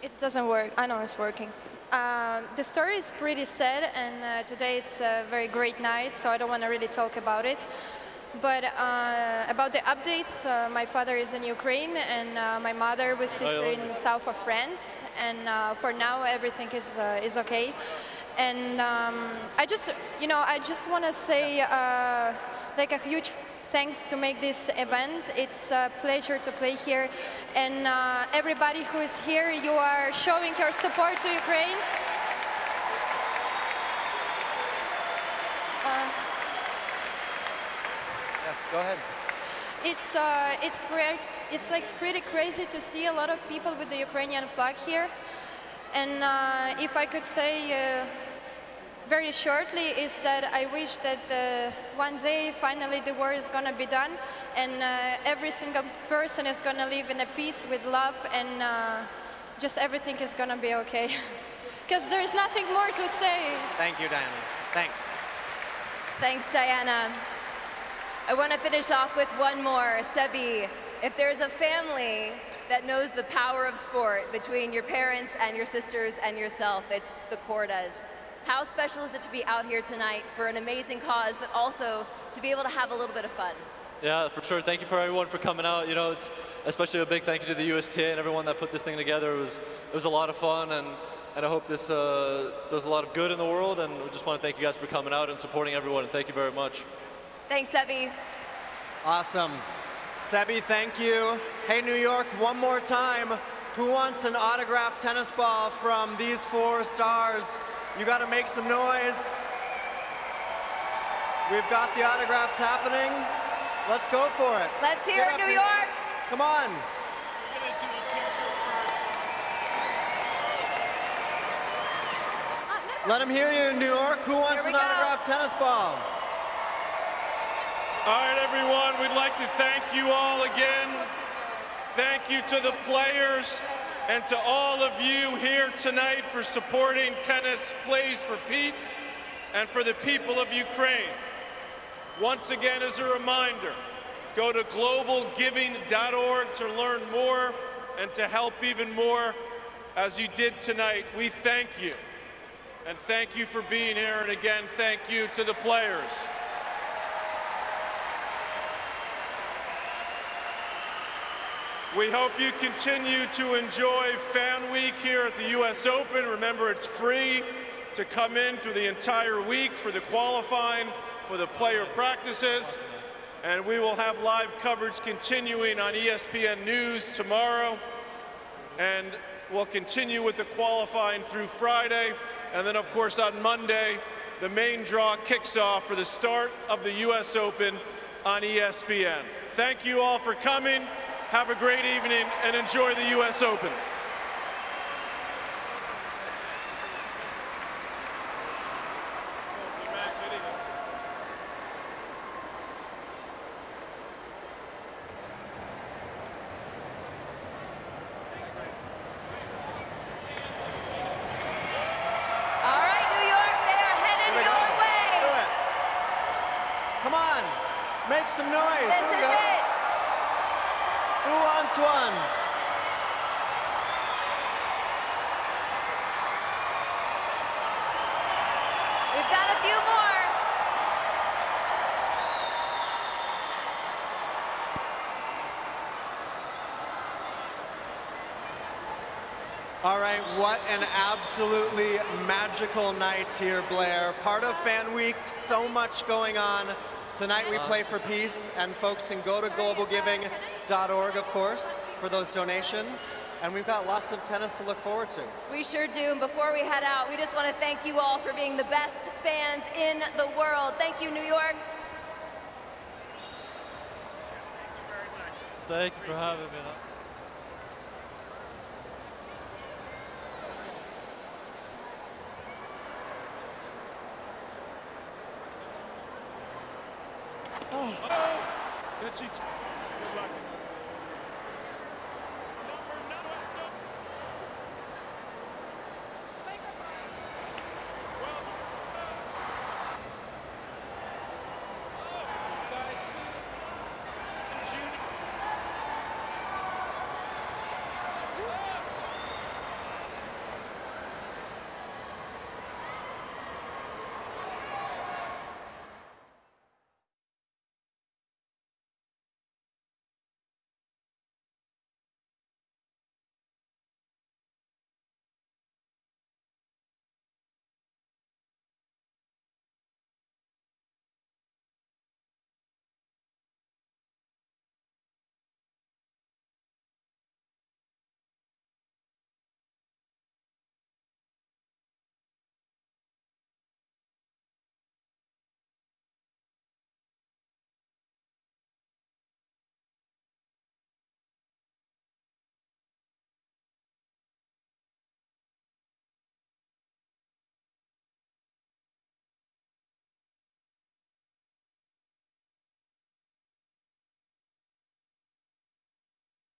Speaker 30: It doesn't work. I know it's working. Uh, the story is pretty sad, and uh, today it's a very great night, so I don't want to really talk about it. But uh, about the updates, uh, my father is in Ukraine, and uh, my mother with sister in the south of France. And uh, for now, everything is uh, is okay. And um, I just, you know, I just want to say uh, like a huge thanks to make this event. It's a pleasure to play here. And uh, everybody who is here, you are showing your support to Ukraine. Uh,
Speaker 12: Yeah, go ahead.
Speaker 30: it's uh, it's it's like pretty crazy to see a lot of people with the Ukrainian flag here. And uh, if I could say uh, very shortly is that I wish that uh, one day finally the war is going to be done and uh, every single person is going to live in a peace with love and uh, just everything is going to be okay. Because there is nothing more to say.
Speaker 12: Thank you, Dayana. Thanks.
Speaker 13: Thanks, Dayana. I want to finish off with one more. Sebi, if there's a family that knows the power of sport between your parents and your sisters and yourself, it's the Kordas. How special is it to be out here tonight for an amazing cause, but also to be able to have a little bit of fun?
Speaker 28: Yeah, for sure. Thank you for everyone for coming out. You know, it's especially a big thank you to the USTA and everyone that put this thing together. It was it was a lot of fun, and and I hope this uh, does a lot of good in the world. And we just want to thank you guys for coming out and supporting everyone. And thank you very much.
Speaker 13: Thanks, Sebi.
Speaker 12: Awesome. Sebi, thank you. Hey, New York, one more time. Who wants an autographed tennis ball from these four stars? You got to make some noise. We've got the autographs happening. Let's go for it.
Speaker 13: Let's hear it,
Speaker 12: up
Speaker 13: New
Speaker 12: here.
Speaker 13: York.
Speaker 12: Come on. Let them hear you in New York. Who wants an
Speaker 13: go.
Speaker 12: autographed tennis ball?
Speaker 1: All right, everyone, we'd like to thank you all again. Thank you to the players and to all of you here tonight for supporting Tennis Plays for Peace and for the people of Ukraine. Once again, as a reminder, go to globalgiving.org to learn more and to help even more as you did tonight. We thank you. And thank you for being here. And again, thank you to the players. We hope you continue to enjoy Fan Week here at the US Open. Remember, it's free to come in through the entire week for the qualifying, for the player practices. And we will have live coverage continuing on ESPN News tomorrow. And we'll continue with the qualifying through Friday. And then, of course, on Monday, the main draw kicks off for the start of the US Open on ESPN. Thank you all for coming. Have a great evening and enjoy the US Open.
Speaker 13: All right, New York, they are headed
Speaker 12: Here we
Speaker 13: your
Speaker 12: go.
Speaker 13: way.
Speaker 12: Do it. Come on. Make some noise.
Speaker 13: This
Speaker 12: Here we
Speaker 13: is
Speaker 12: go.
Speaker 13: it.
Speaker 12: Who wants one?
Speaker 13: We've got a few more.
Speaker 12: All right, what an absolutely magical night here, Blair. Part of Fan Week, so much going on. Tonight we play for peace, and folks can go to globalgiving.org, of course, for those donations. And we've got lots of tennis to look forward to.
Speaker 13: We sure do. And before we head out, we just want to thank you all for being the best fans in the world. Thank you, New York. Thank you very much.
Speaker 28: Thank you for having me.
Speaker 1: Good she